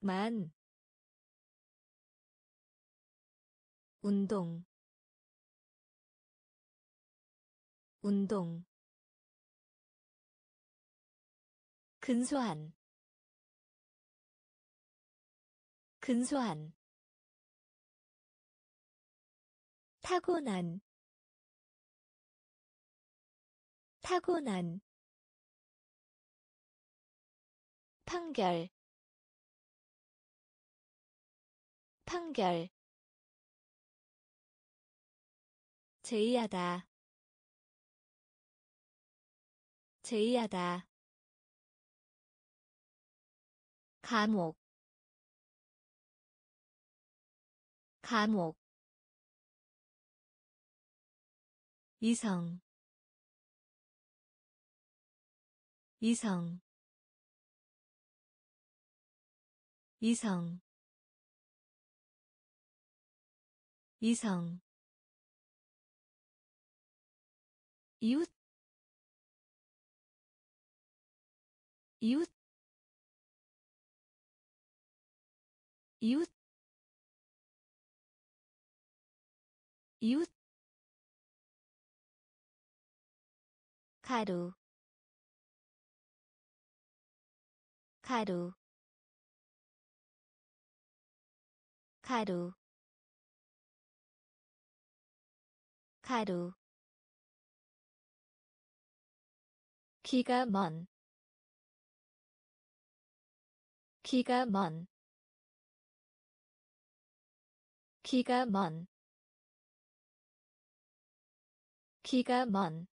만, 운동, 운동, 근소한, 근소한, 타고난, 타고난 판결 판결 제의하다 제의하다 감옥 감옥 이성 이성 이성 이성. 이웃 이웃 이웃 이웃 가루 가루 가루 가루. 기가 먼 기가 먼 기가 먼 기가 먼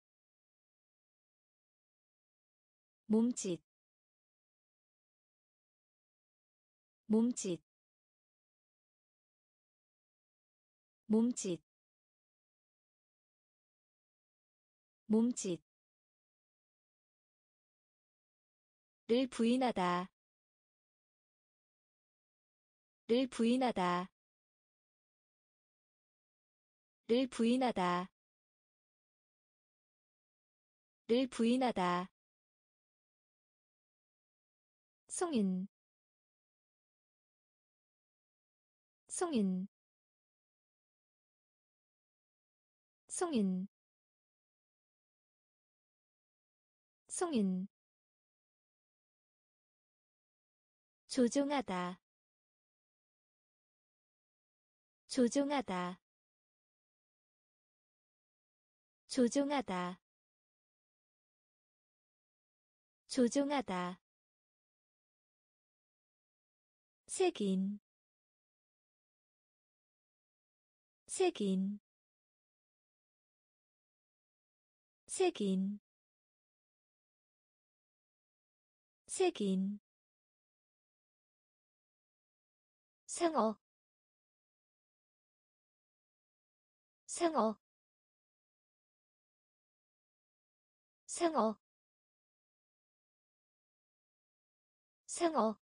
몸짓 몸짓 몸짓 몸짓. 를 부인하다 를 부인하다 를 부인하다 를 부인하다 송인. 송인. 송인. 송인. 조종하다. 조종하다. 조종하다. 조종하다 색인 색인 색인 색인 상어. 상어. 상어. 상어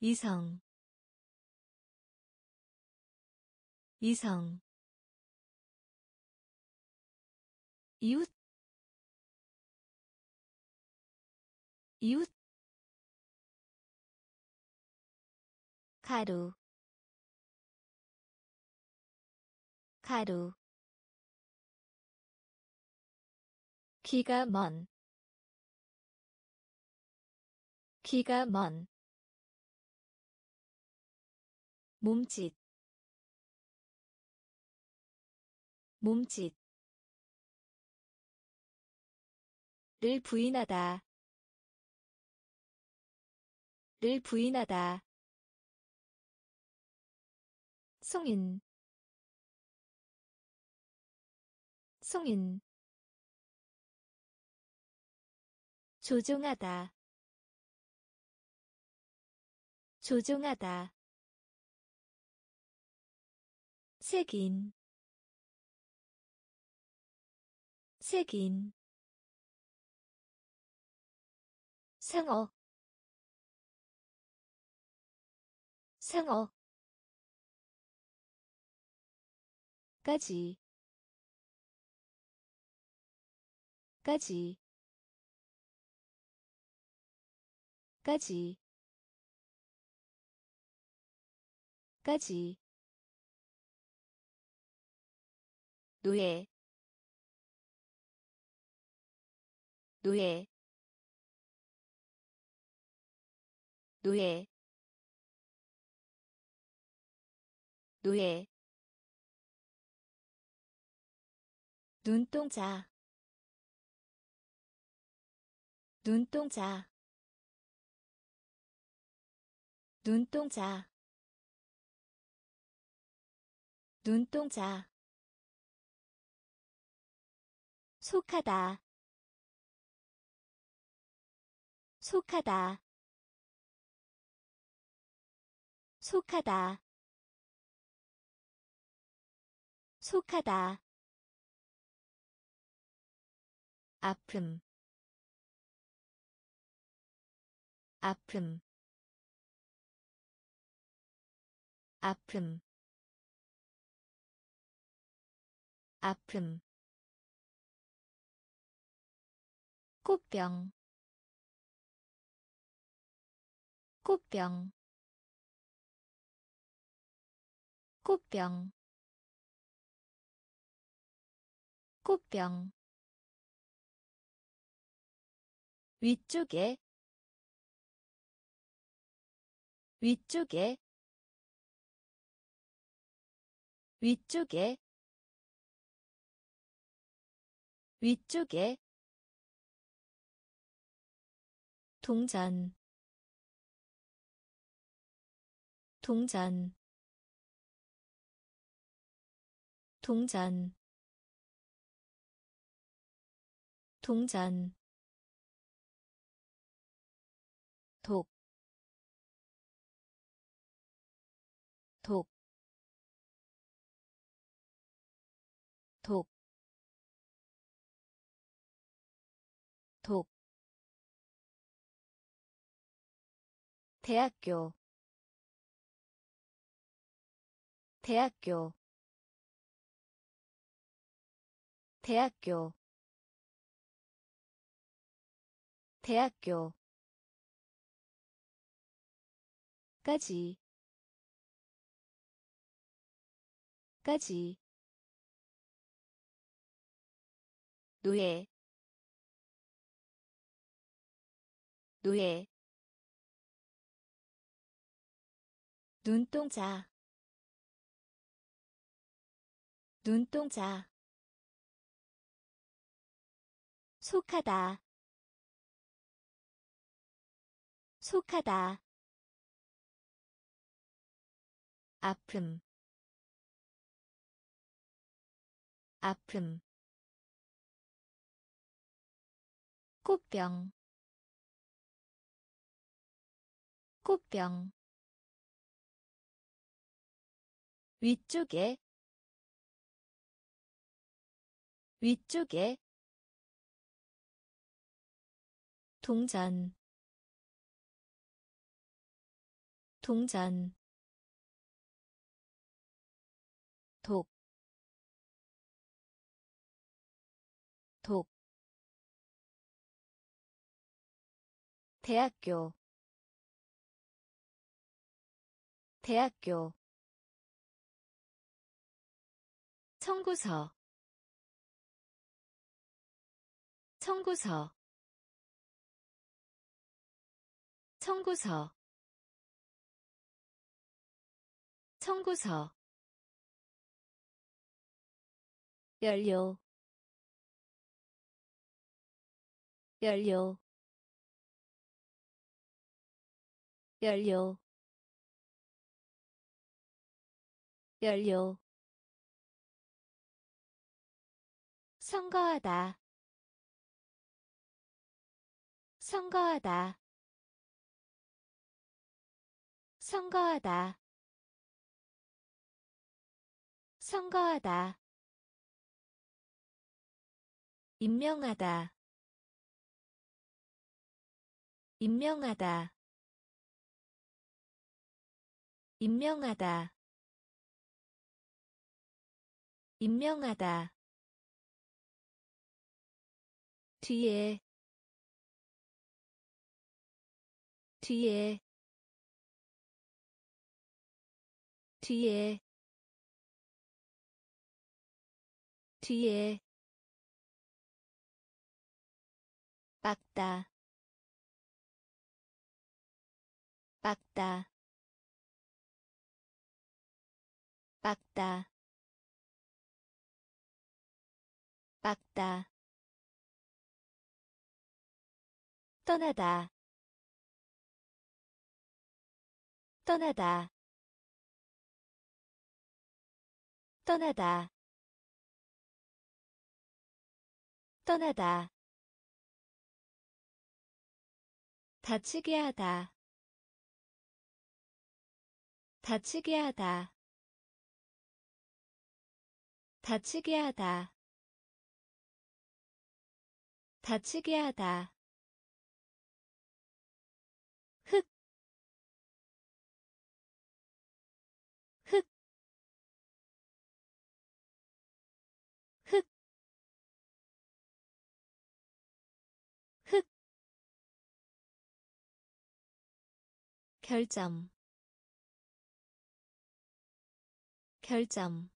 이성 이성 이웃 이웃 가루 가루 기가 먼 기가 먼 몸짓 몸짓 를 부인하다 를 부인하다. 송인 송인. 조종하다 조종하다 색인 색인 상어. 상어. 까지. 까지. 까지. 까지 노예 노예 노예 노예 눈동자 눈동자 눈동자 눈동자 속하다. 속하다. 속하다. 속하다. 아픔. 아픔. 아픔. 아픔 꽃병. 꽃병. 꽃병. 꽃병. 위쪽에. 위쪽에. 위쪽에. 위쪽에 동전. 동전. 동전. 동전 대학교, 대학교, 대학교, 대학교. 까지 까지. 노예 노예 눈동자. 눈동자. 속하다. 속하다. 아픔. 아픔. 꽃병. 꽃병 위쪽에 위쪽에 동전 동전 독, 독, 대학교, 대학교, 청구서, 청구서, 청구서, 청구서. 연료 연료 연료 연료 선거하다. 선거하다. 선거하다. 선거하다. 임명하다. 임명하다. 임명하다. 임명하다 뒤에. 뒤에. 뒤에. 뒤에. 빡다. 빡다. 빡다. 빡다 떠나다. 떠나다. 떠나다. 떠나다. 다치게 하다. 다치게 하다. 다치게 하다. 다치게 하다 결점. 결점.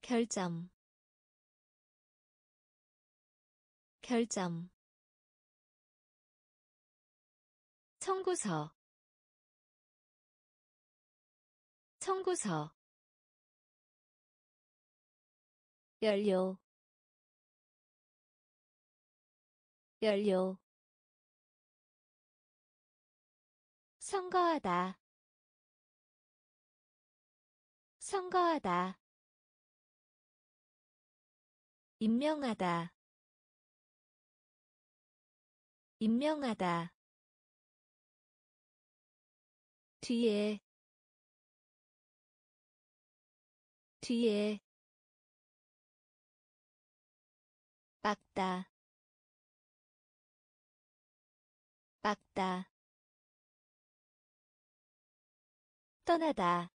결점. 결점. 청구서. 청구서. 연료. 연료 선거하다. 선거하다. 임명하다. 임명하다. 뒤에. 뒤에. 빡다. 빡다 떠나다.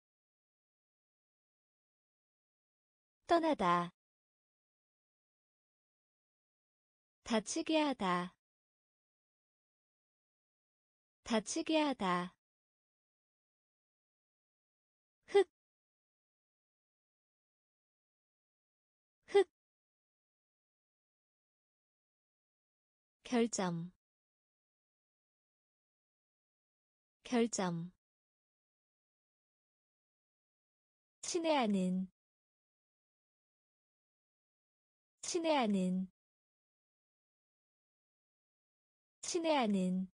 떠나다. 다치게 하다. 다치게 하다. 결점, 결점, 친애하는 친애하는 친애하는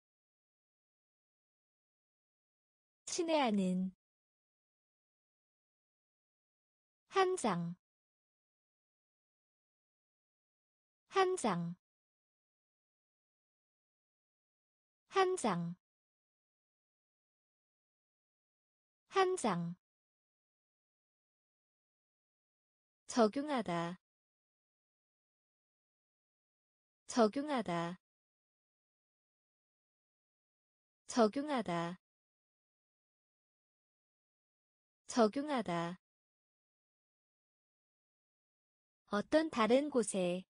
친애하는 한 장, 한 장, 한 장, 한 장. 적용하다. 적용하다. 적용하다. 적용하다. 어떤 다른 곳에?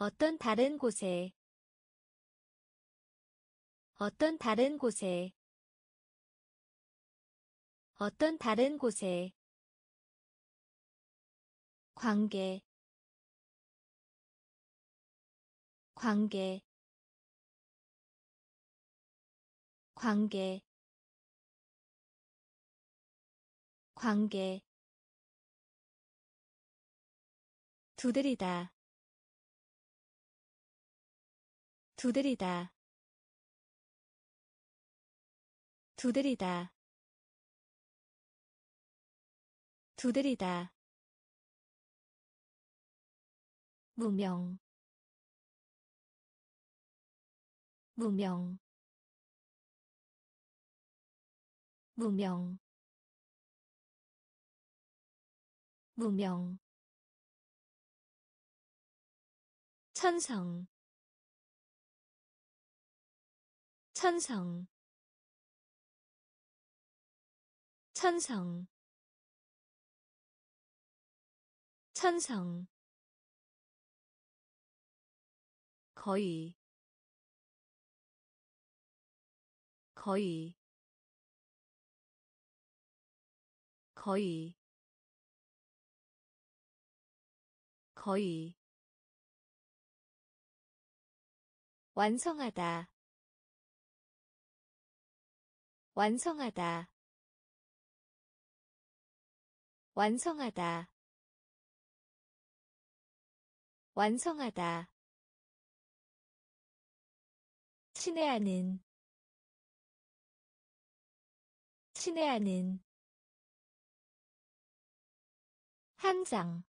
어떤 다른 곳에? 어떤 다른 곳에? 어떤 다른 곳에 관계 관계 관계 관계. 두드리다 두드리다. 두드리다 두드리다 무명. 무명. 무명. 무명. 천성. 천성. 천성. 천성 거의 거의 거의 거의. 완성하다. 완성하다. 완성하다. 완성하다 친애하는 친애하는 한 장,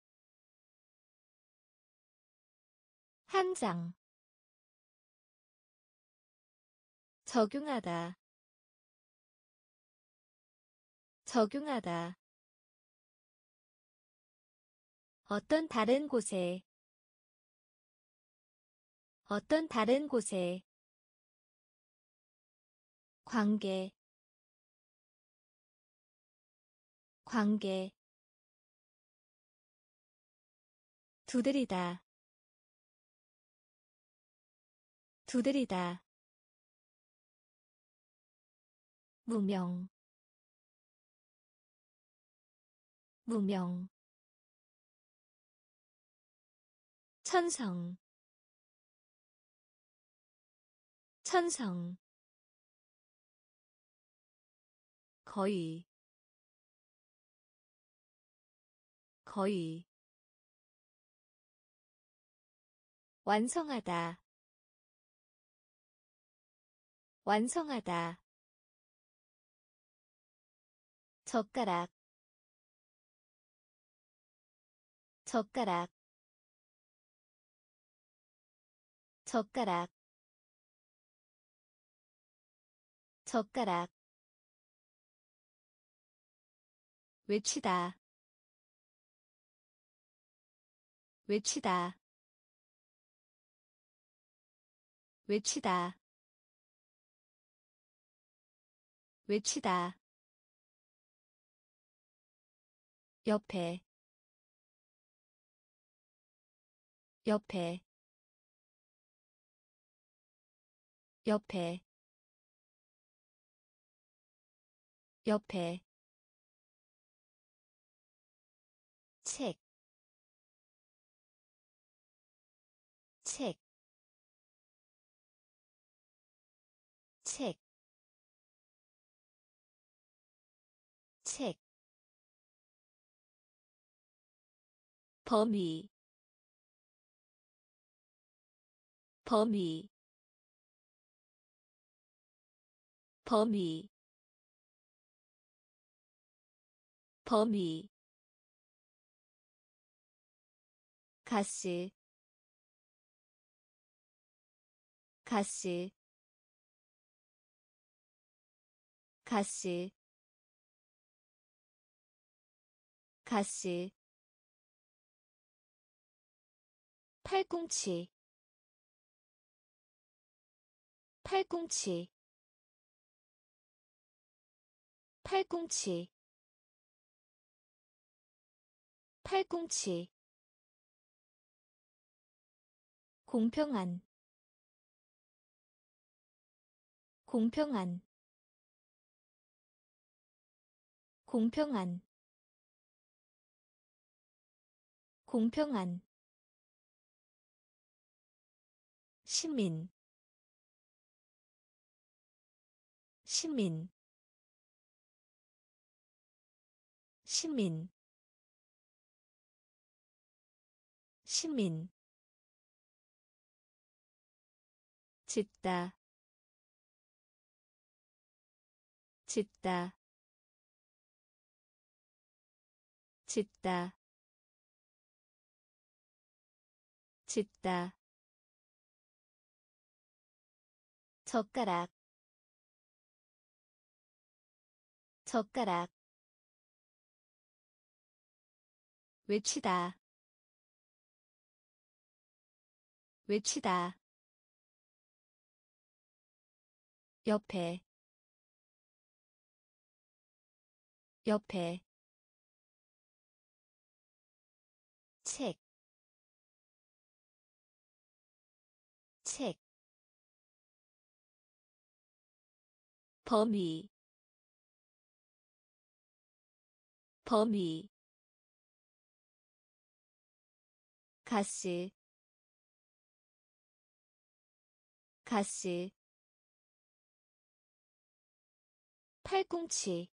한 장. 적용하다, 적용하다. 어떤 다른 곳에, 어떤 다른 곳에, 관계 관계 두드리다 두드리다 무명 무명 천성 천성 거의 거의 완성하다 완성하다. 젓가락 젓가락 젓가락 젓가락 외치다. 외치다. 외치다. 외치다. 옆에. 옆에. 옆에. 옆에 범위 범위 범위 범위. 가스 가스 가스 가스 팔꿈치. 팔꿈치. 팔꿈치. 팔꿈치. 공평한. 공평한. 공평한. 공평한 시민 시민 시민 시민. 짓다 짓다 짓다 짓다 젓가락 젓가락 외치다 외치다 옆에 옆에 범위, 범위, 가스, 가스, 팔꿈치,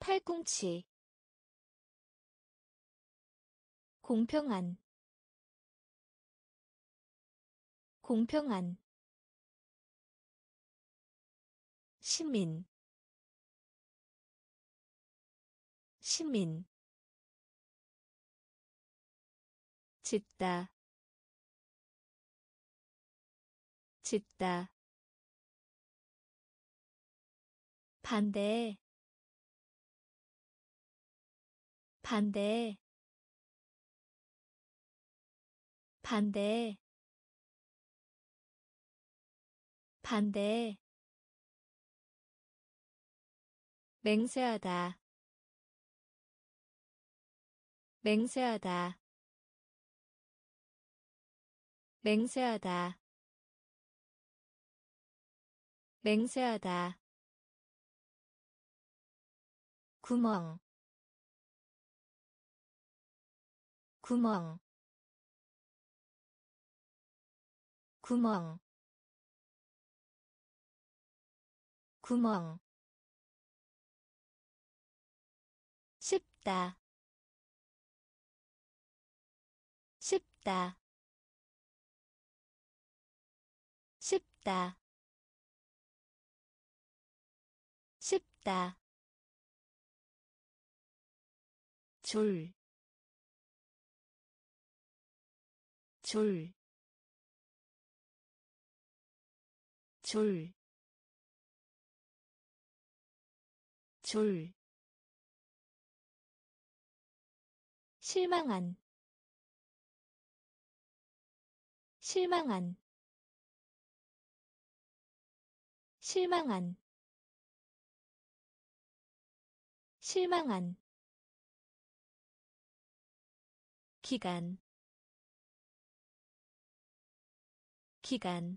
팔꿈치, 공평한 공평한 시민 시민 짓다 짓다. 반대 반대 반대 반대 맹세하다. 맹세하다. 맹세하다. 맹세하다. 구멍. 구멍. 구멍. 구멍 쉽다. 쉽다. 쉽다. 쉽다. 줄, 줄, 줄, 줄. 실망한. 실망한. 실망한. 실망한. 기간. 기간.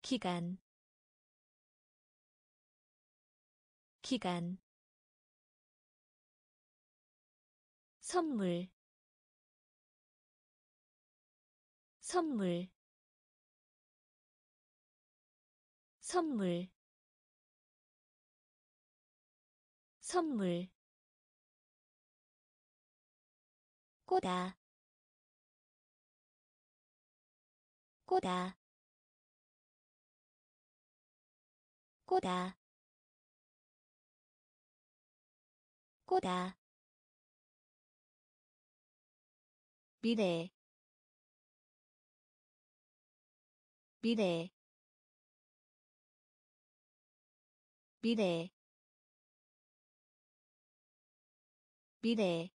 기간. 기간 선물 선물 선물 선물. 꼬다 꼬다. 꼬다 꼬다 미래 미래 미래 미래.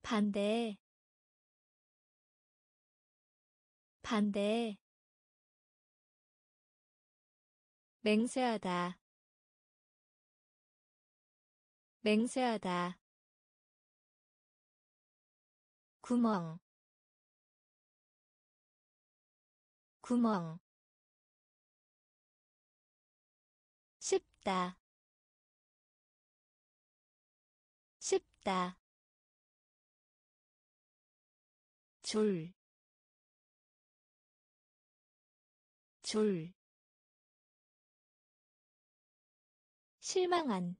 반대 반대. 맹세하다 맹세하다 구멍. 구멍. 쉽다. 쉽다. 줄, 줄, 실망한,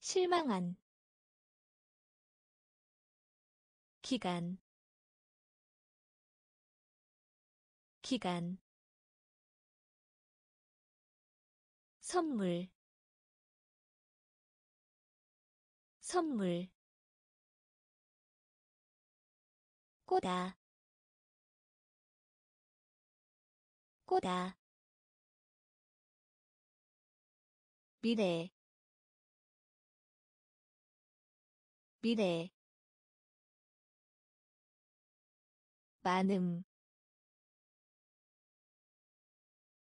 실망한, 기간, 기간, 선물, 선물, 꼬다 꼬다 미래 미래 많음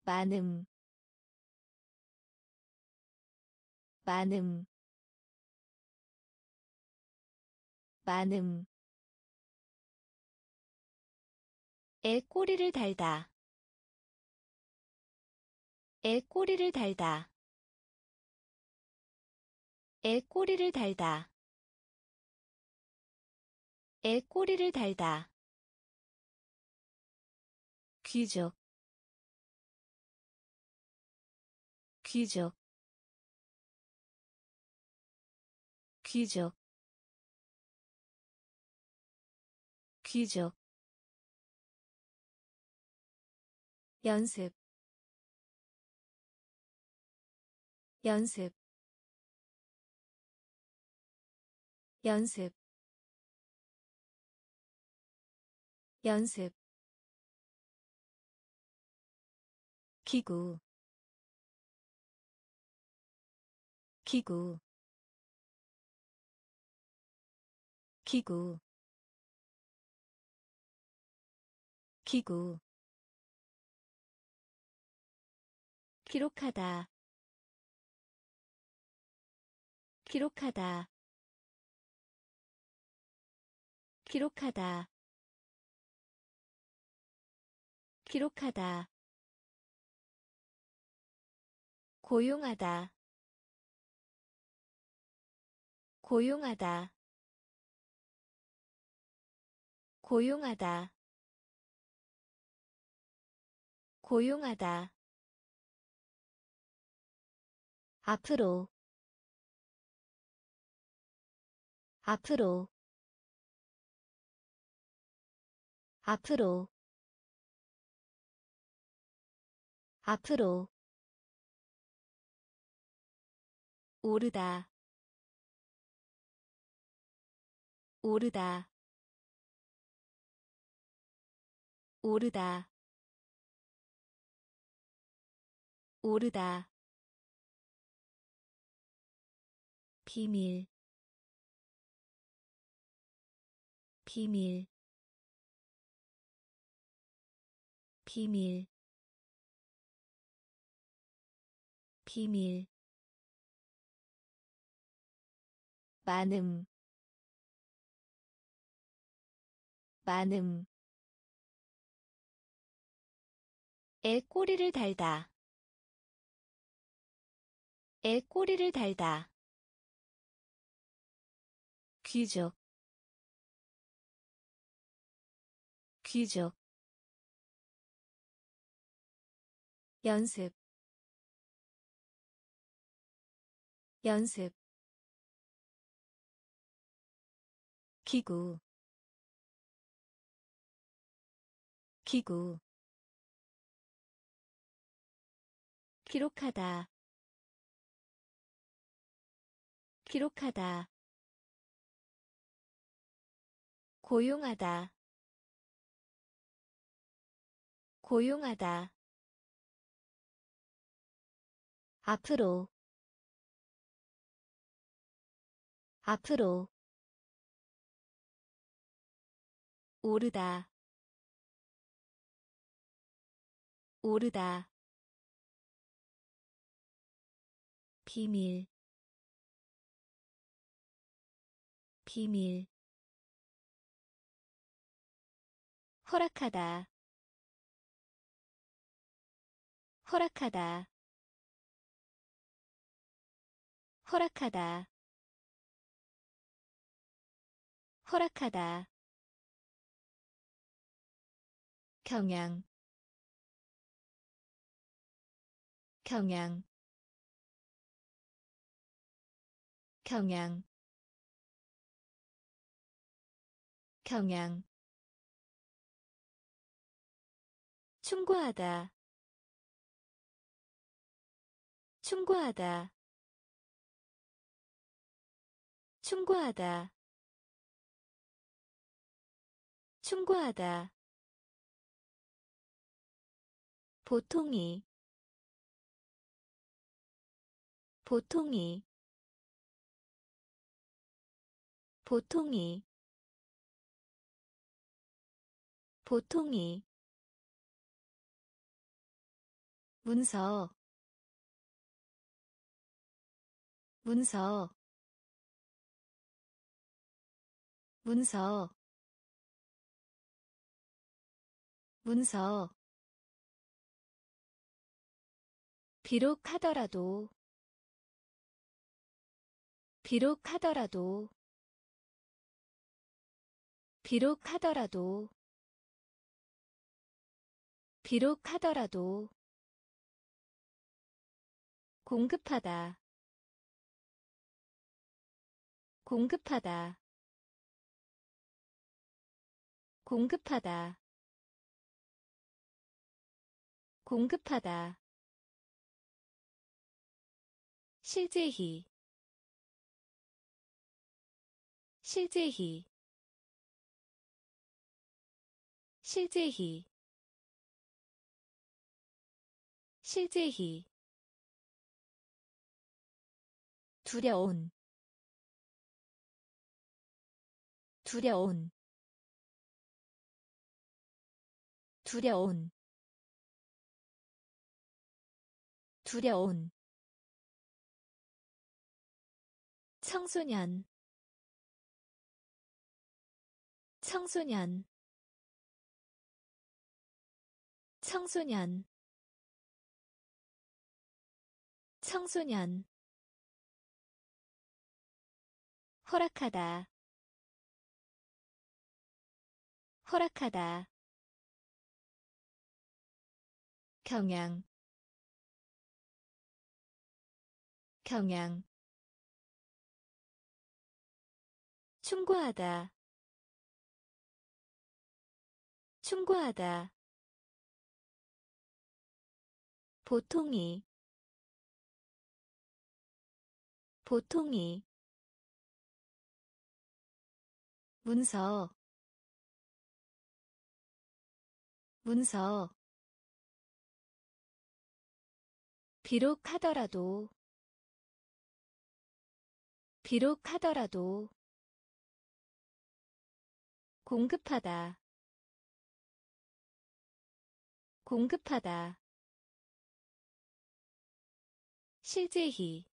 많음 많음 많음 애 꼬리를 달다. 애 꼬리를 달다. 애 꼬리를 달다. 애 꼬리를 달다. 귀족 귀족 귀족 귀족. 연습 연습. 연습 연습 기구 기구 기구 기구. 기록하다 기록하다. 기록하다 기록하다 고용하다. 고용하다. 고용하다. 고용하다. 앞으로. 앞으로. 앞으로. 앞으로 오르다. 오르다. 오르다. 오르다. 비밀. 비밀. 비밀. 비밀 많음. 많음. 애 꼬리를 달다. 애 꼬리를 달다. 귀족. 귀족. 연습. 연습 기구 기구. 기록하다 기록하다. 고용하다 고용하다. 앞으로 앞으로 오르다. 오르다. 비밀. 비밀. 허락하다. 허락하다. 허락하다. 허락하다 경향. 경향. 경향. 경향. 충고하다. 충고하다. 충고하다. 충고하다 보통이 보통이 보통이 보통이. 문서 문서 문서 문서 비록 하더라도 비록 하더라도 비록 하더라도 비록 하더라도 공급하다 공급하다 공급하다 공급하다 실제히 실제히 실제히 실제히. 두려운 두려운. 두려운. 두려운 청소년. 청소년. 청소년. 청소년. 허락하다. 허락하다. 경향 경향 충고하다. 충고하다. 보통이. 보통이. 문서. 문서. 비록 하더라도. 비록 하더라도 공급하다. 공급하다. 실제히.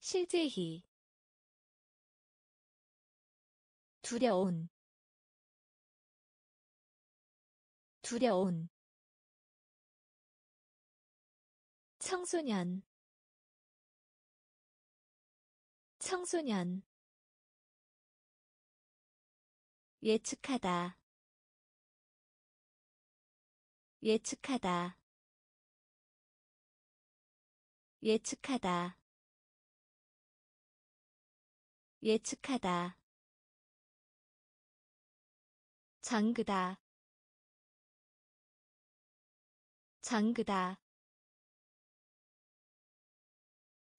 실제히. 두려운. 두려운. 청소년. 청소년 예측하다. 예측하다. 예측하다. 예측하다. 잠그다. 잠그다.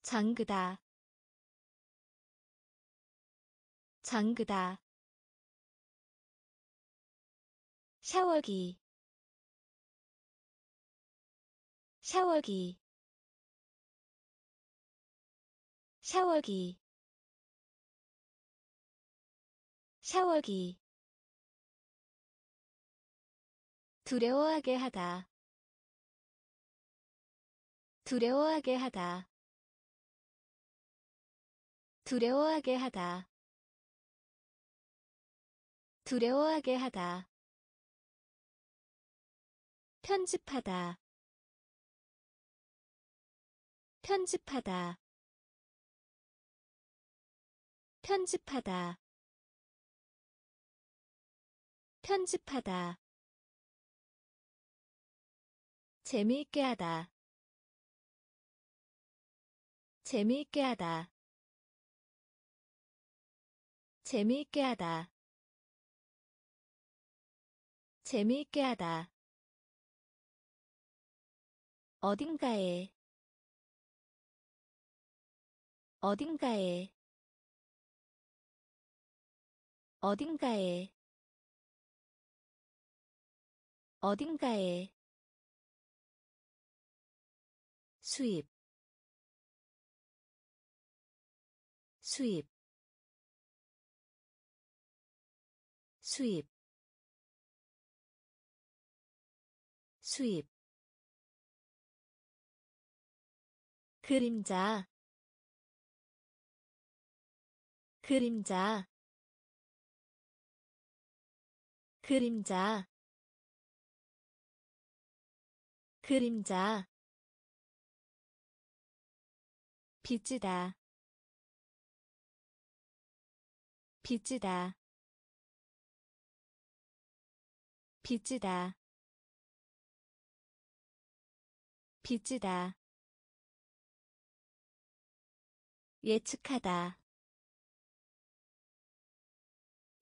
잠그다. 잠그다 샤워기. 샤워기. 샤워기. 샤워기. 두려워하게 하다. 두려워하게 하다. 두려워하게 하다. 두려워하게 하다 편집하다. 편집하다. 편집하다. 편집하다. 재미있게 하다. 재미있게 하다. 재미있게 하다. 재미있게 하다 어딘가에 어딘가에 어딘가에 어딘가에. 수입 수입 수입 수입 그림자 그림자 그림자 그림자. 빚지다 빚지다. 빚지다 빚지다 예측하다.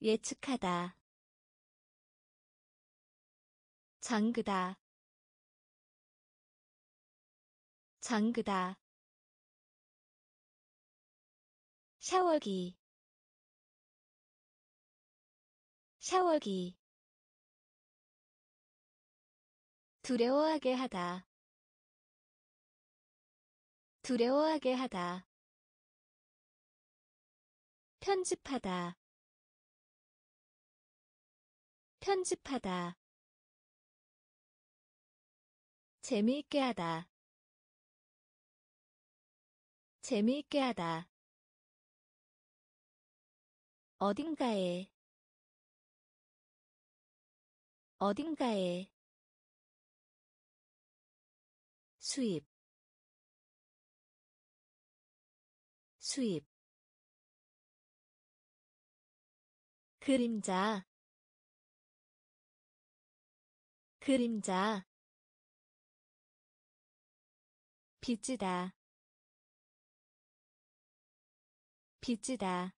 예측하다. 잠그다. 잠그다. 샤워기. 샤워기. 두려워하게 하다. 두려워하게 하다 편집하다. 편집하다. 재미있게 하다. 재미있게 하다. 어딘가에. 어딘가에. 수입. 수입 그림자 그림자 빚지다 빚지다.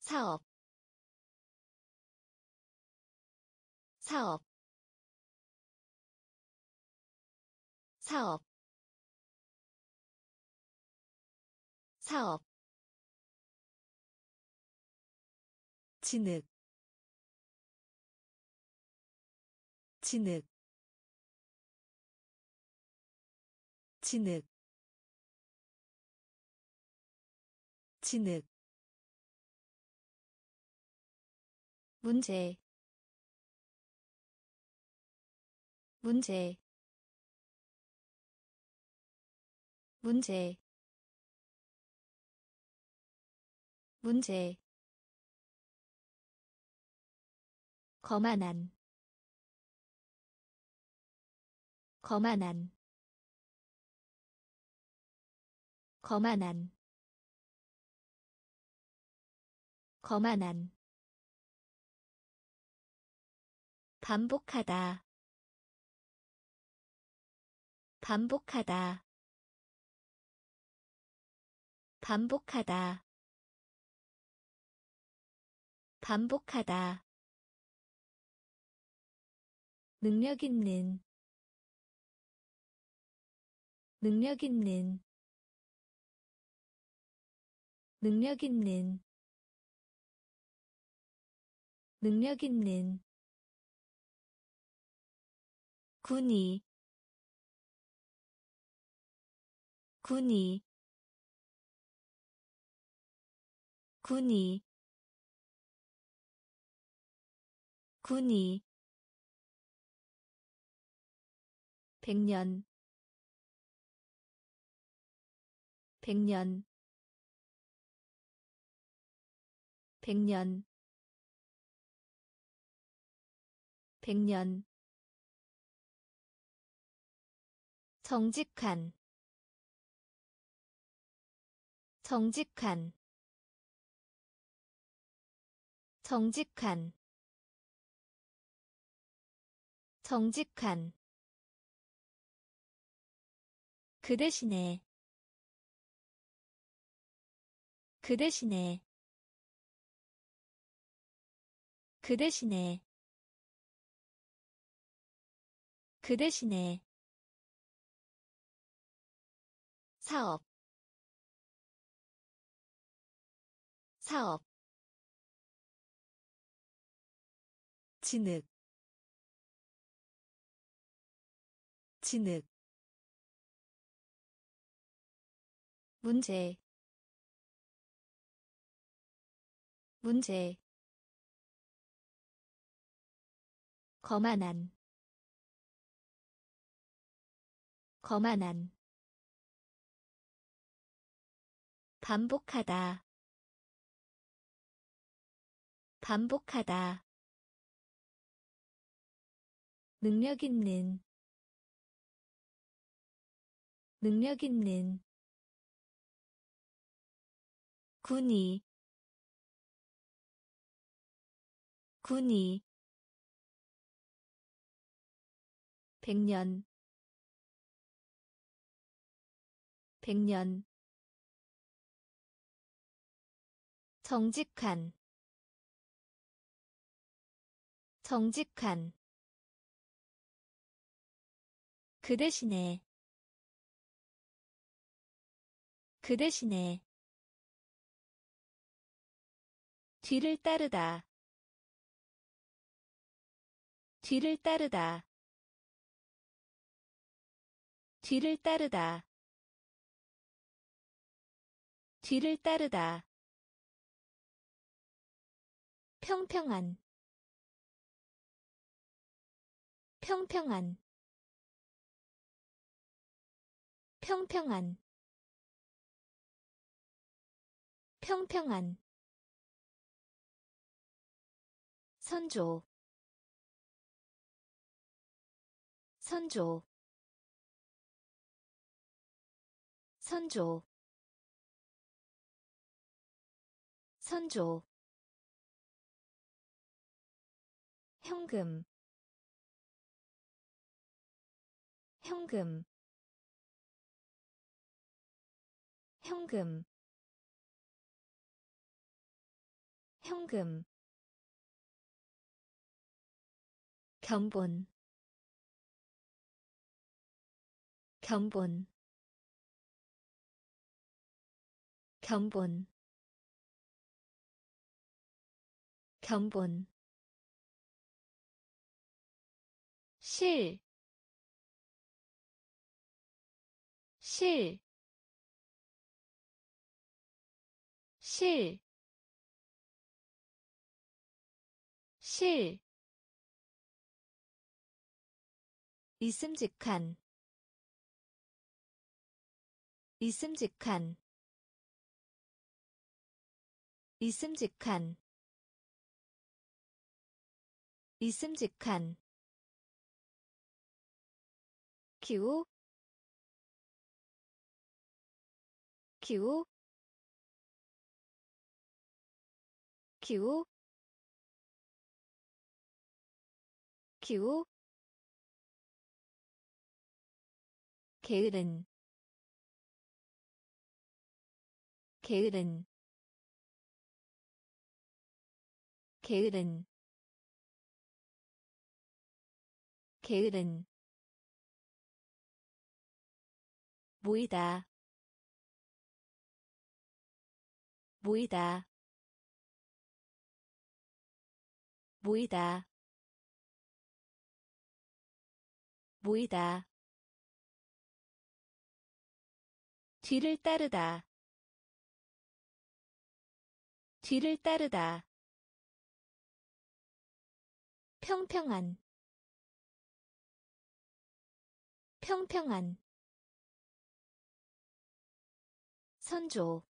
사업 사업 사업 사업 진흙. 진흙. 진흙. 진흙. 문제. 문제. 문제. 문제 거만한 거만한 거만한 거만한. 반복하다 반복하다 반복하다 반복하다 능력 있는 능력 있는 능력 있는 능력 있는 군이 군이 군이 군이 백년. 백년. 백년. 백년. 정직한. 정직한. 정직한. 정직한 그 대신에. 그 대신에. 그 대신에. 그 대신에. 사업. 사업. 진흙. 진흙 문제 문제 거만한 거만한 반복하다 반복하다 능력 있는 능력 있는 군이 군이 백년 백년 정직한 정직한. 그 대신에 그 대신에 뒤를 따르다. 뒤를 따르다. 뒤를 따르다. 뒤를 따르다. 평평한. 평평한. 평평한. 평평한 선조 선조 선조 선조. 현금 현금. 현금 현금 견본. 견본. 견본. 견본. 실, 실, 실, 실, 있음직한, 있음직한, 있음직한, 있음직한. 기후 기호 게으른 게으른 게으른 게으른. 모이다 모이다 모이다 모이다 뒤를 따르다. 뒤를 따르다. 평평한. 평평한. 선조.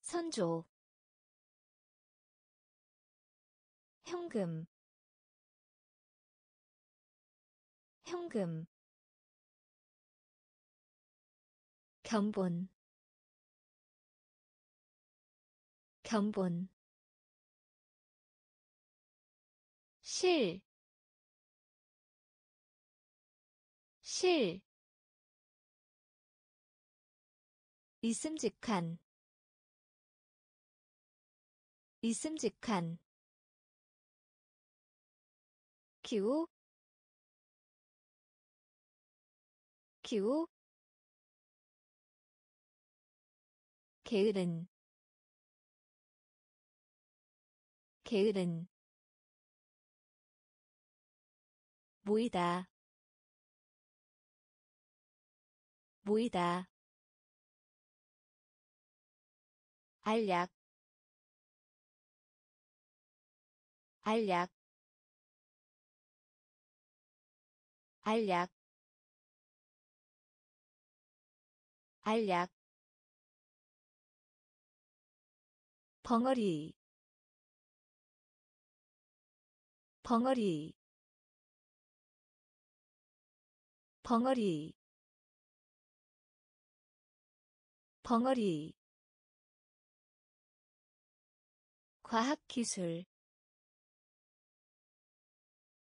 선조. 현금. 현금 견본. 견본. 실, 실, 있음직한, 있음직한, 기호, 기호, 게으른, 게으른 모이다 모이다 알약 알약 알약 알약 벙어리 벙어리 벙어리 벙어리. 과학기술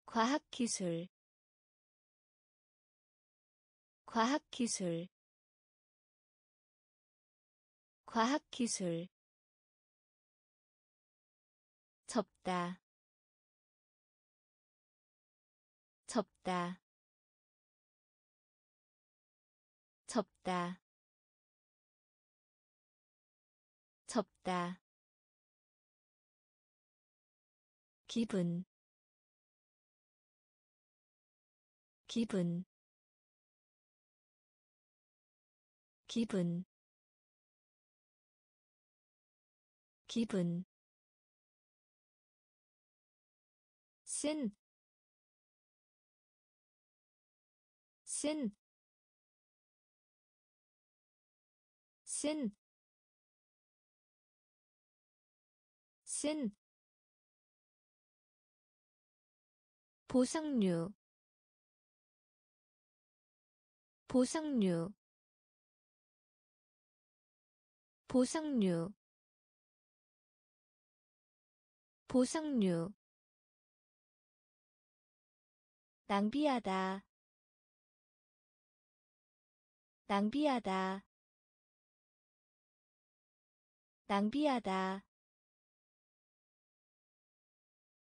과학기술. 과학기술 과학기술 접다. 접다. 접다. 접다. 기분. 기분. 기분. 기분 쓴, 쓴, 쓴, 쓴. 보상류 보상류 보상류 보상류 낭비하다. 낭비하다. 낭비하다.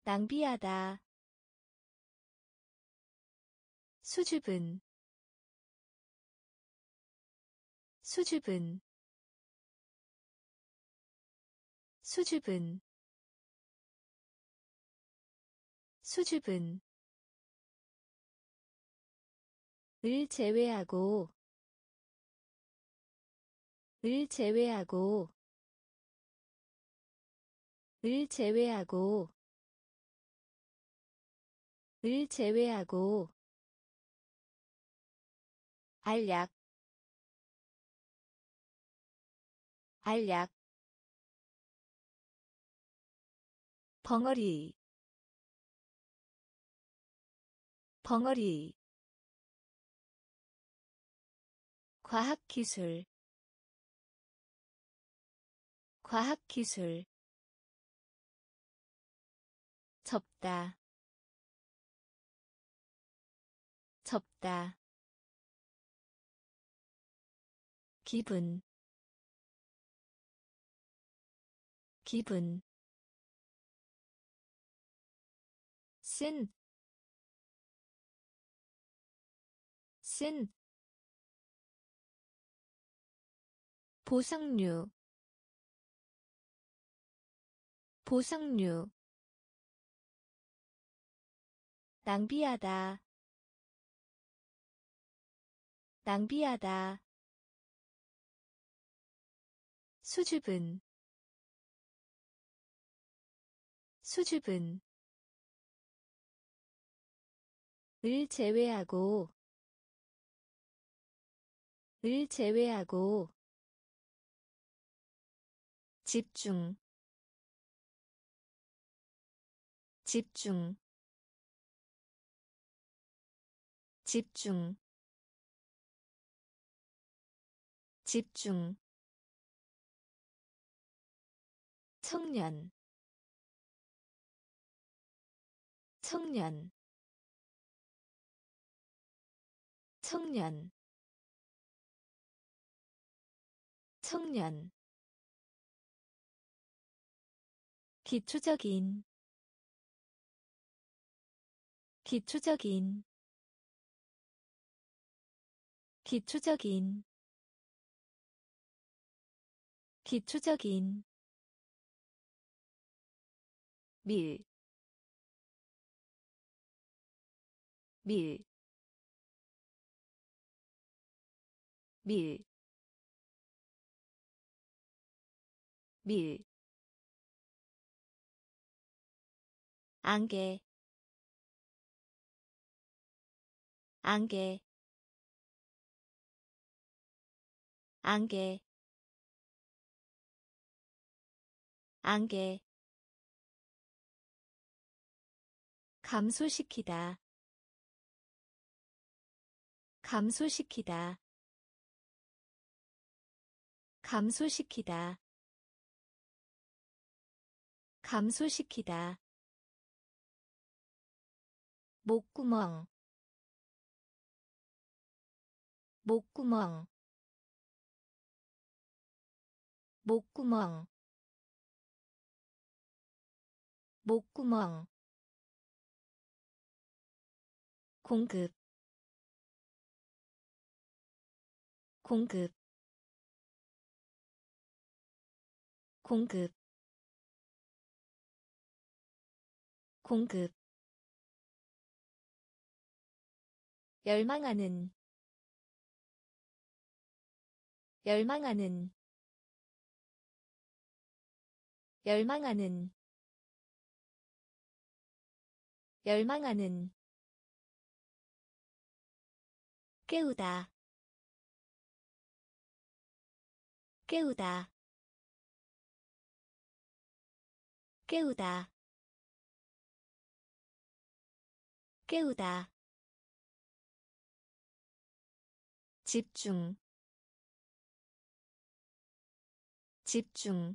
낭비하다. 수줍은. 수줍은. 수줍은. 수줍은 을 제외하고 을 제외하고 을 제외하고 을 제외하고 알약 알약 벙어리 벙어리 과학기술 과학기술 접다 접다 기분 기분 쓴, 쓴, 보상류, 보상류, 낭비하다, 낭비하다, 수줍은, 수줍은. 을 제외하고. 을 제외하고 집중. 집중. 집중. 집중. 청년. 청년. 청년. 청년 기초적인 기초적인 기초적인 기초적인. 밀, 밀, 밀, 밀, 안개, 안개, 안개, 안개, 감소시키다 감소시키다 감소시키다 감소시키다 목구멍 목구멍 목구멍 목구멍. 공급 공급 공급. 공급 열망하는 열망하는 열망하는 열망하는. 깨우다 깨우다 깨우다. 깨우다 집중. 집중.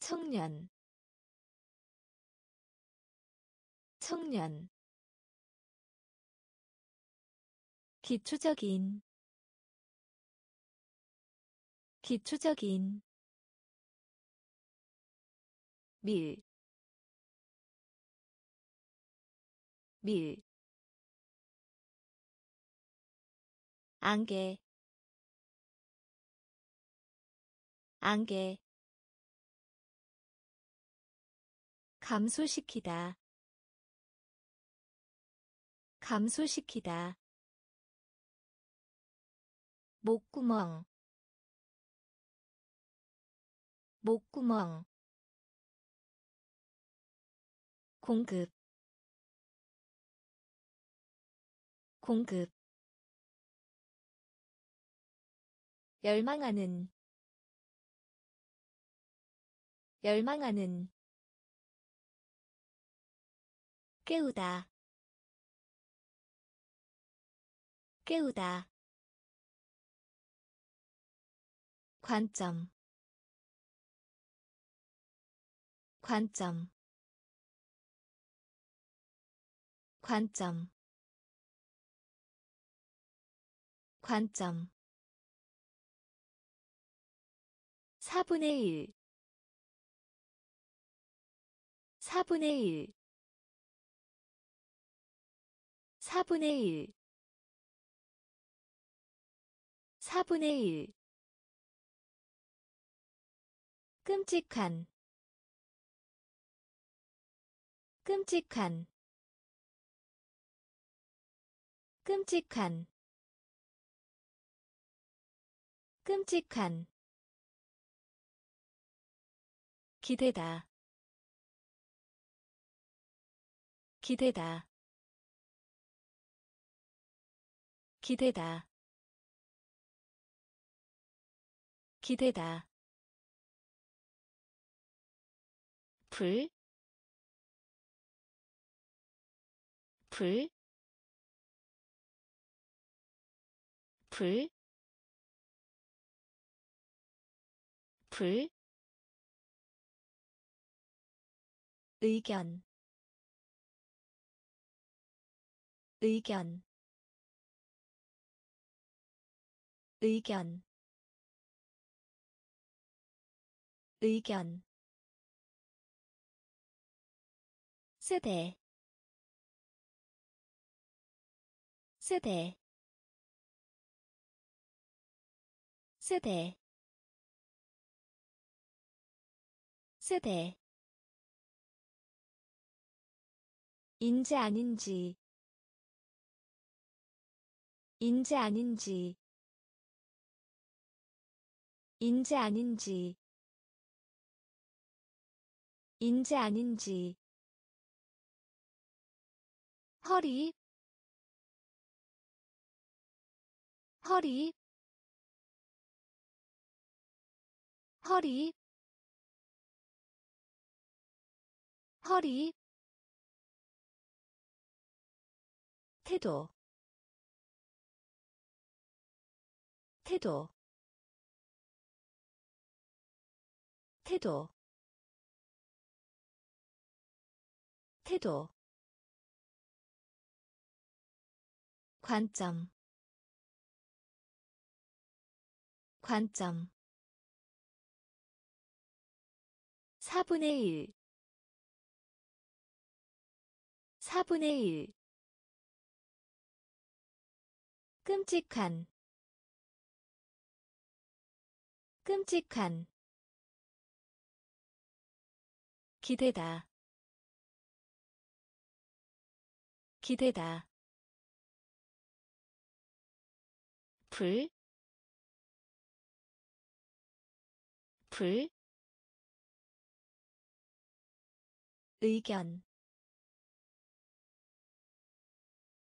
청년. 청년. 기초적인. 기초적인. 밀, 밀, 안개, 안개, 감소시키다, 감소시키다, 목구멍, 목구멍 공급 공급 열망하는 열망하는 깨우다 깨우다. 관점 관점 관점 관점 4분의 1 4분의 1 4분의 1 4분의 1 끔찍한. 끔찍한. 끔찍한. 끔찍한 기대다. 기대다. 기대다. 기대다. 불, 불, 불, 불, 의견, 의견, 의견, 의견. 세대 세대 세대 세대 인재 아닌지. 인재 아닌지. 인재 아닌지. 인재 아닌지. 허리. 허리. 허리. 허리 태도 태도 태도 태도. 관점 관점. 4분의 1 4분의 1 끔찍한 끔찍한 기대다 기대다 불, 불, 의견,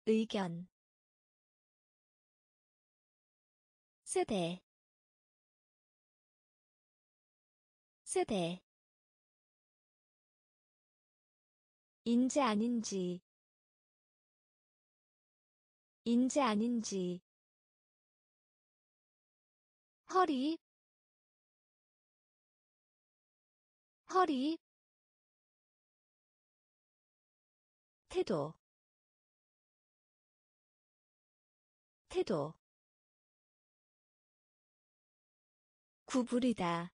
의견, 세대, 세대, 인재 아닌지, 인재 아닌지 허리 허리 태도 태도 구부리다.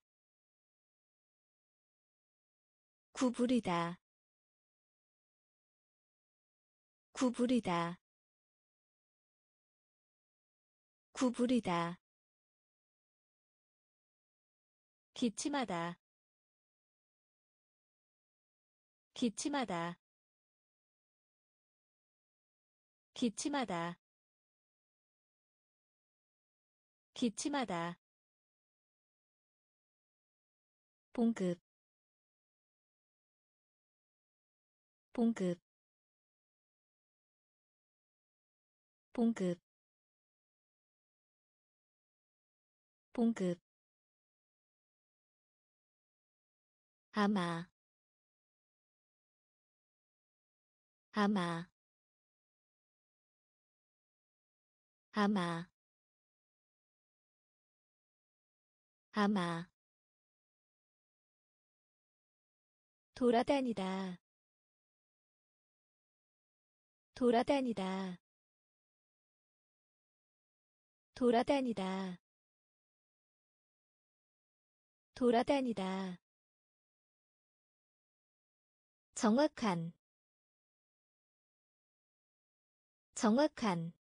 구부리다. 구부리다. 구부리다. 기침하다. 기침하다. 기침하다. 기침하다 봉급 봉급 봉급 봉급 아마. 아마. 아마. 아마 돌아다니다. 돌아다니다. 돌아다니다. 돌아다니다. 정확한. 정확한.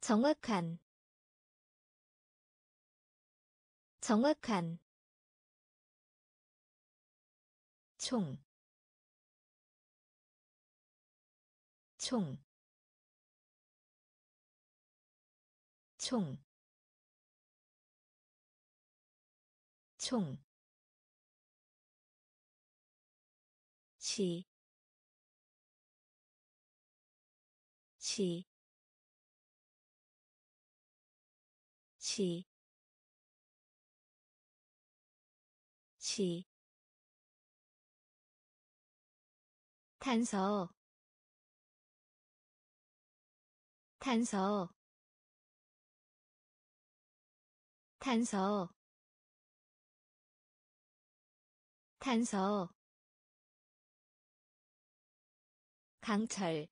정확한. 정확한 총, 총, 총, 총, 시, 시, 시, 시, 탄서 탄서 탄서 탄서 강철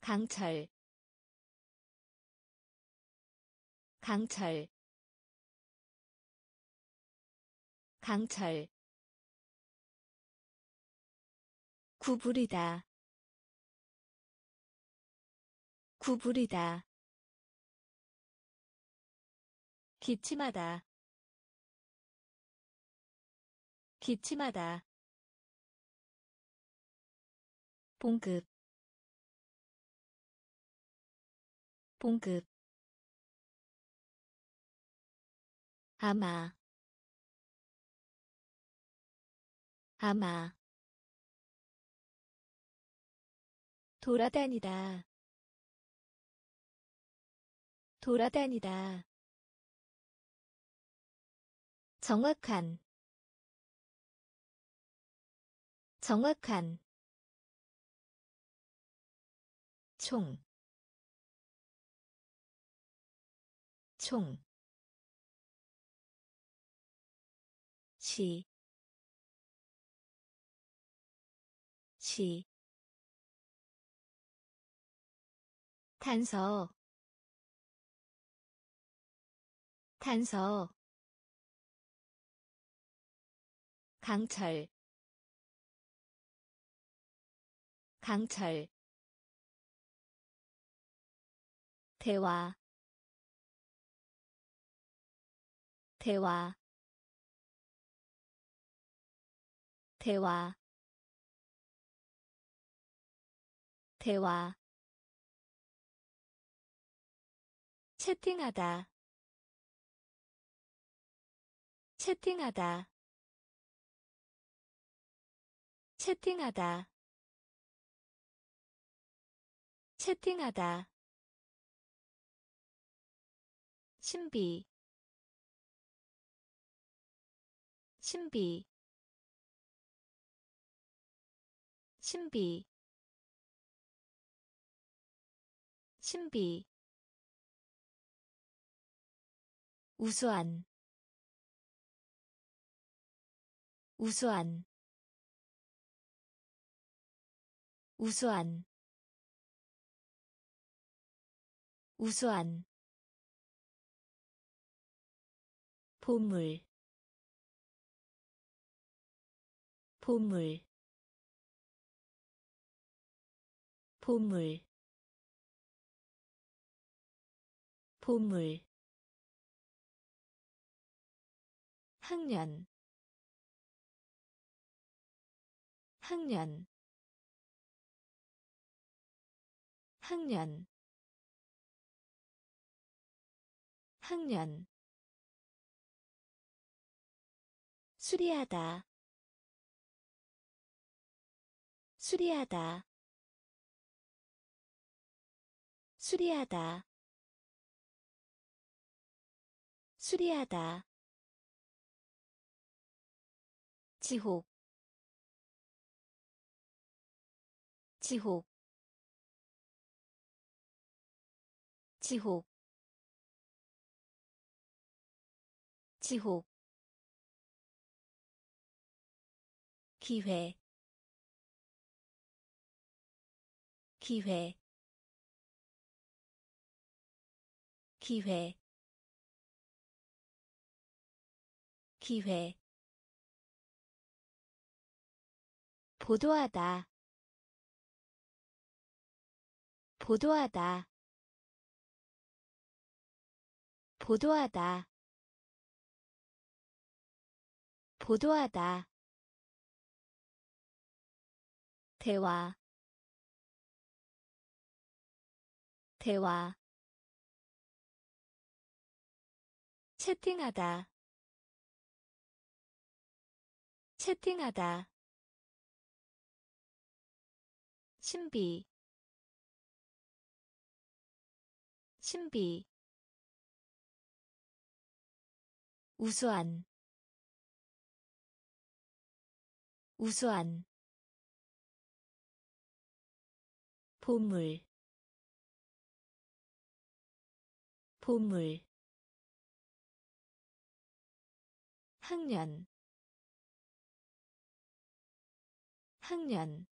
강철 강철 강철 구부리다. 구부리다. 기침하다. 기침하다. 봉급. 봉급. 아마. 아마 돌아다니다. 돌아다니다. 정확한. 정확한. 총, 총, 시, 시, 탄서, 탄서, 강철, 강철, 대화 대화 대화 대화 채팅하다. 채팅하다. 채팅하다. 채팅하다. 신비. 신비. 신비. 신비 우수한 우수한 우수한 우수한. 보물 보물 보물 보물 학년. 학년. 학년. 학년. 수리하다. 수리하다. 수리하다. 수리하다 지옥 지옥 지옥 지옥 기회 기회. 기회 기회 보도하다. 보도하다. 보도하다. 보도하다. 대화. 대화. 채팅하다. 채팅하다 신비. 신비. 우수한. 우수한. 보물. 보물. 학년. 학년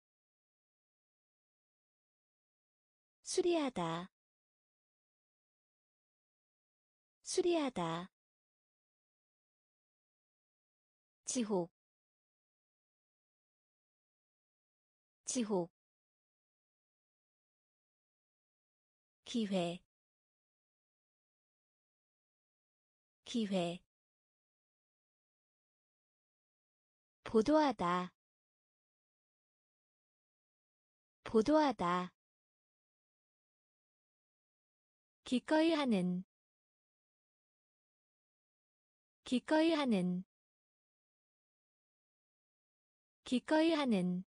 수리하다. 수리하다. 지옥. 지옥. 기회. 기회. 보도하다. 보도하다 기꺼이 하는 기꺼이 하는 기꺼이 하는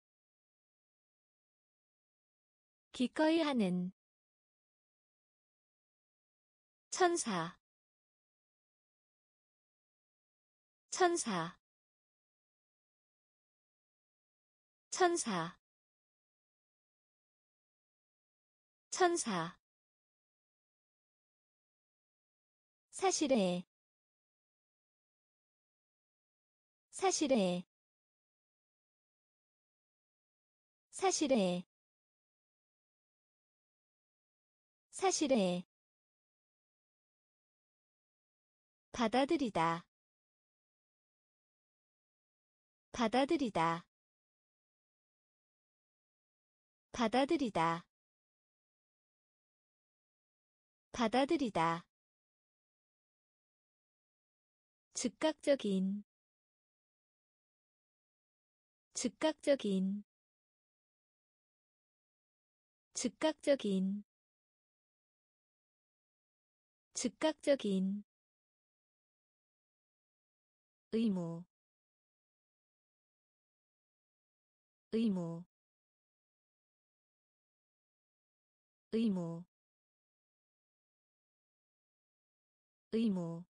기꺼이 하는 천사 천사 천사 천사 사실에 사실에 사실에 사실에. 받아들이다. 받아들이다. 받아들이다. 받아들이다 즉각적인 즉각적인 즉각적인 즉각적인 의무 의무 의무 의무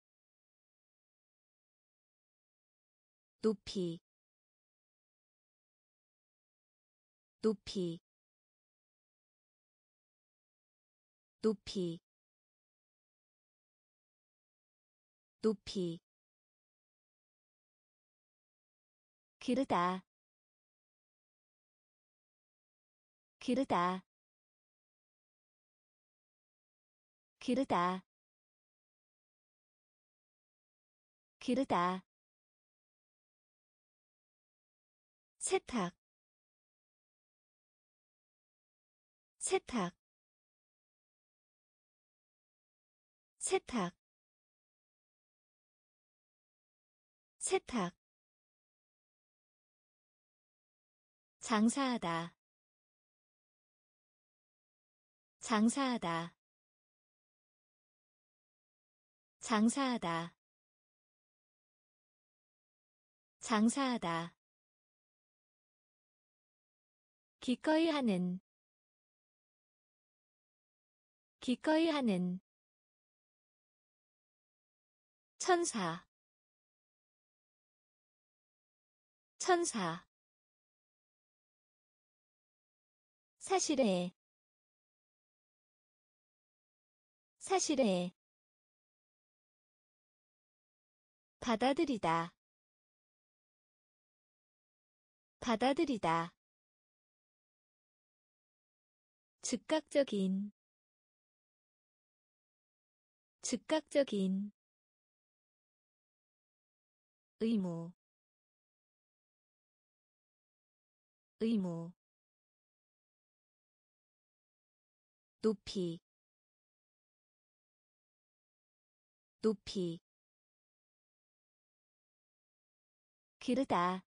높이 높이 높이 높이. 기르다 기르다. 기르다 기르다 세탁 세탁 세탁 세탁. 장사하다 장사하다 장사하다 장사하다 기꺼이 하는 기꺼이 하는 천사 천사. 사실에 사실에 받아들이다 받아들이다 즉각적인 즉각적인 의무 의무 높이 높이. 기르다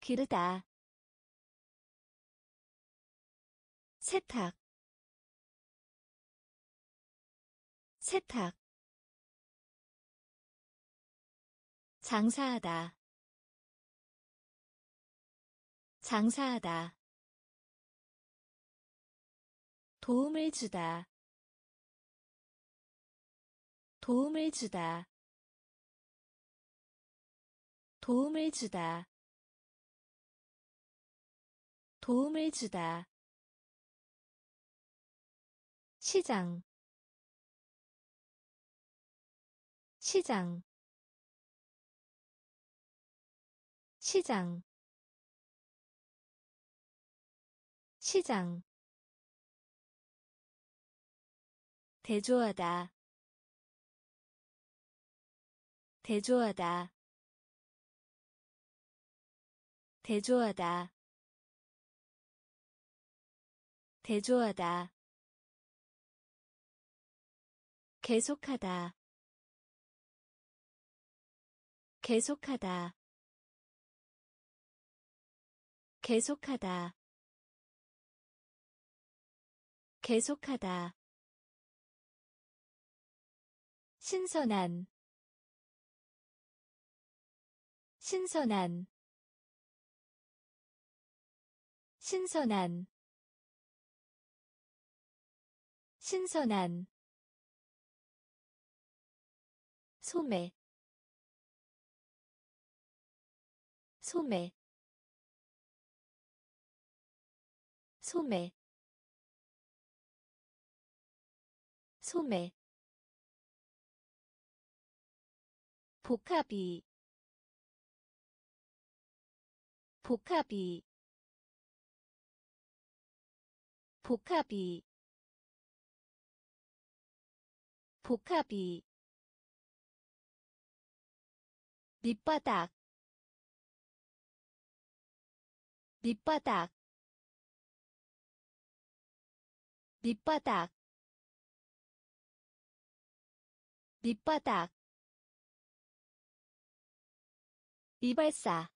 기르다 세탁 세탁 장사하다 장사하다 도움을 주다 도움을 주다 도움을 주다 도움을 주다 시장 시장 시장 시장. 대조하다 대조하다 대조하다 대조하다 계속하다. 계속하다. 계속하다. 계속하다. 신선한. 신선한. 신선한. 신선한 소매 소매 소매 소매. 복합이 복합이 복합이 복합이 밑바닥 밑바닥 밑바닥 밑바닥. 이발사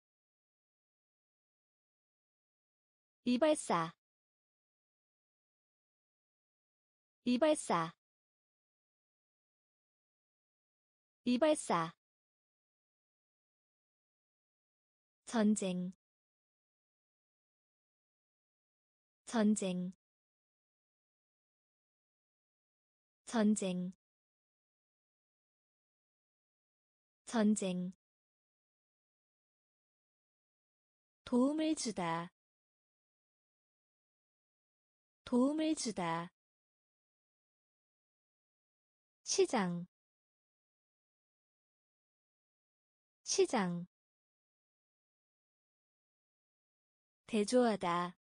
이발사 이발사 이발사 전쟁 전쟁 전쟁 전쟁. 도움을 주다 도움을 주다. 시장 시장 대조하다.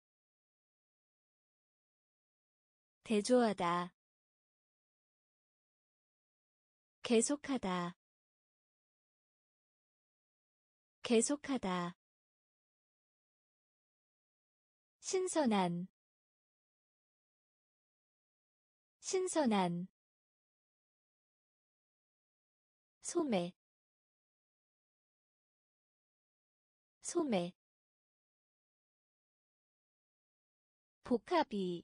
대조하다. 계속하다. 계속하다. 신선한. 신선한. 소매. 소매 복합이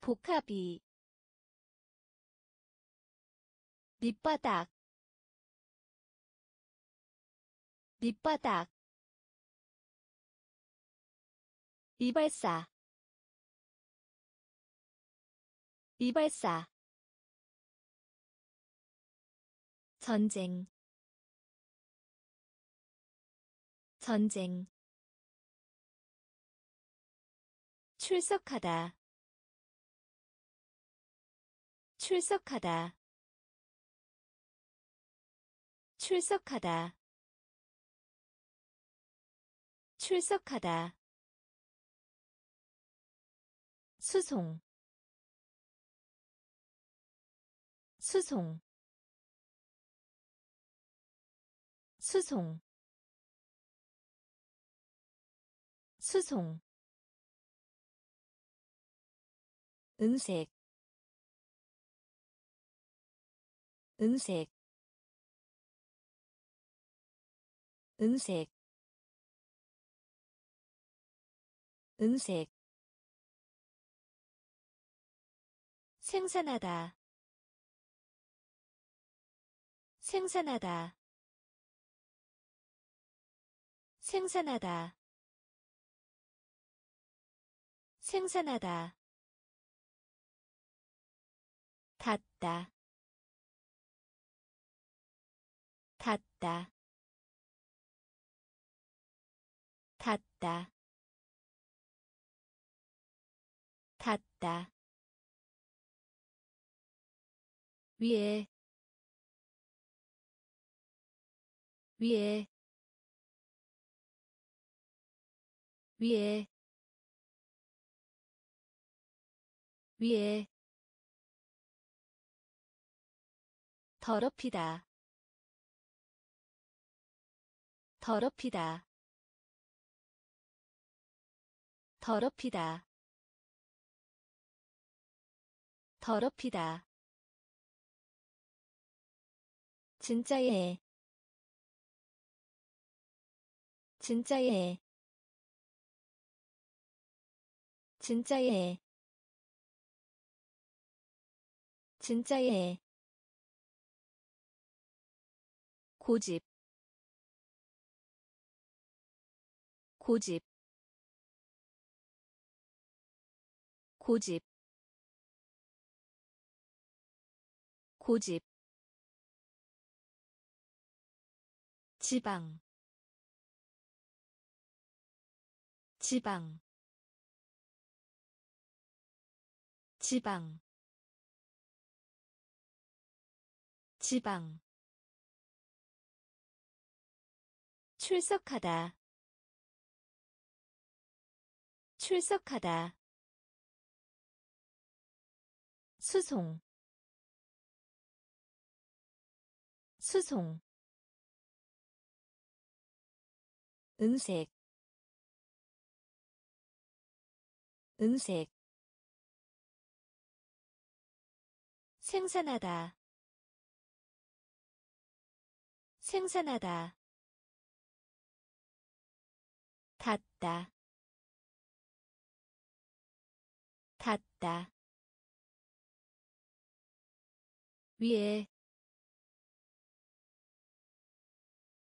복합이 밑바닥 밑바닥 이발사 이발사 전쟁 전쟁 출석하다. 출석하다. 출석하다. 출석하다. 수송. 수송. 수송. 수송 은색 은색 은색 은색. 생산하다 생산하다 생산하다 생산하다 닿다. 닿다. 닿다. 닿다. 위에. 위에. 위에. 위에 더럽히다. 더럽히다. 더럽히다. 더럽히다. 진짜예 진짜예 진짜예 진짜예 고집 고집 고집 고집. 지방 지방 지방 지방 출석하다. 출석하다. 수송. 수송. 은색. 은색. 생산하다. 생산하다 닿다. 닿다. 위에.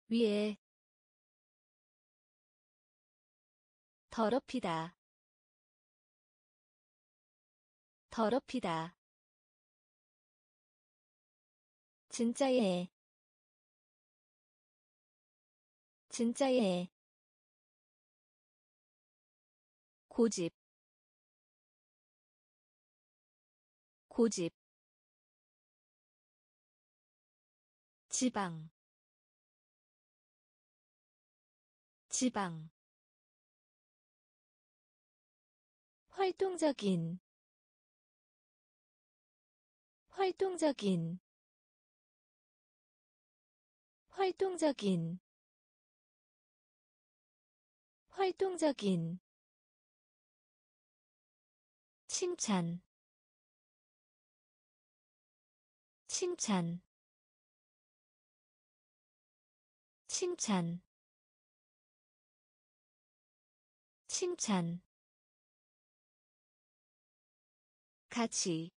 위에. 더럽히다. 더럽히다. 진짜예 진짜예 고집 고집 지방 지방 활동적인 활동적인 활동적인 활동적인 칭찬. 칭찬. 칭찬. 칭찬. 같이.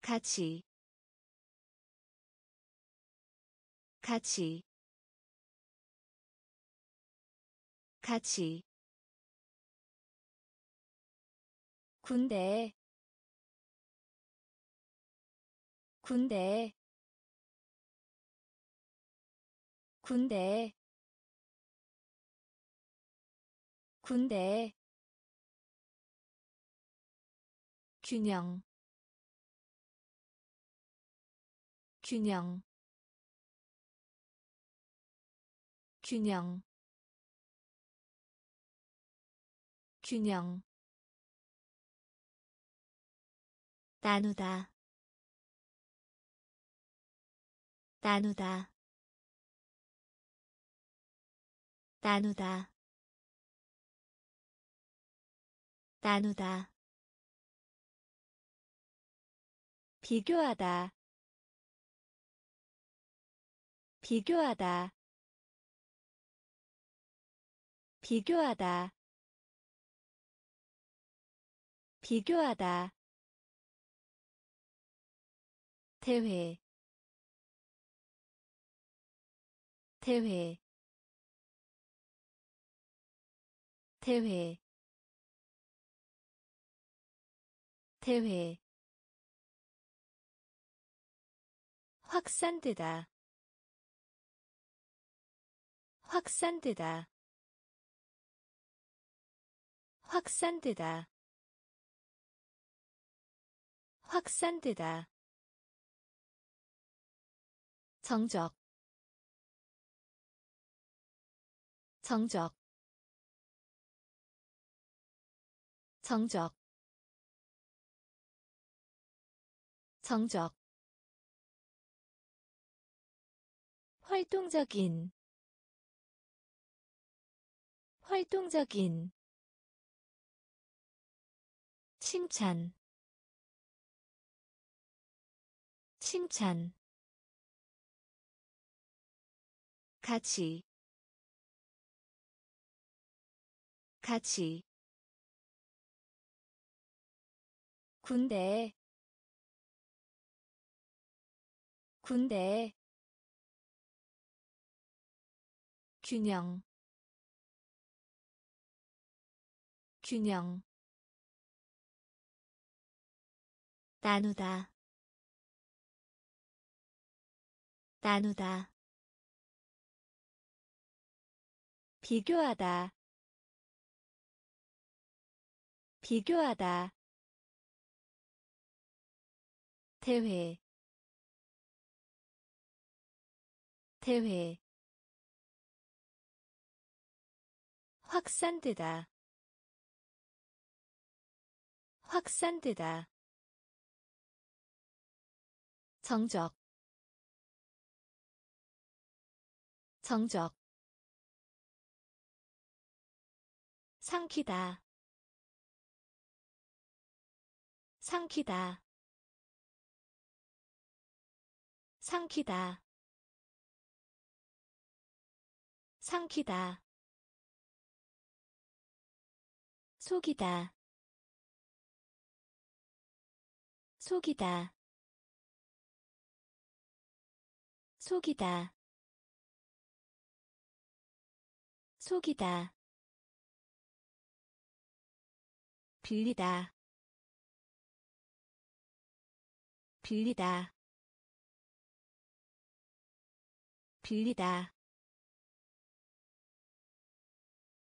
같이. 같이. 같이 군대 군대 군대 군대. 균형 균형. 균형 균형 나누다. 나누다. 나누다. 나누다. 비교하다. 비교하다. 비교하다. 비교하다 대회 대회 대회 대회. 확산되다 확산되다 확산되다 확산되다 정적 정적 정적 정적. 활동적인 활동적인. 칭찬 칭찬 같이. 같이. 군대. 군대. 균형. 균형. 나누다. 나누다 비교하다. 비교하다. 대회. 대회. 확산되다. 확산되다. 정적. 정적 삼키다. 삼키다. 삼키다. 삼키다. 속이다. 속이다. 속이다. 속이다 빌리다. 빌리다. 빌리다.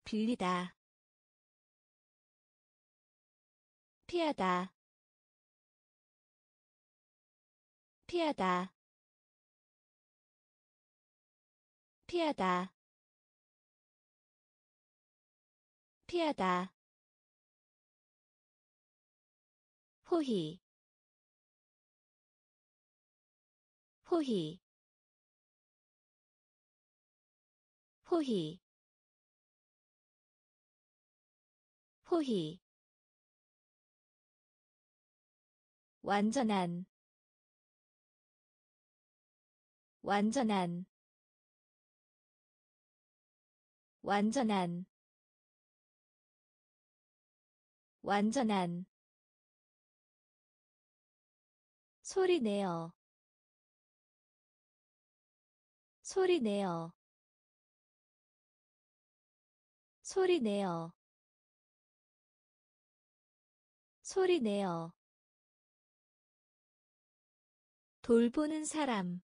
빌리다. 피하다. 피하다. 피하다. 피하다 호희 호희 호희 호희 완전한 완전한 완전한 완전한 소리 내어. 소리 내어. 소리 내어. 소리 내어. 돌보는 사람.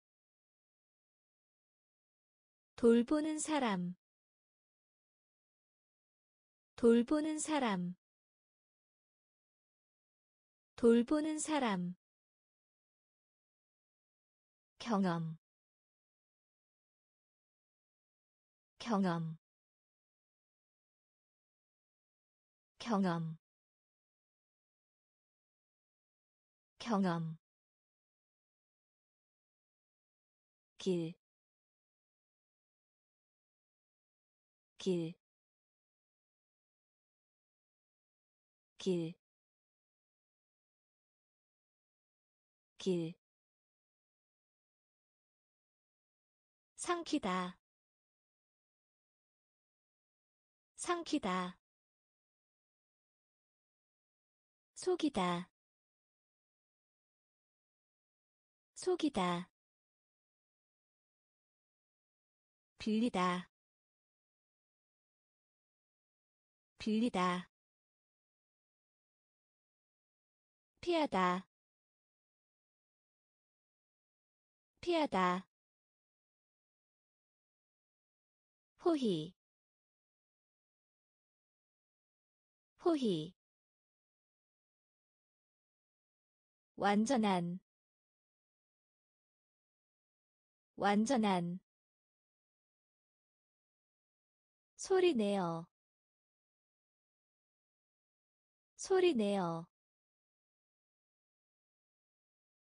돌보는 사람. 돌보는 사람. 돌보는 사람 경험. 경험. 경험. 경험. 길, 길, 길, 길. 삼키다. 삼키다. 속이다. 속이다. 빌리다. 빌리다. 피하다. 피하다 호희 호희 완전한 완전한 소리 내어 소리 내어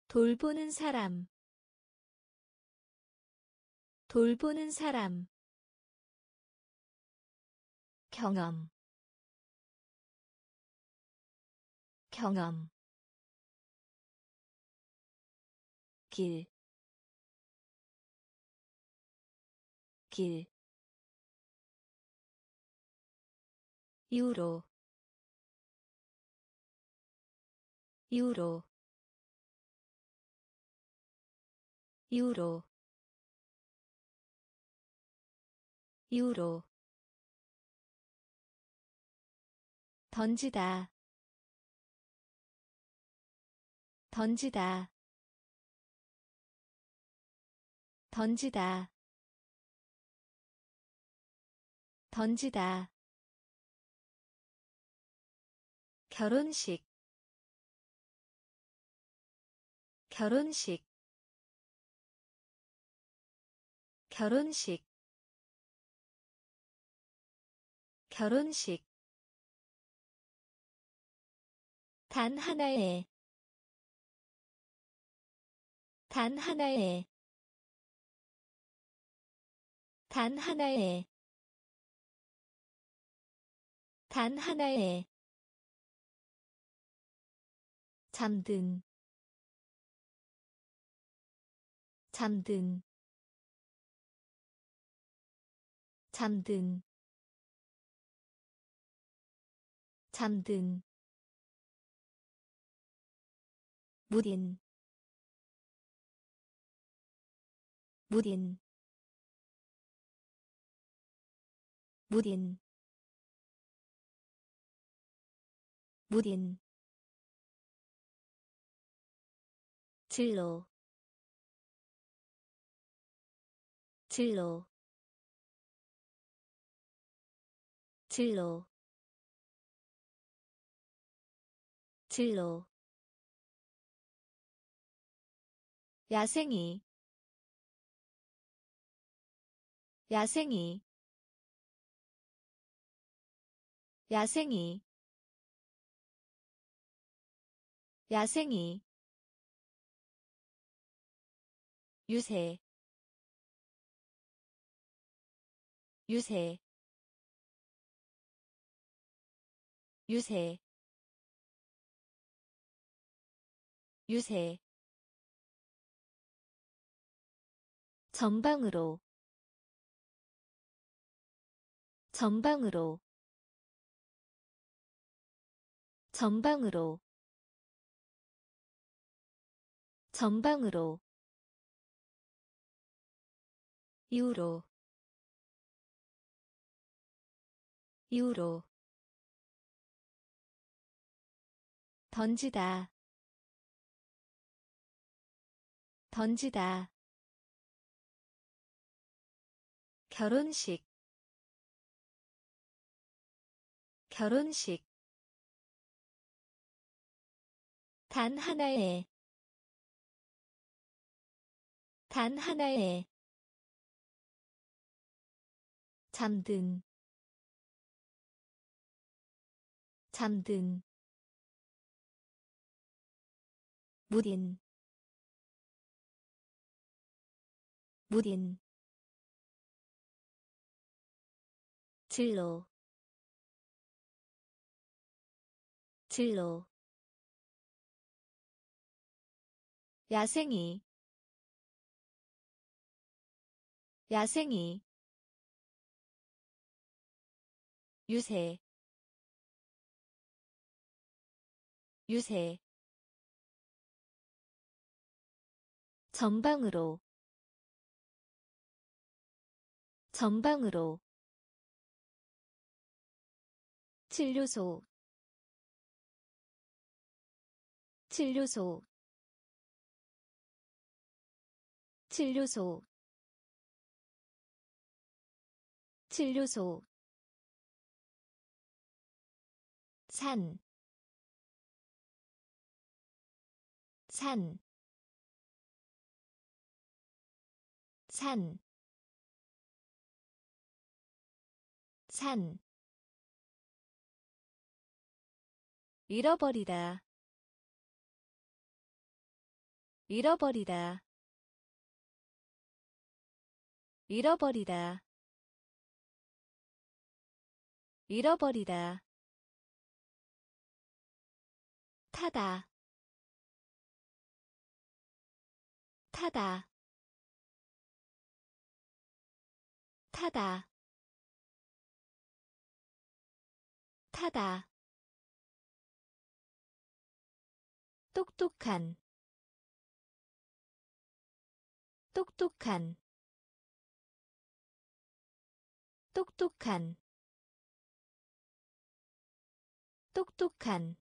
돌보는 사람 돌보는 사람 경험. 경험. 길, 길, 유로, 유로, 유로, 유로, 던지다. 던지다. 던지다. 던지다. 결혼식. 결혼식. 결혼식. 결혼식 단 하나의 단 하나의 단 하나의 단 하나의 잠든 잠든 잠든 잠든 무딘. 무딘. 무딘. 무딘. 진로. 진로. 진로. 진로 야생이. 야생이. 야생이. 야생이. 유세. 유세. 유세. 유세 전방으로 전방으로 전방으로 전방으로 유로 유로 던지다 던지다 결혼식 결혼식. 단 하나의 단 하나의 잠든 잠든. 무딘 무딘 진로. 진로. 야생이. 야생이. 유세. 유세. 전방으로. 전방으로 진료소. 진료소. 진료소. 진료소. 산, 산, 산, 산, 잃어버리다, 잃어버리다, 잃어버리다, 잃어버리다. 타다. 타다. 타다. 타다 똑똑한. 똑똑한. 똑똑한. 똑똑한.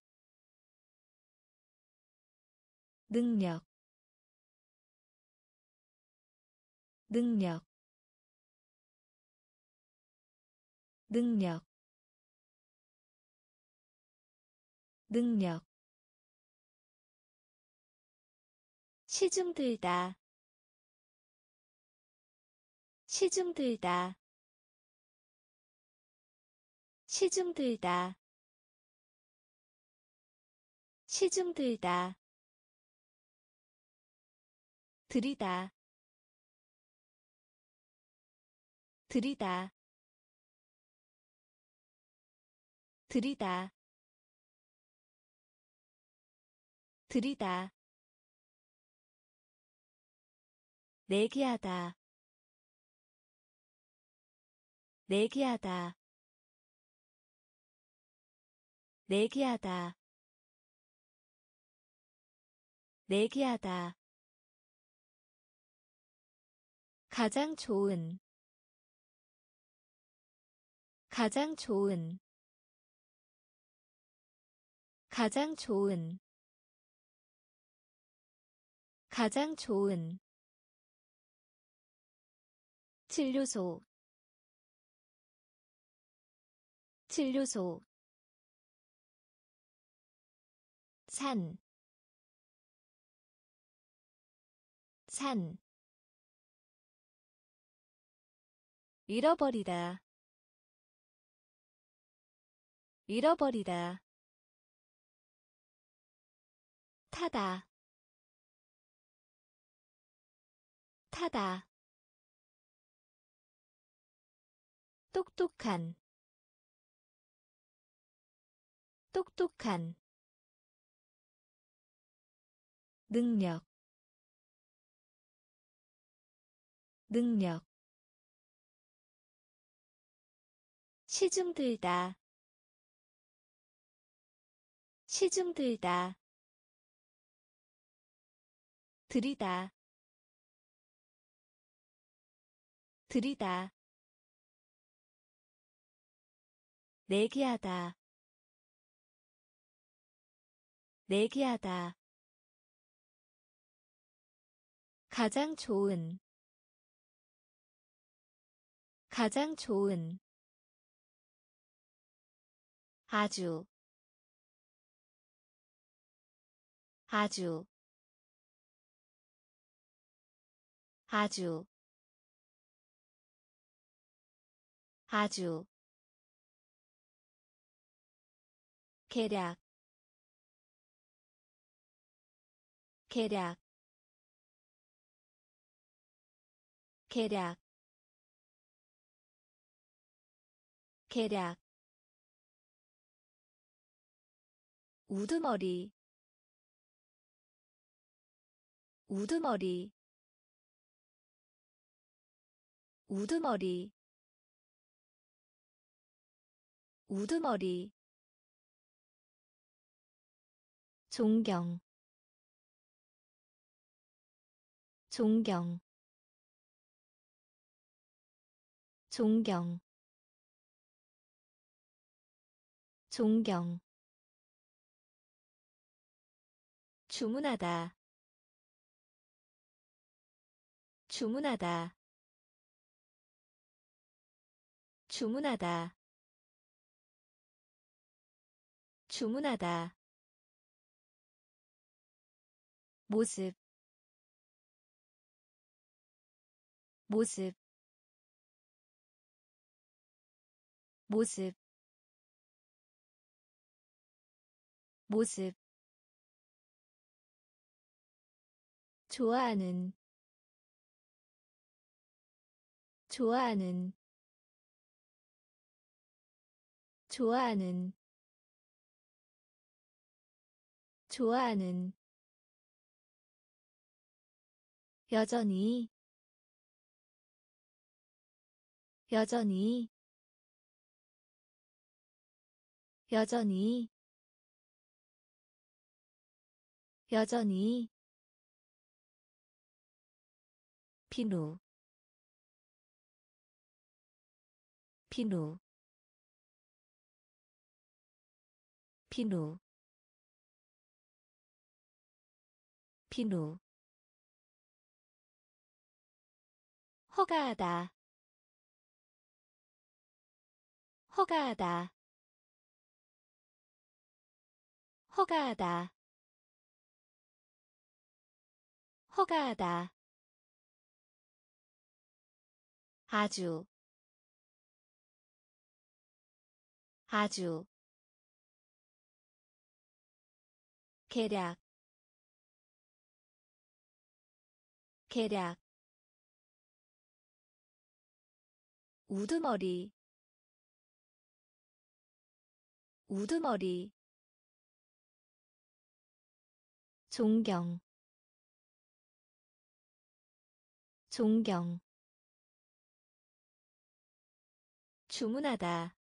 능력. 능력. 능력. 능력 시중 들다. 시중 들다. 시중 들다. 시중 들다. 들이다. 들이다. 들이다. 들이다 내기하다. 내기하다. 내기하다. 내기하다. 가장 좋은. 가장 좋은. 가장 좋은. 가장 좋은 진료소. 진료소. 산, 산, 잃어버리다. 잃어버리다. 타다. 타다 똑똑한. 똑똑한. 능력. 능력. 시중 들다. 시중 들다. 들이다. 들이다 내기하다. 내기하다. 가장 좋은. 가장 좋은. 아주. 아주. 아주. 아주 계략 계략 계략 계략. 우두머리 우두머리 우두머리 우두머리 존경 존경 존경 존경. 주문하다 주문하다 주문하다 주문하다 모습 모습 모습 모습. 좋아하는 좋아하는 좋아하는 좋아하는 여전히 여전히 여전히 여전히 비누 비누 비누 비누 허가하다. 허가하다. 허가하다. 허가하다. 아주. 아주. 계략. 계략 우두머리 우두머리 존경 존경 주문하다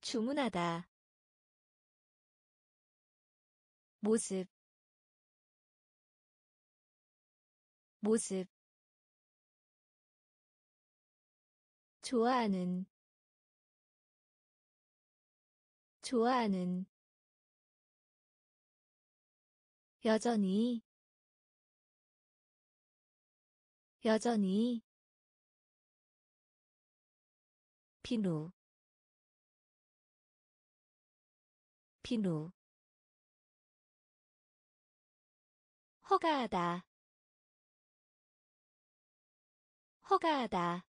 주문하다 모습 모습 좋아하는 좋아하는 여전히 여전히 비누 비누 허가하다. 허가하다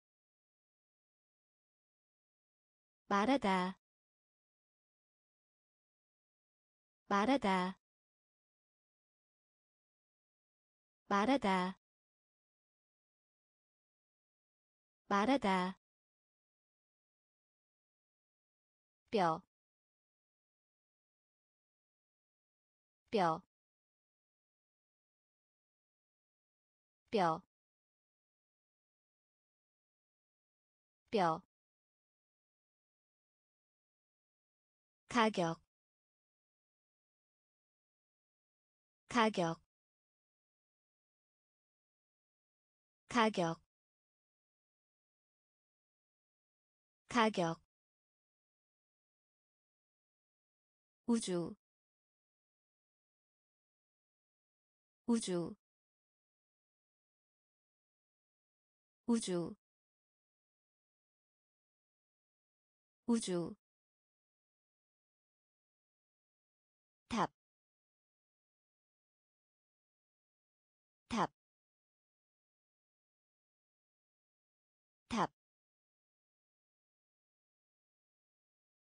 말하다. 말하다. 말하다. 말하다. 뼈, 뼈, 뼈, 뼈, 가격, 가격, 가격, 가격. 우주 우주. 우주 우주 탑, 탑, 탑,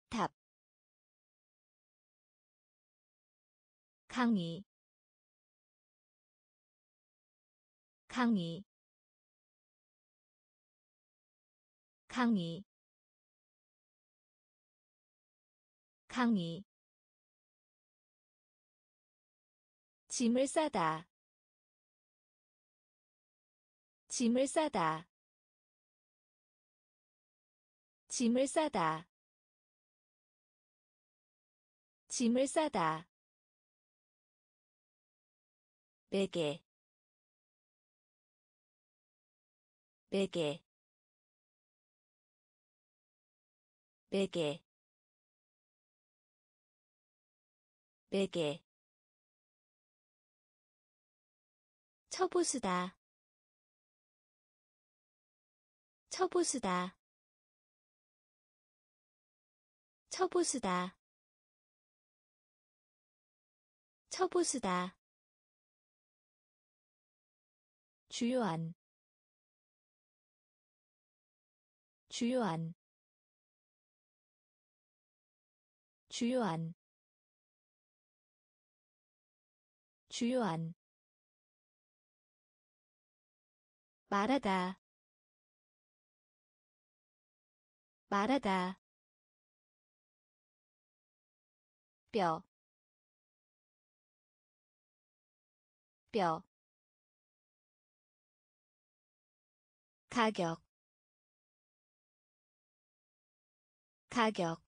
탑. 강의 강의 강의 강의 짐을 싸다. 짐을 싸다. 짐을 싸다. 짐을 싸다. 베개. 베개. 베개. 베개 처보수다. 처보수다. 처보수다. 처보수다. 주요한. 주요한. 주요한. 주요한 말하다. 말하다. 뼈, 뼈, 가격, 가격,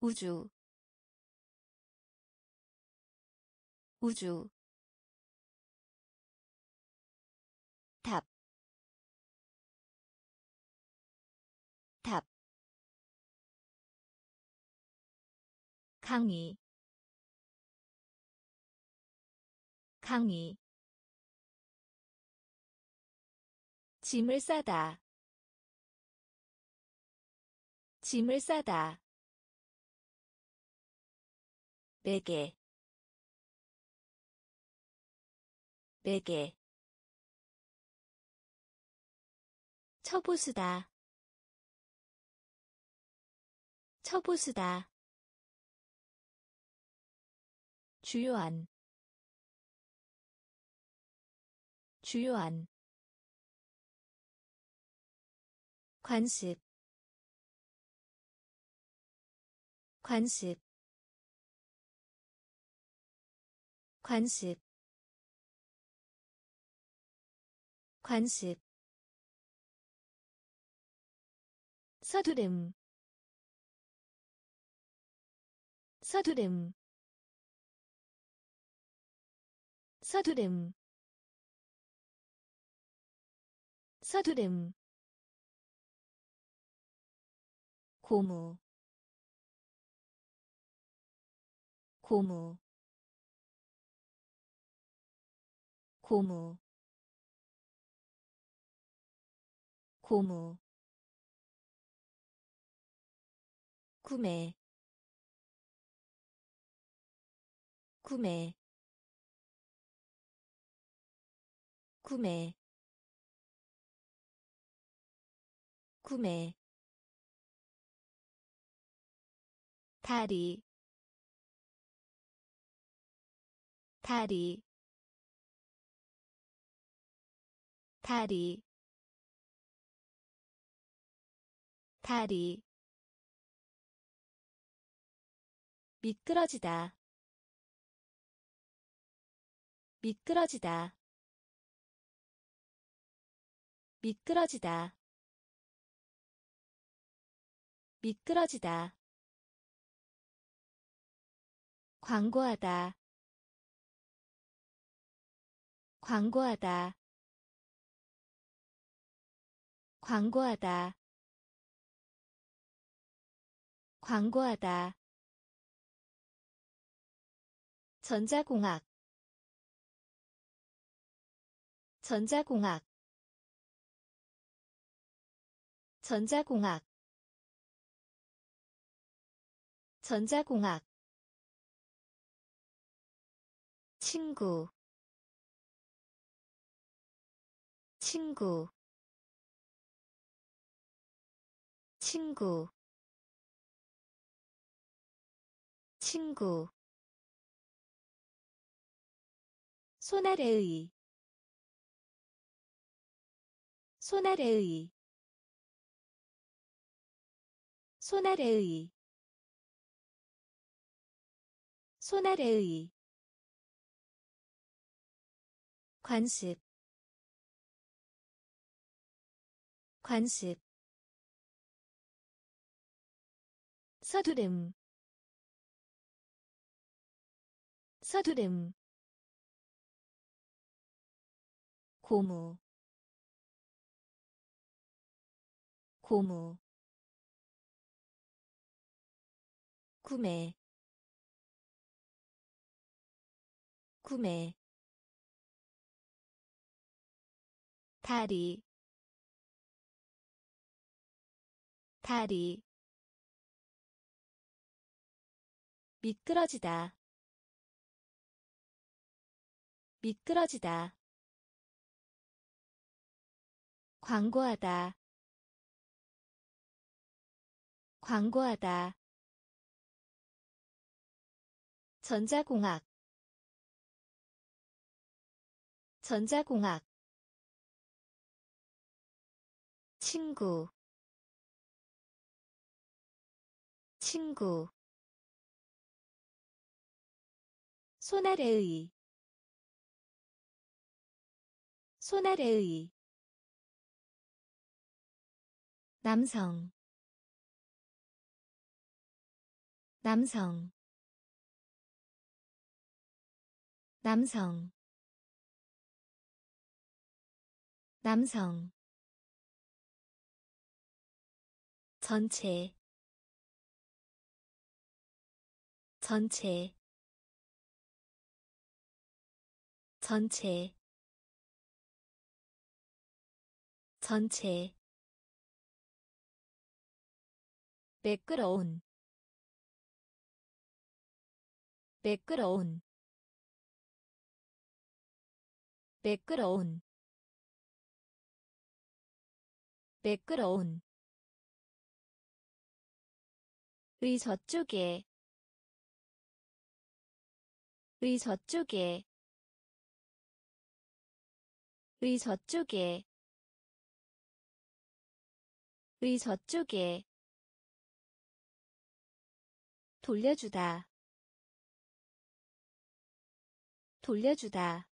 우주, 우주, 탑, 탑, 강의, 강의, 짐을 싸다. 짐을 싸다. 베개. 베개 처보수다. 처보수다. 주요한. 주요한. 관습. 관습. 관습. 관습 서두름 서두름 서두름 서두름. 고무 고무. 고무 고무 구매 구매 구매 구매. 다리 다리 다리 다리 미끄러지다. 미끄러지다. 미끄러지다. 미끄러지다. 광고하다. 광고하다. 광고하다. 광고하다 전자공학 전자공학 전자공학 전자공학. 친구 친구. 친구 친구 손아래의 손아래의 손아래의 손아래의. 관습 관습. 서두름 서두름 고무. 고무. 구매. 구매. 다리. 다리. 미끄러지다. 미끄러지다 광고하다. 광고하다. 전자공학. 전자공학. 친구. 친구. 손아래의. 손아래의 남성. 남성. 남성. 남성. 전체. 전체. 전체. 전체 매끄러운 매끄러운 매끄러운 매끄러운. 의 저쪽에 의 저쪽에 의 저쪽에 의 저쪽에 돌려주다. 돌려주다.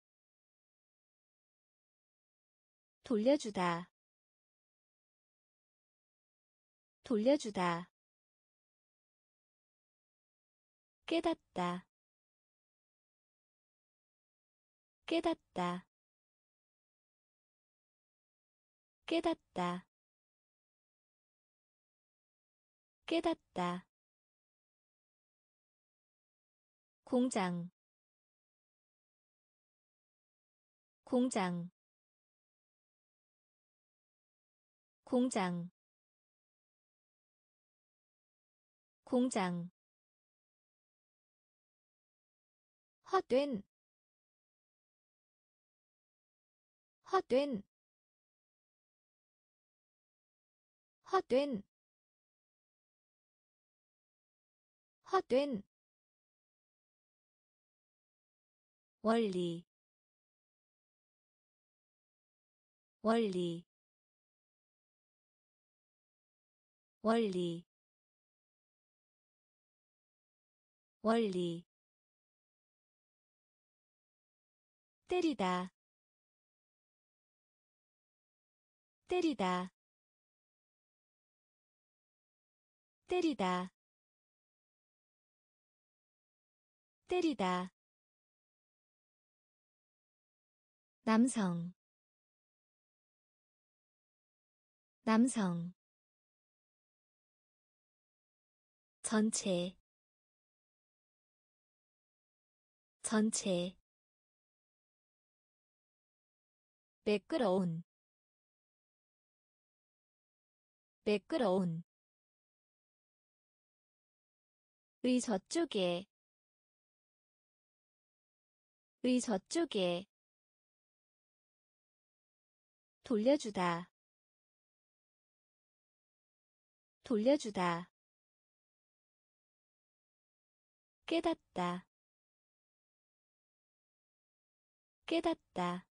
돌려주다. 돌려주다. 깨닫다. 깨닫다. 깨닫다. 깨닫다 공장 공장 공장 공장. 헛된 헛된. 헛된 헛된 원리 원리 원리 원리. 때리다 때리다 때리다 때리다 남성. 남성. 전체. 전체. 매끄러운. 매끄러운. 의 저쪽에. 의 저쪽에 돌려주다. 돌려주다. 깨닫다. 깨닫다.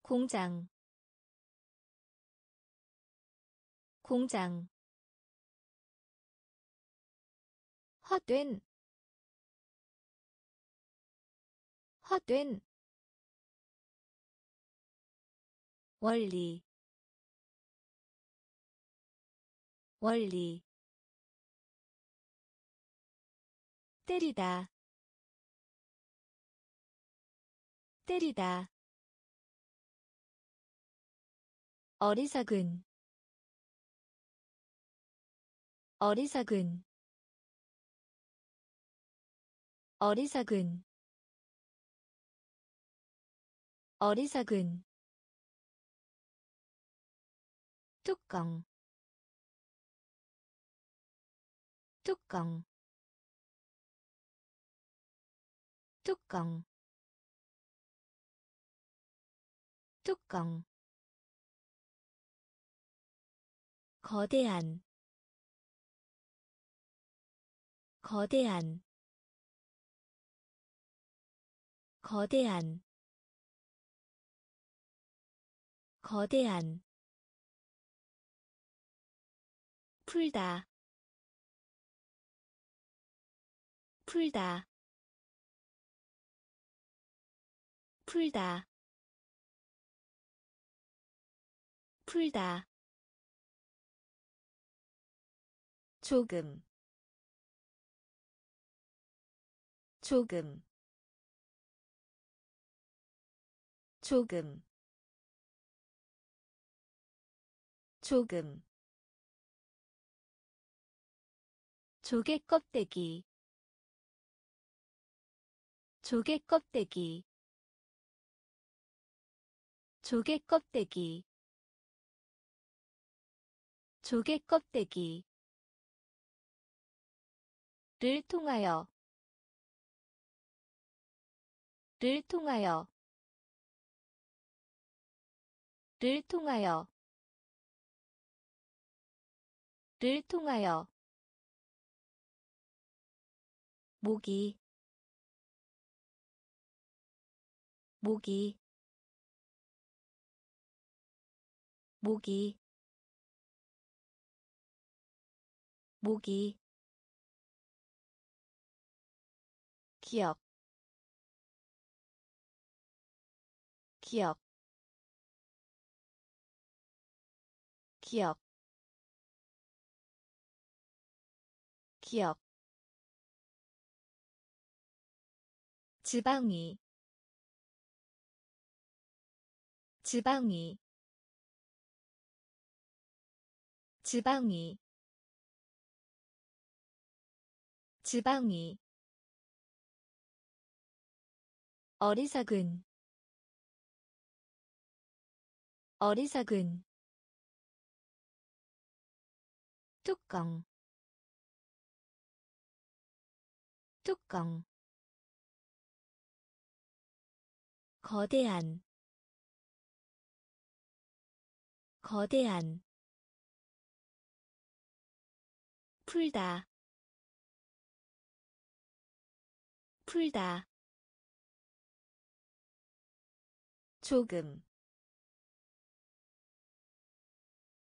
공장. 공장. 헛된. 헛된 원리 원리 때리다 때리다 어리석은 어리석은 어리석은 어리석은 뚜껑. 뚜껑. 뚜껑. 뚜껑. 거대한. 거대한. 거대한. 거대한 풀다. 풀다. 풀다. 풀다. 조금. 조금. 조금. 조금 조개 껍데기. 조개 껍데기. 조개 껍데기. 조개 껍데기. 를 통하여. 를 통하여. 를 통하여. 를 통하여 모기 모기 모기 모기 기억 기억 기억 기억 지방이 지방이 지방이 지방이. 어리석은 어리석은. 뚜껑 뚜껑 거대한 거대한 풀다 풀다 조금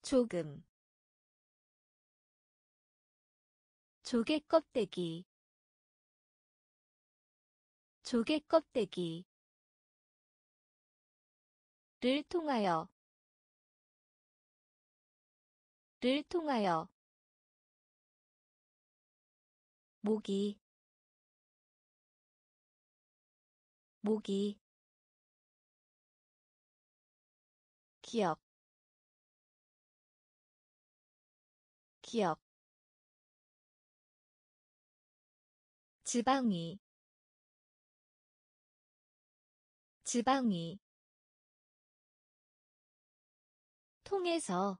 조금 조개 껍데기 조개 껍데기 를 통하여. 를 통하여. 모기 모기 기억. 기억. 지방이. 지방이 통해서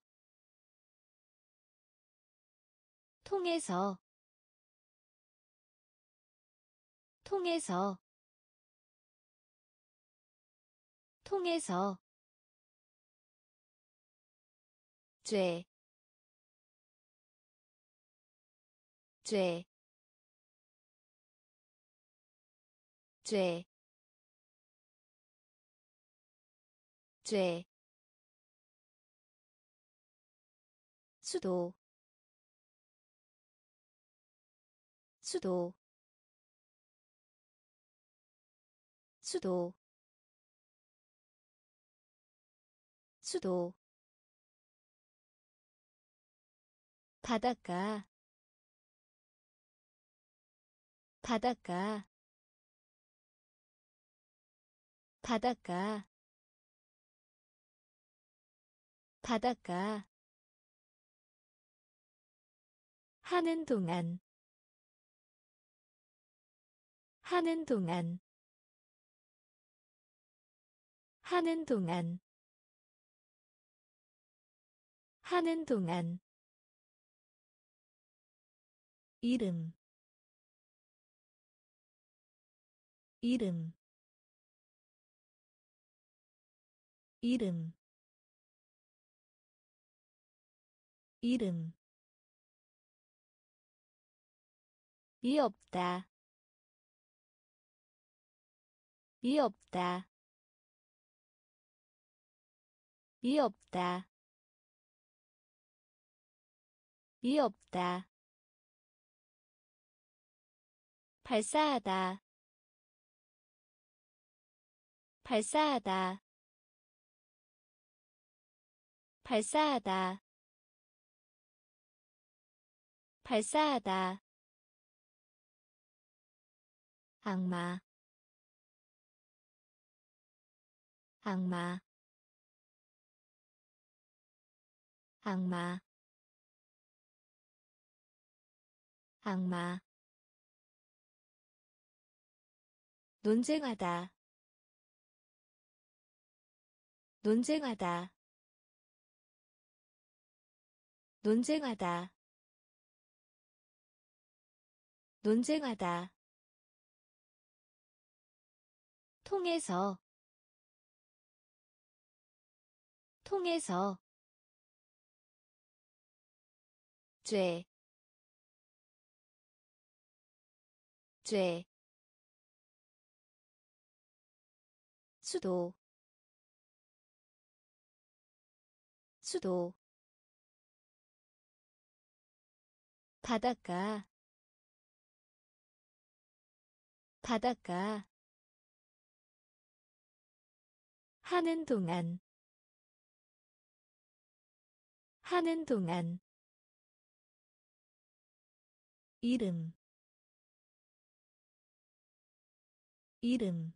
통해서 통해서 통해서 죄, 죄, 죄, 죄, 수도, 수도, 수도, 수도. 바닷가 바닷가 바닷가 바닷가 하는 동안. 하는 동안. 하는 동안. 하는 동안. 이름. 이름. 이름. 이름 이 없다. 이 없다. 이 없다. 이 없다. 발사하다. 발사하다. 발사하다. 발사하다 악마. 악마. 악마. 악마. 논쟁하다. 논쟁하다. 논쟁하다. 논쟁하다 통해서 통해서 죄, 죄, 수도 수도 바닷가 바닷가 하는 동안. 하는 동안. 이름. 이름.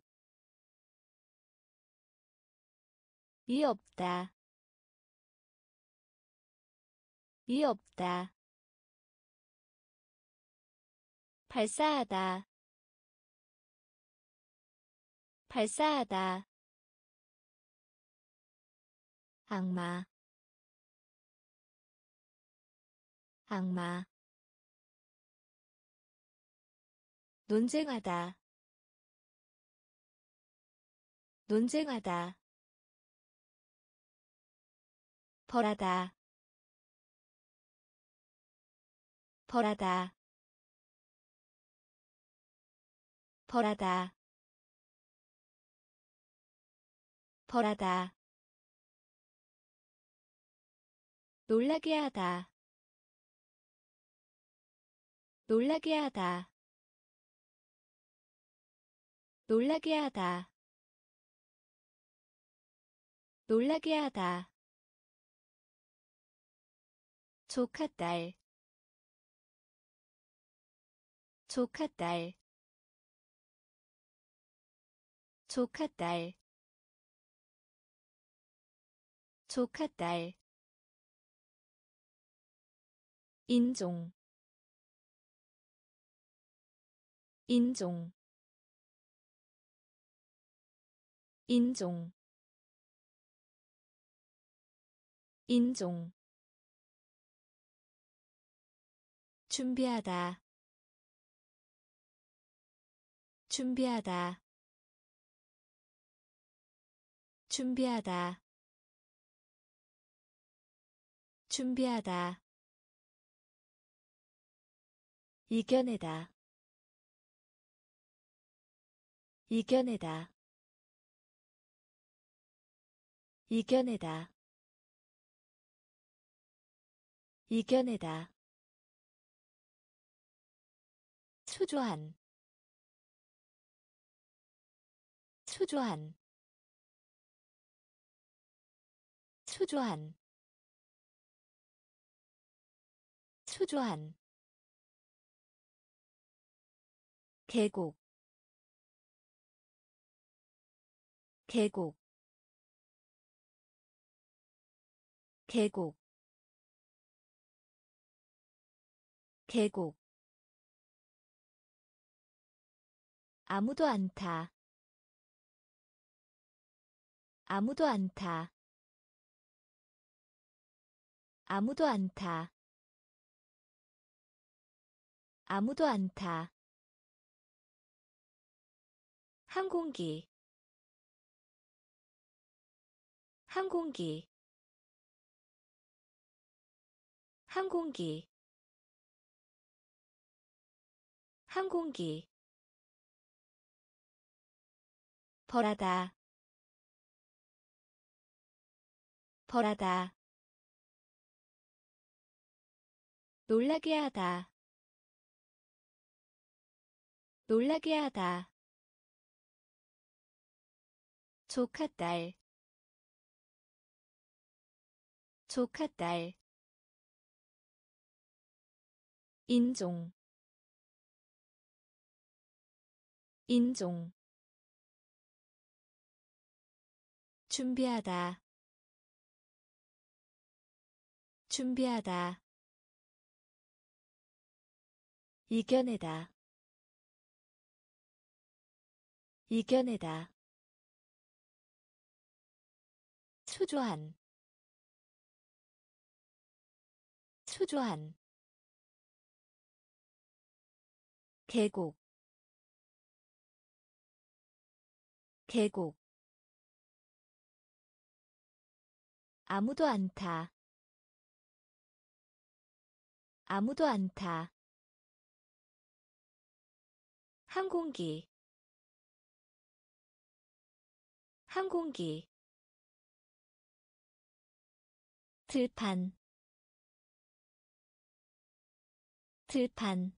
이 없다. 이 없다. 발사하다. 발사하다 악마. 악마. 논쟁하다. 논쟁하다. 벌하다. 벌하다. 벌하다. 벌하다 놀라게 하다. 놀라게 하다. 놀라게 하다. 놀라게 하다. 조카딸. 조카딸. 조카딸. 조카딸 인종 인종 인종 인종. 준비하다 준비하다 준비하다 준비하다 이겨내다. 이겨내다. 이겨내다. 이겨내다. 초조한. 초조한. 초조한. 초조한 계곡. 계곡. 계곡. 계곡. 아무도 안 타. 아무도 안 타. 아무도 안 타. 아무도 안 타 항공기. 항공기. 항공기. 항공기. 벌하다. 벌하다. 놀라게 하다. 놀라게 하다 조카딸. 조카딸. 인종. 인종. 준비하다. 준비하다. 이겨내다. 이겨내다 초조한 초조한 계곡 계곡. 아무도 안타 아무도 안타. 항공기 항공기 들판. 들판.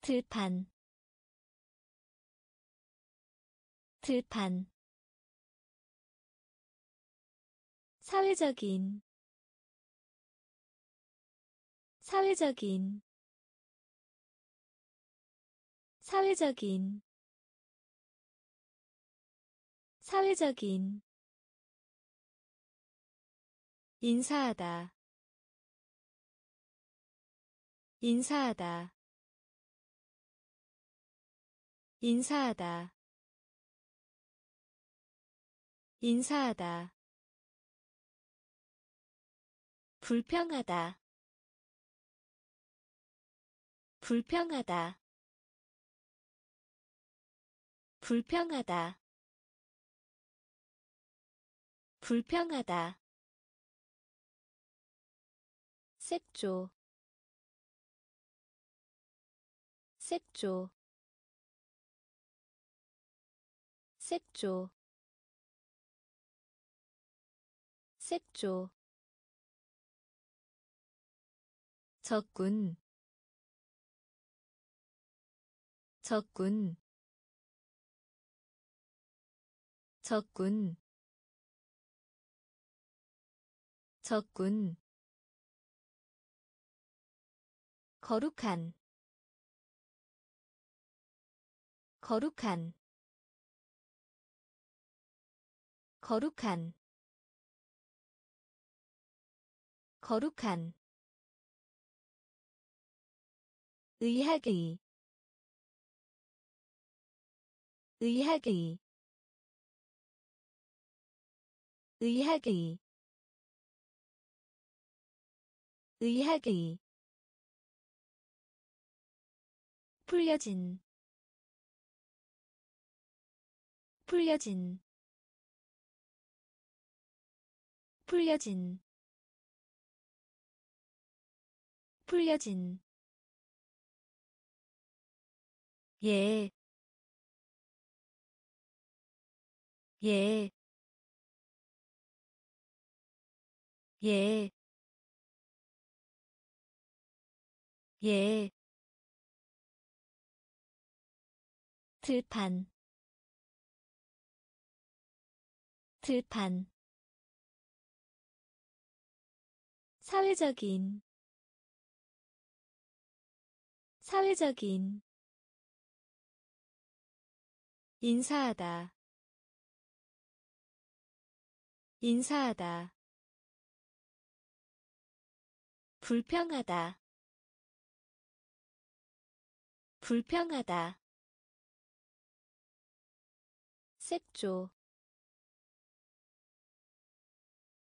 들판. 들판. 사회적인. 사회적인. 사회적인. 사회적인 인사하다. 인사하다. 인사하다. 인사하다. 불평하다. 불평하다. 불평하다. 불평하다 색조 색조 색조 색조. 적군 적군 적군 적군 거룩한 거룩한 거룩한 거룩한. 의학의 의학의 의학의. 의학의 풀려진 풀려진 풀려진 풀려진 예, 예, 예, 예. 들판. 들판. 사회적인. 사회적인. 인사하다. 인사하다. 불평하다. 불평하다 색조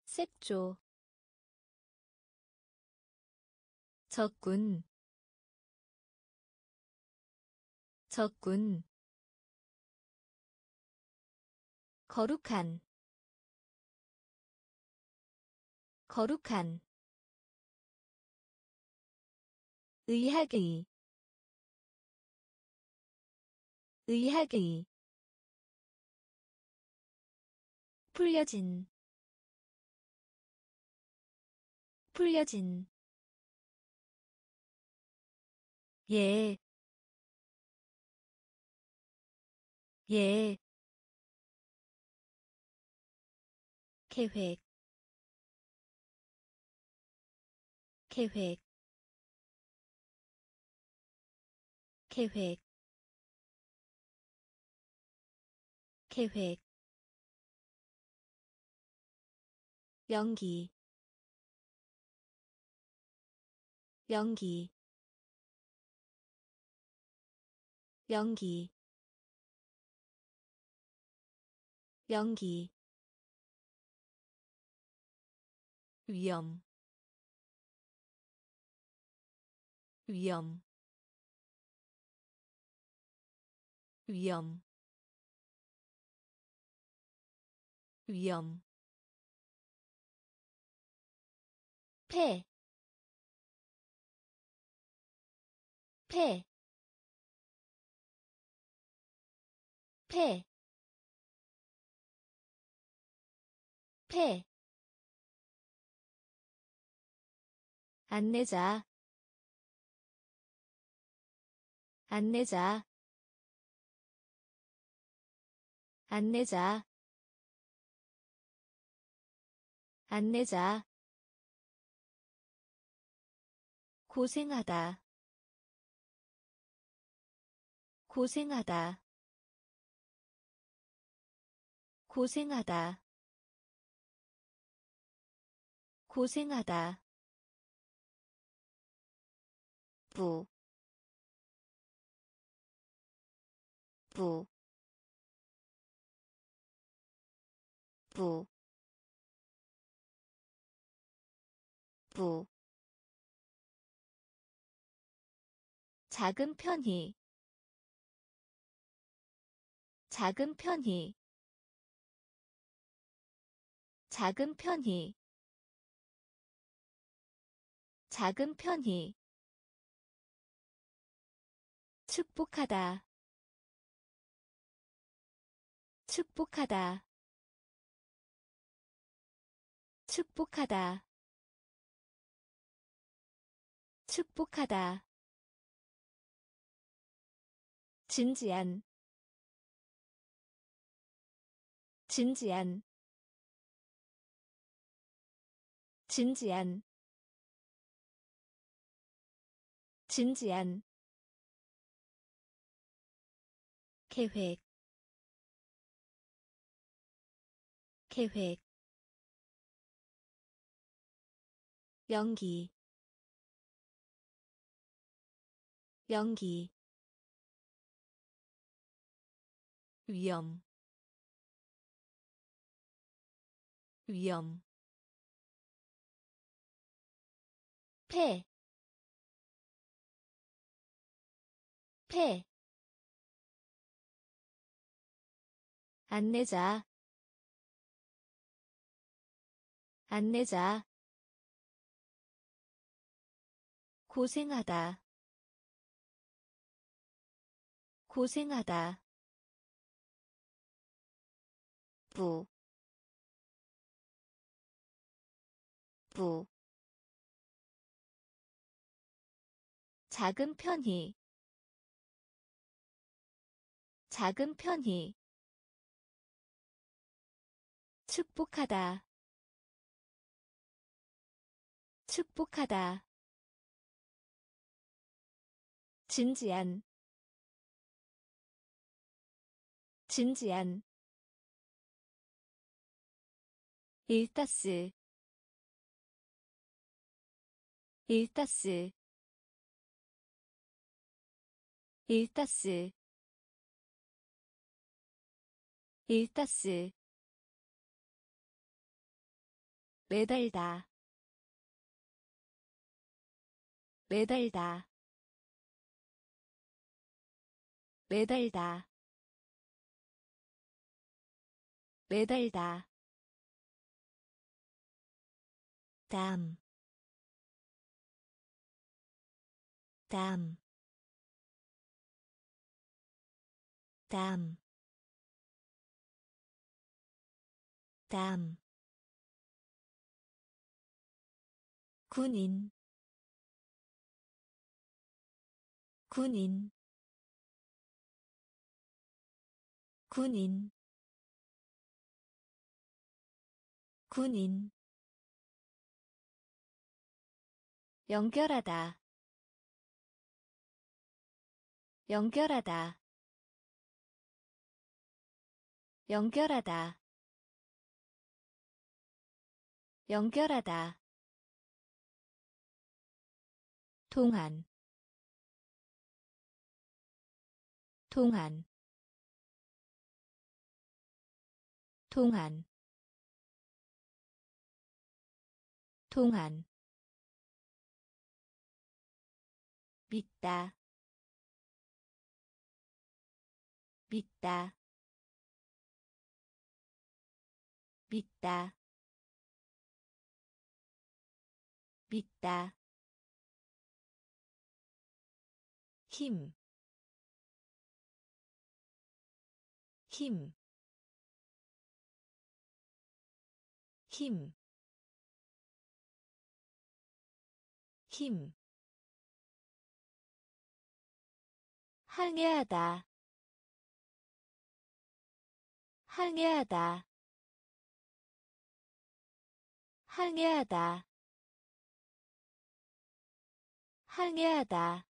색조 적군 적군 거룩한 거룩한 의학의 의학의 풀려진 풀려진. 예, 예, 계획, 계획, 계획, 계획, 연기 연기 연기 연기. 위험 위험 위험 위험 폐, 폐, 폐, 폐, 안내자, 안내자, 안내자, 안내자 고생하다. 고생하다. 고생하다. 고생하다. 부, 부, 부, 부. 작은 편히. 작은 편히. 작은 편히. 작은 편히. 축복하다. 축복하다. 축복하다. 축복하다 진지한 진지한 진지한 진지한 계획 계획 연기 연기 위험 위험. 폐, 폐, 안내자, 안내자, 고생하다, 고생하다, 부, 부, 작은 편히. 작은 편히. 축복하다. 축복하다. 진지한. 진지한 일타스 일타스 일타스 일타스. 매달다 매달다 매달다. 매달다 담, 담, 담, 담. 군인. 군인. 군인. 군인 연결하다. 연결하다. 연결하다. 연결하다. 동안. 동안. 동안. 동안 믿다. 믿다. 믿다. 믿다. 힘, 힘, 힘, 힘. 항해하다, 항해하다, 항해하다, 항해하다.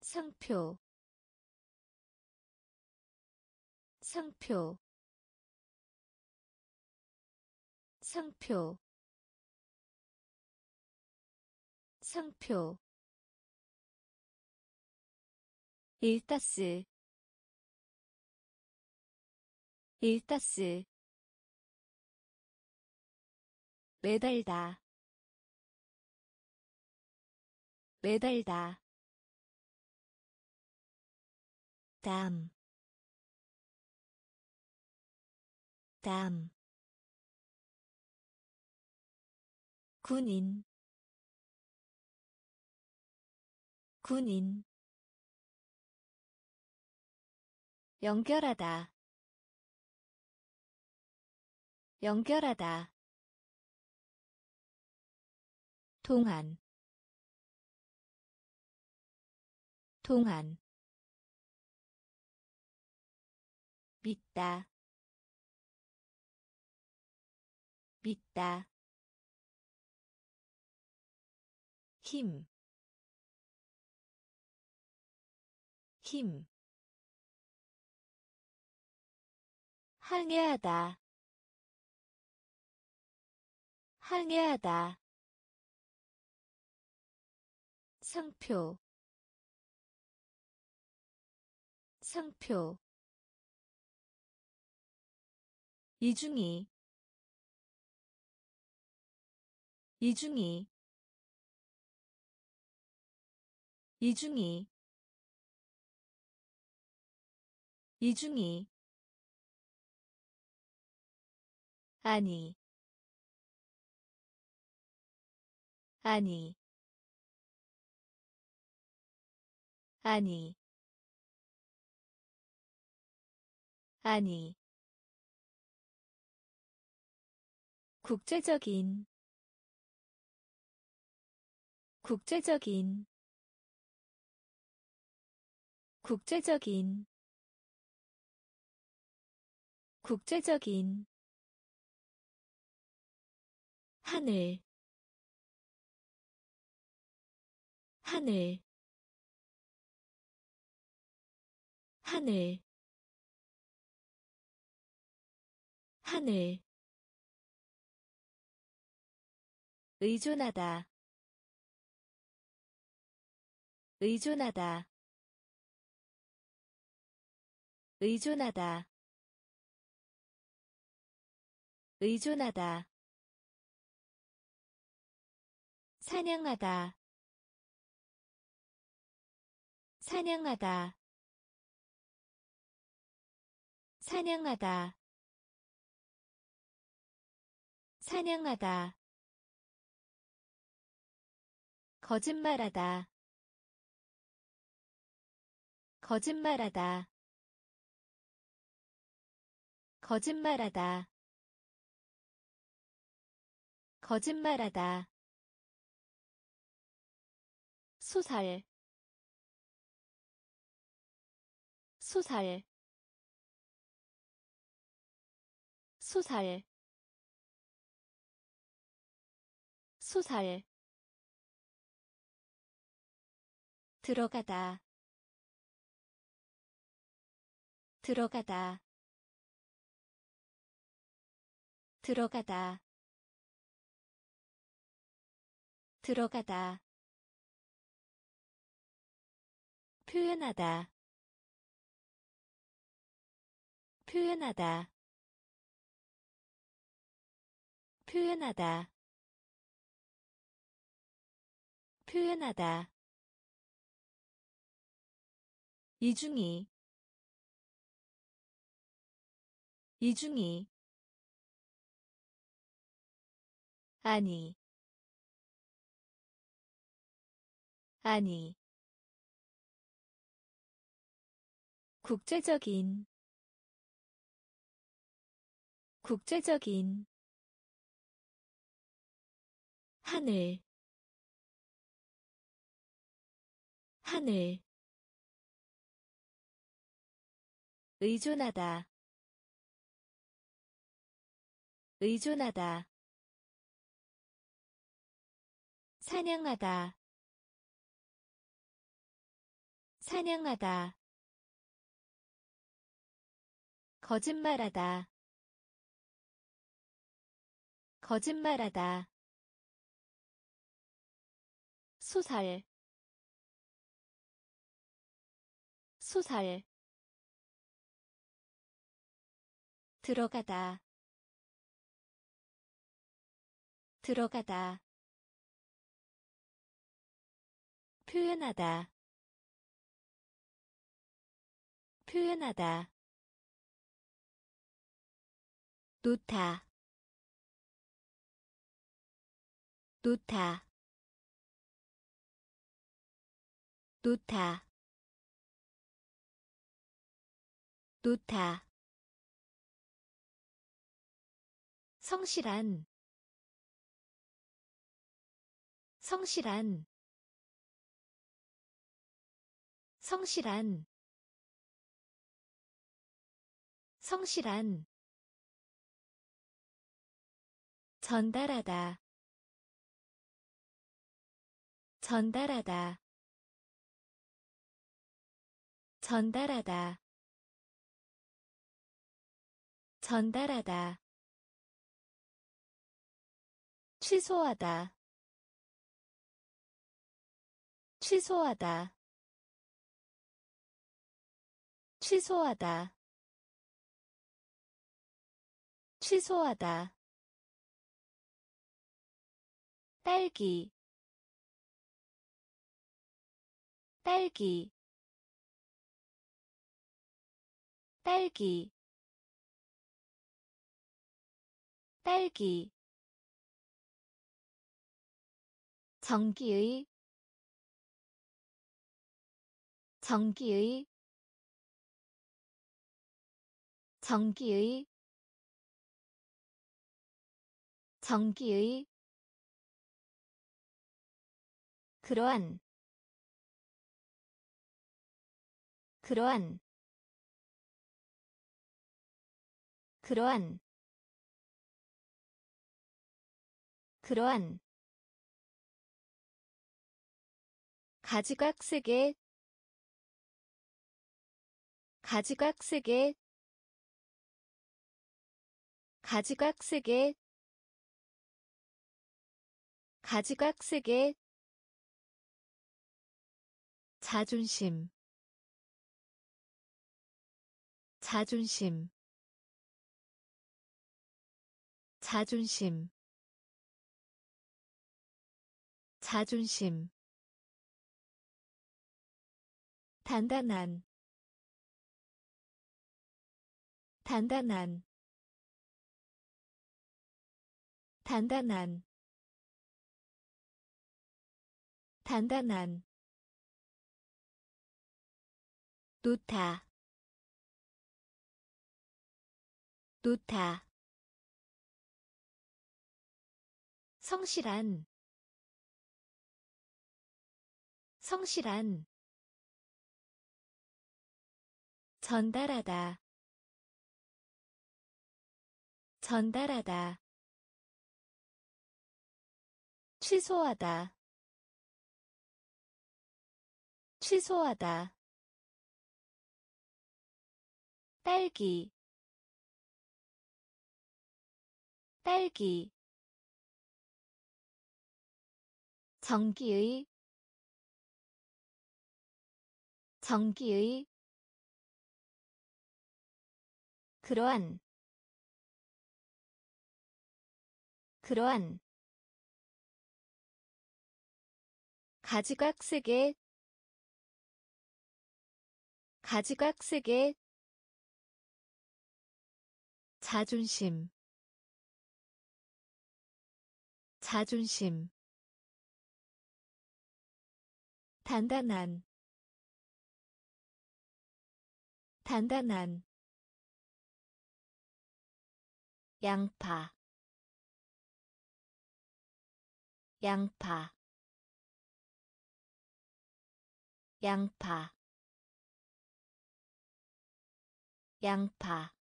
상표. 상표. 상표. 상표 일타스 일타스 매달다 매달다 담, 담, 군인, 군인, 연결하다, 연결하다, 동안, 동안. 믿다. 믿다. 힘, 힘, 항해하다, 항해하다, 상표, 상표, 이중이. 이중이. 이중이. 이중이 아니 아니 아니 아니. 국제적인 국제적인 국제적인 국제적인 하늘 하늘 하늘 하늘. 의존하다 의존하다 의존하다 의존하다 사냥하다. 사냥하다. 사냥하다. 사냥하다. 거짓말하다. 거짓말하다. 거짓말하다. 거짓말하다 소살 소살 소살 소살 들어가다. 들어가다. 들어가다. 들어가다 표현하다. 표현하다. 표현하다. 표현하다. 이중이. 이중이. 아니. 아니 국제적인 국제적인 하늘 하늘. 의존하다 의존하다. 사냥하다 사냥하다 거짓말하다. 거짓말하다. 소살 소살 들어가다. 들어가다. 표현하다. 표현하다 놓다 놓다 놓다 놓다 성실한. 성실한. 성실한. 성실한 전달하다. 전달하다. 전달하다. 전달하다. 취소하다. 취소하다. 취소하다. 취소하다 딸기. 딸기. 딸기. 딸기. 전기의. 전기의. 전기의. 전기의 그러한 그러한 그러한 그러한. 가지각색의 가지각색의 가지각색의 가지각색의 자존심 자존심 자존심 자존심. 단단한 단단한 단단한 단단한 놓다 놓다 성실한. 성실한. 전달하다. 전달하다. 취소하다. 취소하다 딸기. 딸기. 전기의. 전기의. 그러한. 그러한. 가지각색의. 가지각색의 자존심 자존심 단단한 단단한 양파 양파 양파 양파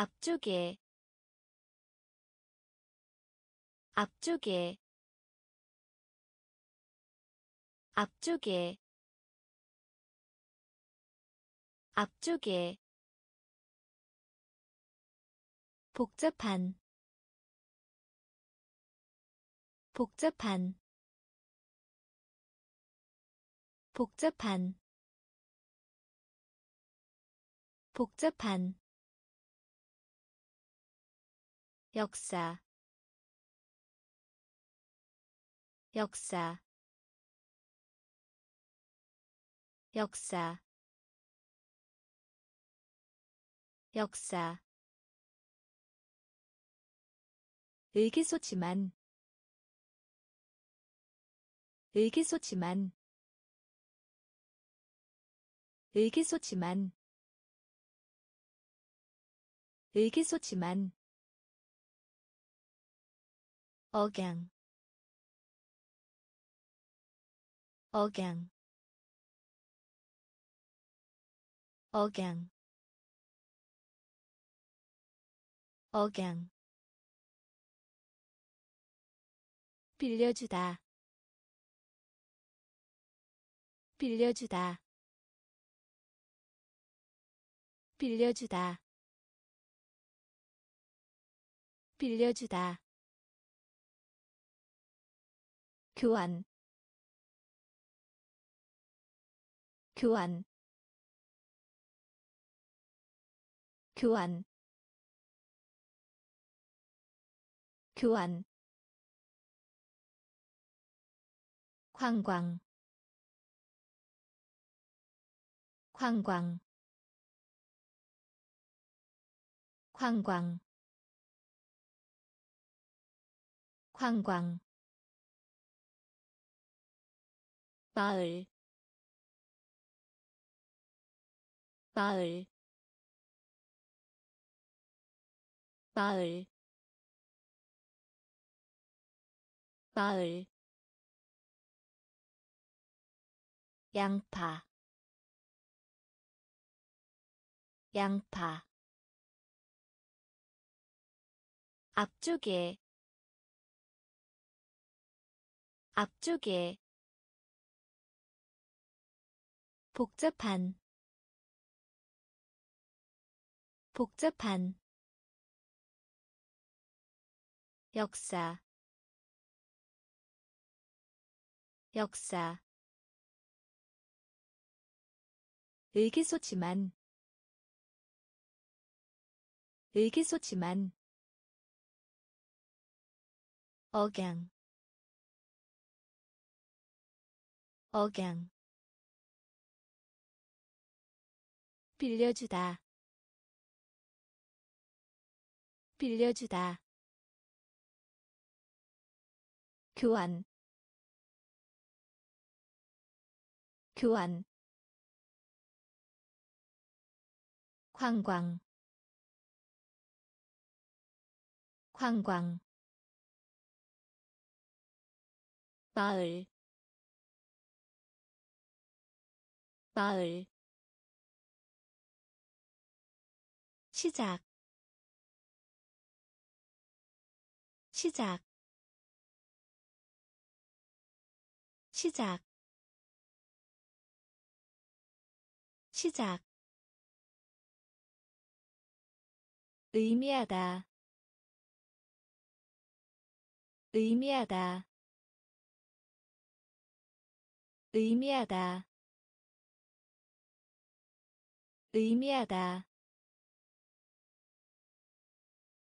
앞쪽에 앞쪽에 앞쪽에 앞쪽에. 복잡한 복잡한 복잡한 복잡한 역사 역사 역사 역사. 의기소침한 의기소침한 의기소침한 의기소침한 억양 억양 억양 억양. 빌려주다 빌려주다. 빌려주다 빌려주다 교환. 교환. 교환. 교환. 관광. 관광. 관광. 관광 마을. 마을. 마을. 마을. 양파. 양파. 앞쪽에. 앞쪽에 복잡한 복잡한 역사 역사. 의기소침한 의기소침한 억양 억양 빌려주다. 빌려주다. 교환. 교환. 관광. 관광. 마을. 마을 시작. 시작. 시작. 시작. 의미하다. 의미하다. 의미하다. 의미하다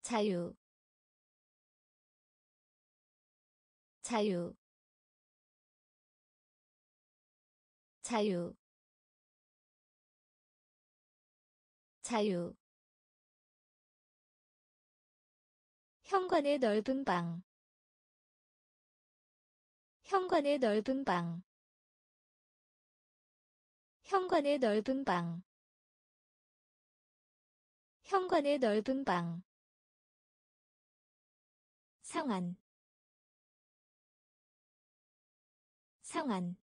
자유 자유 자유 자유. 현관의 넓은 방 현관의 넓은 방 현관의 넓은 방 현관의 넓은 방 상한 상한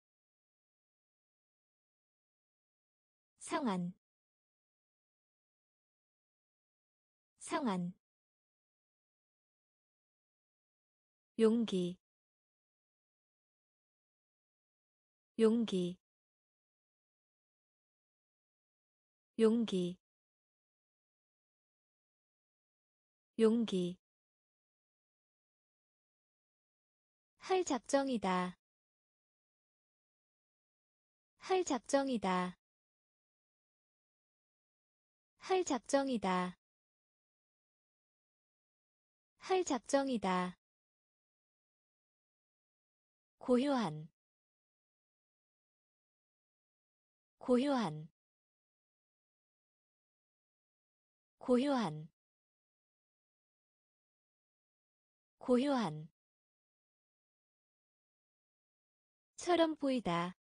상한 상한 용기. 용기. 용기. 용기 할 작정이다. 할 작정이다. 할 작정이다. 할 작정이다. 고요한. 고요한. 고요한. 고요한 처럼 보이다.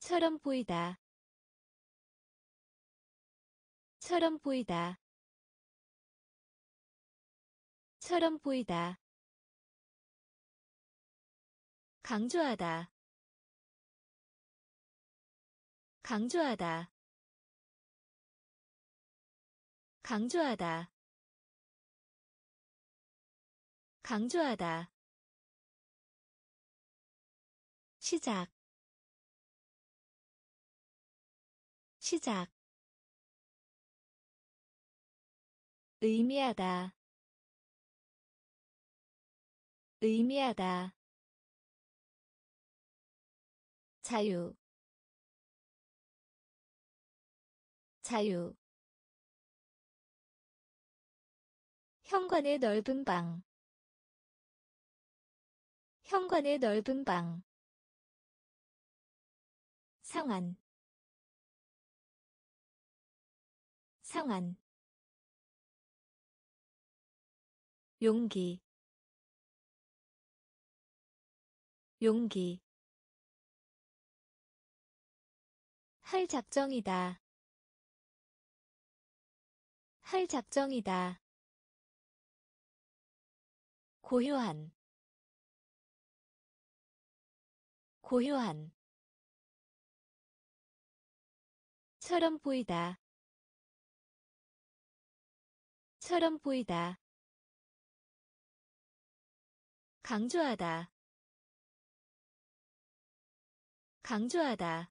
처럼 보이다. 처럼 보이다. 처럼 보이다. 강조하다. 강조하다. 강조하다. 강조하다 시작. 시작. 의미하다. 의미하다. 자유. 자유. 현관의 넓은 방. 현관의 넓은 방 상한 상한 용기. 용기. 할 작정이다. 할 작정이다. 고요한. 고요한 처럼 보이다. 처럼 보이다. 강조하다. 강조하다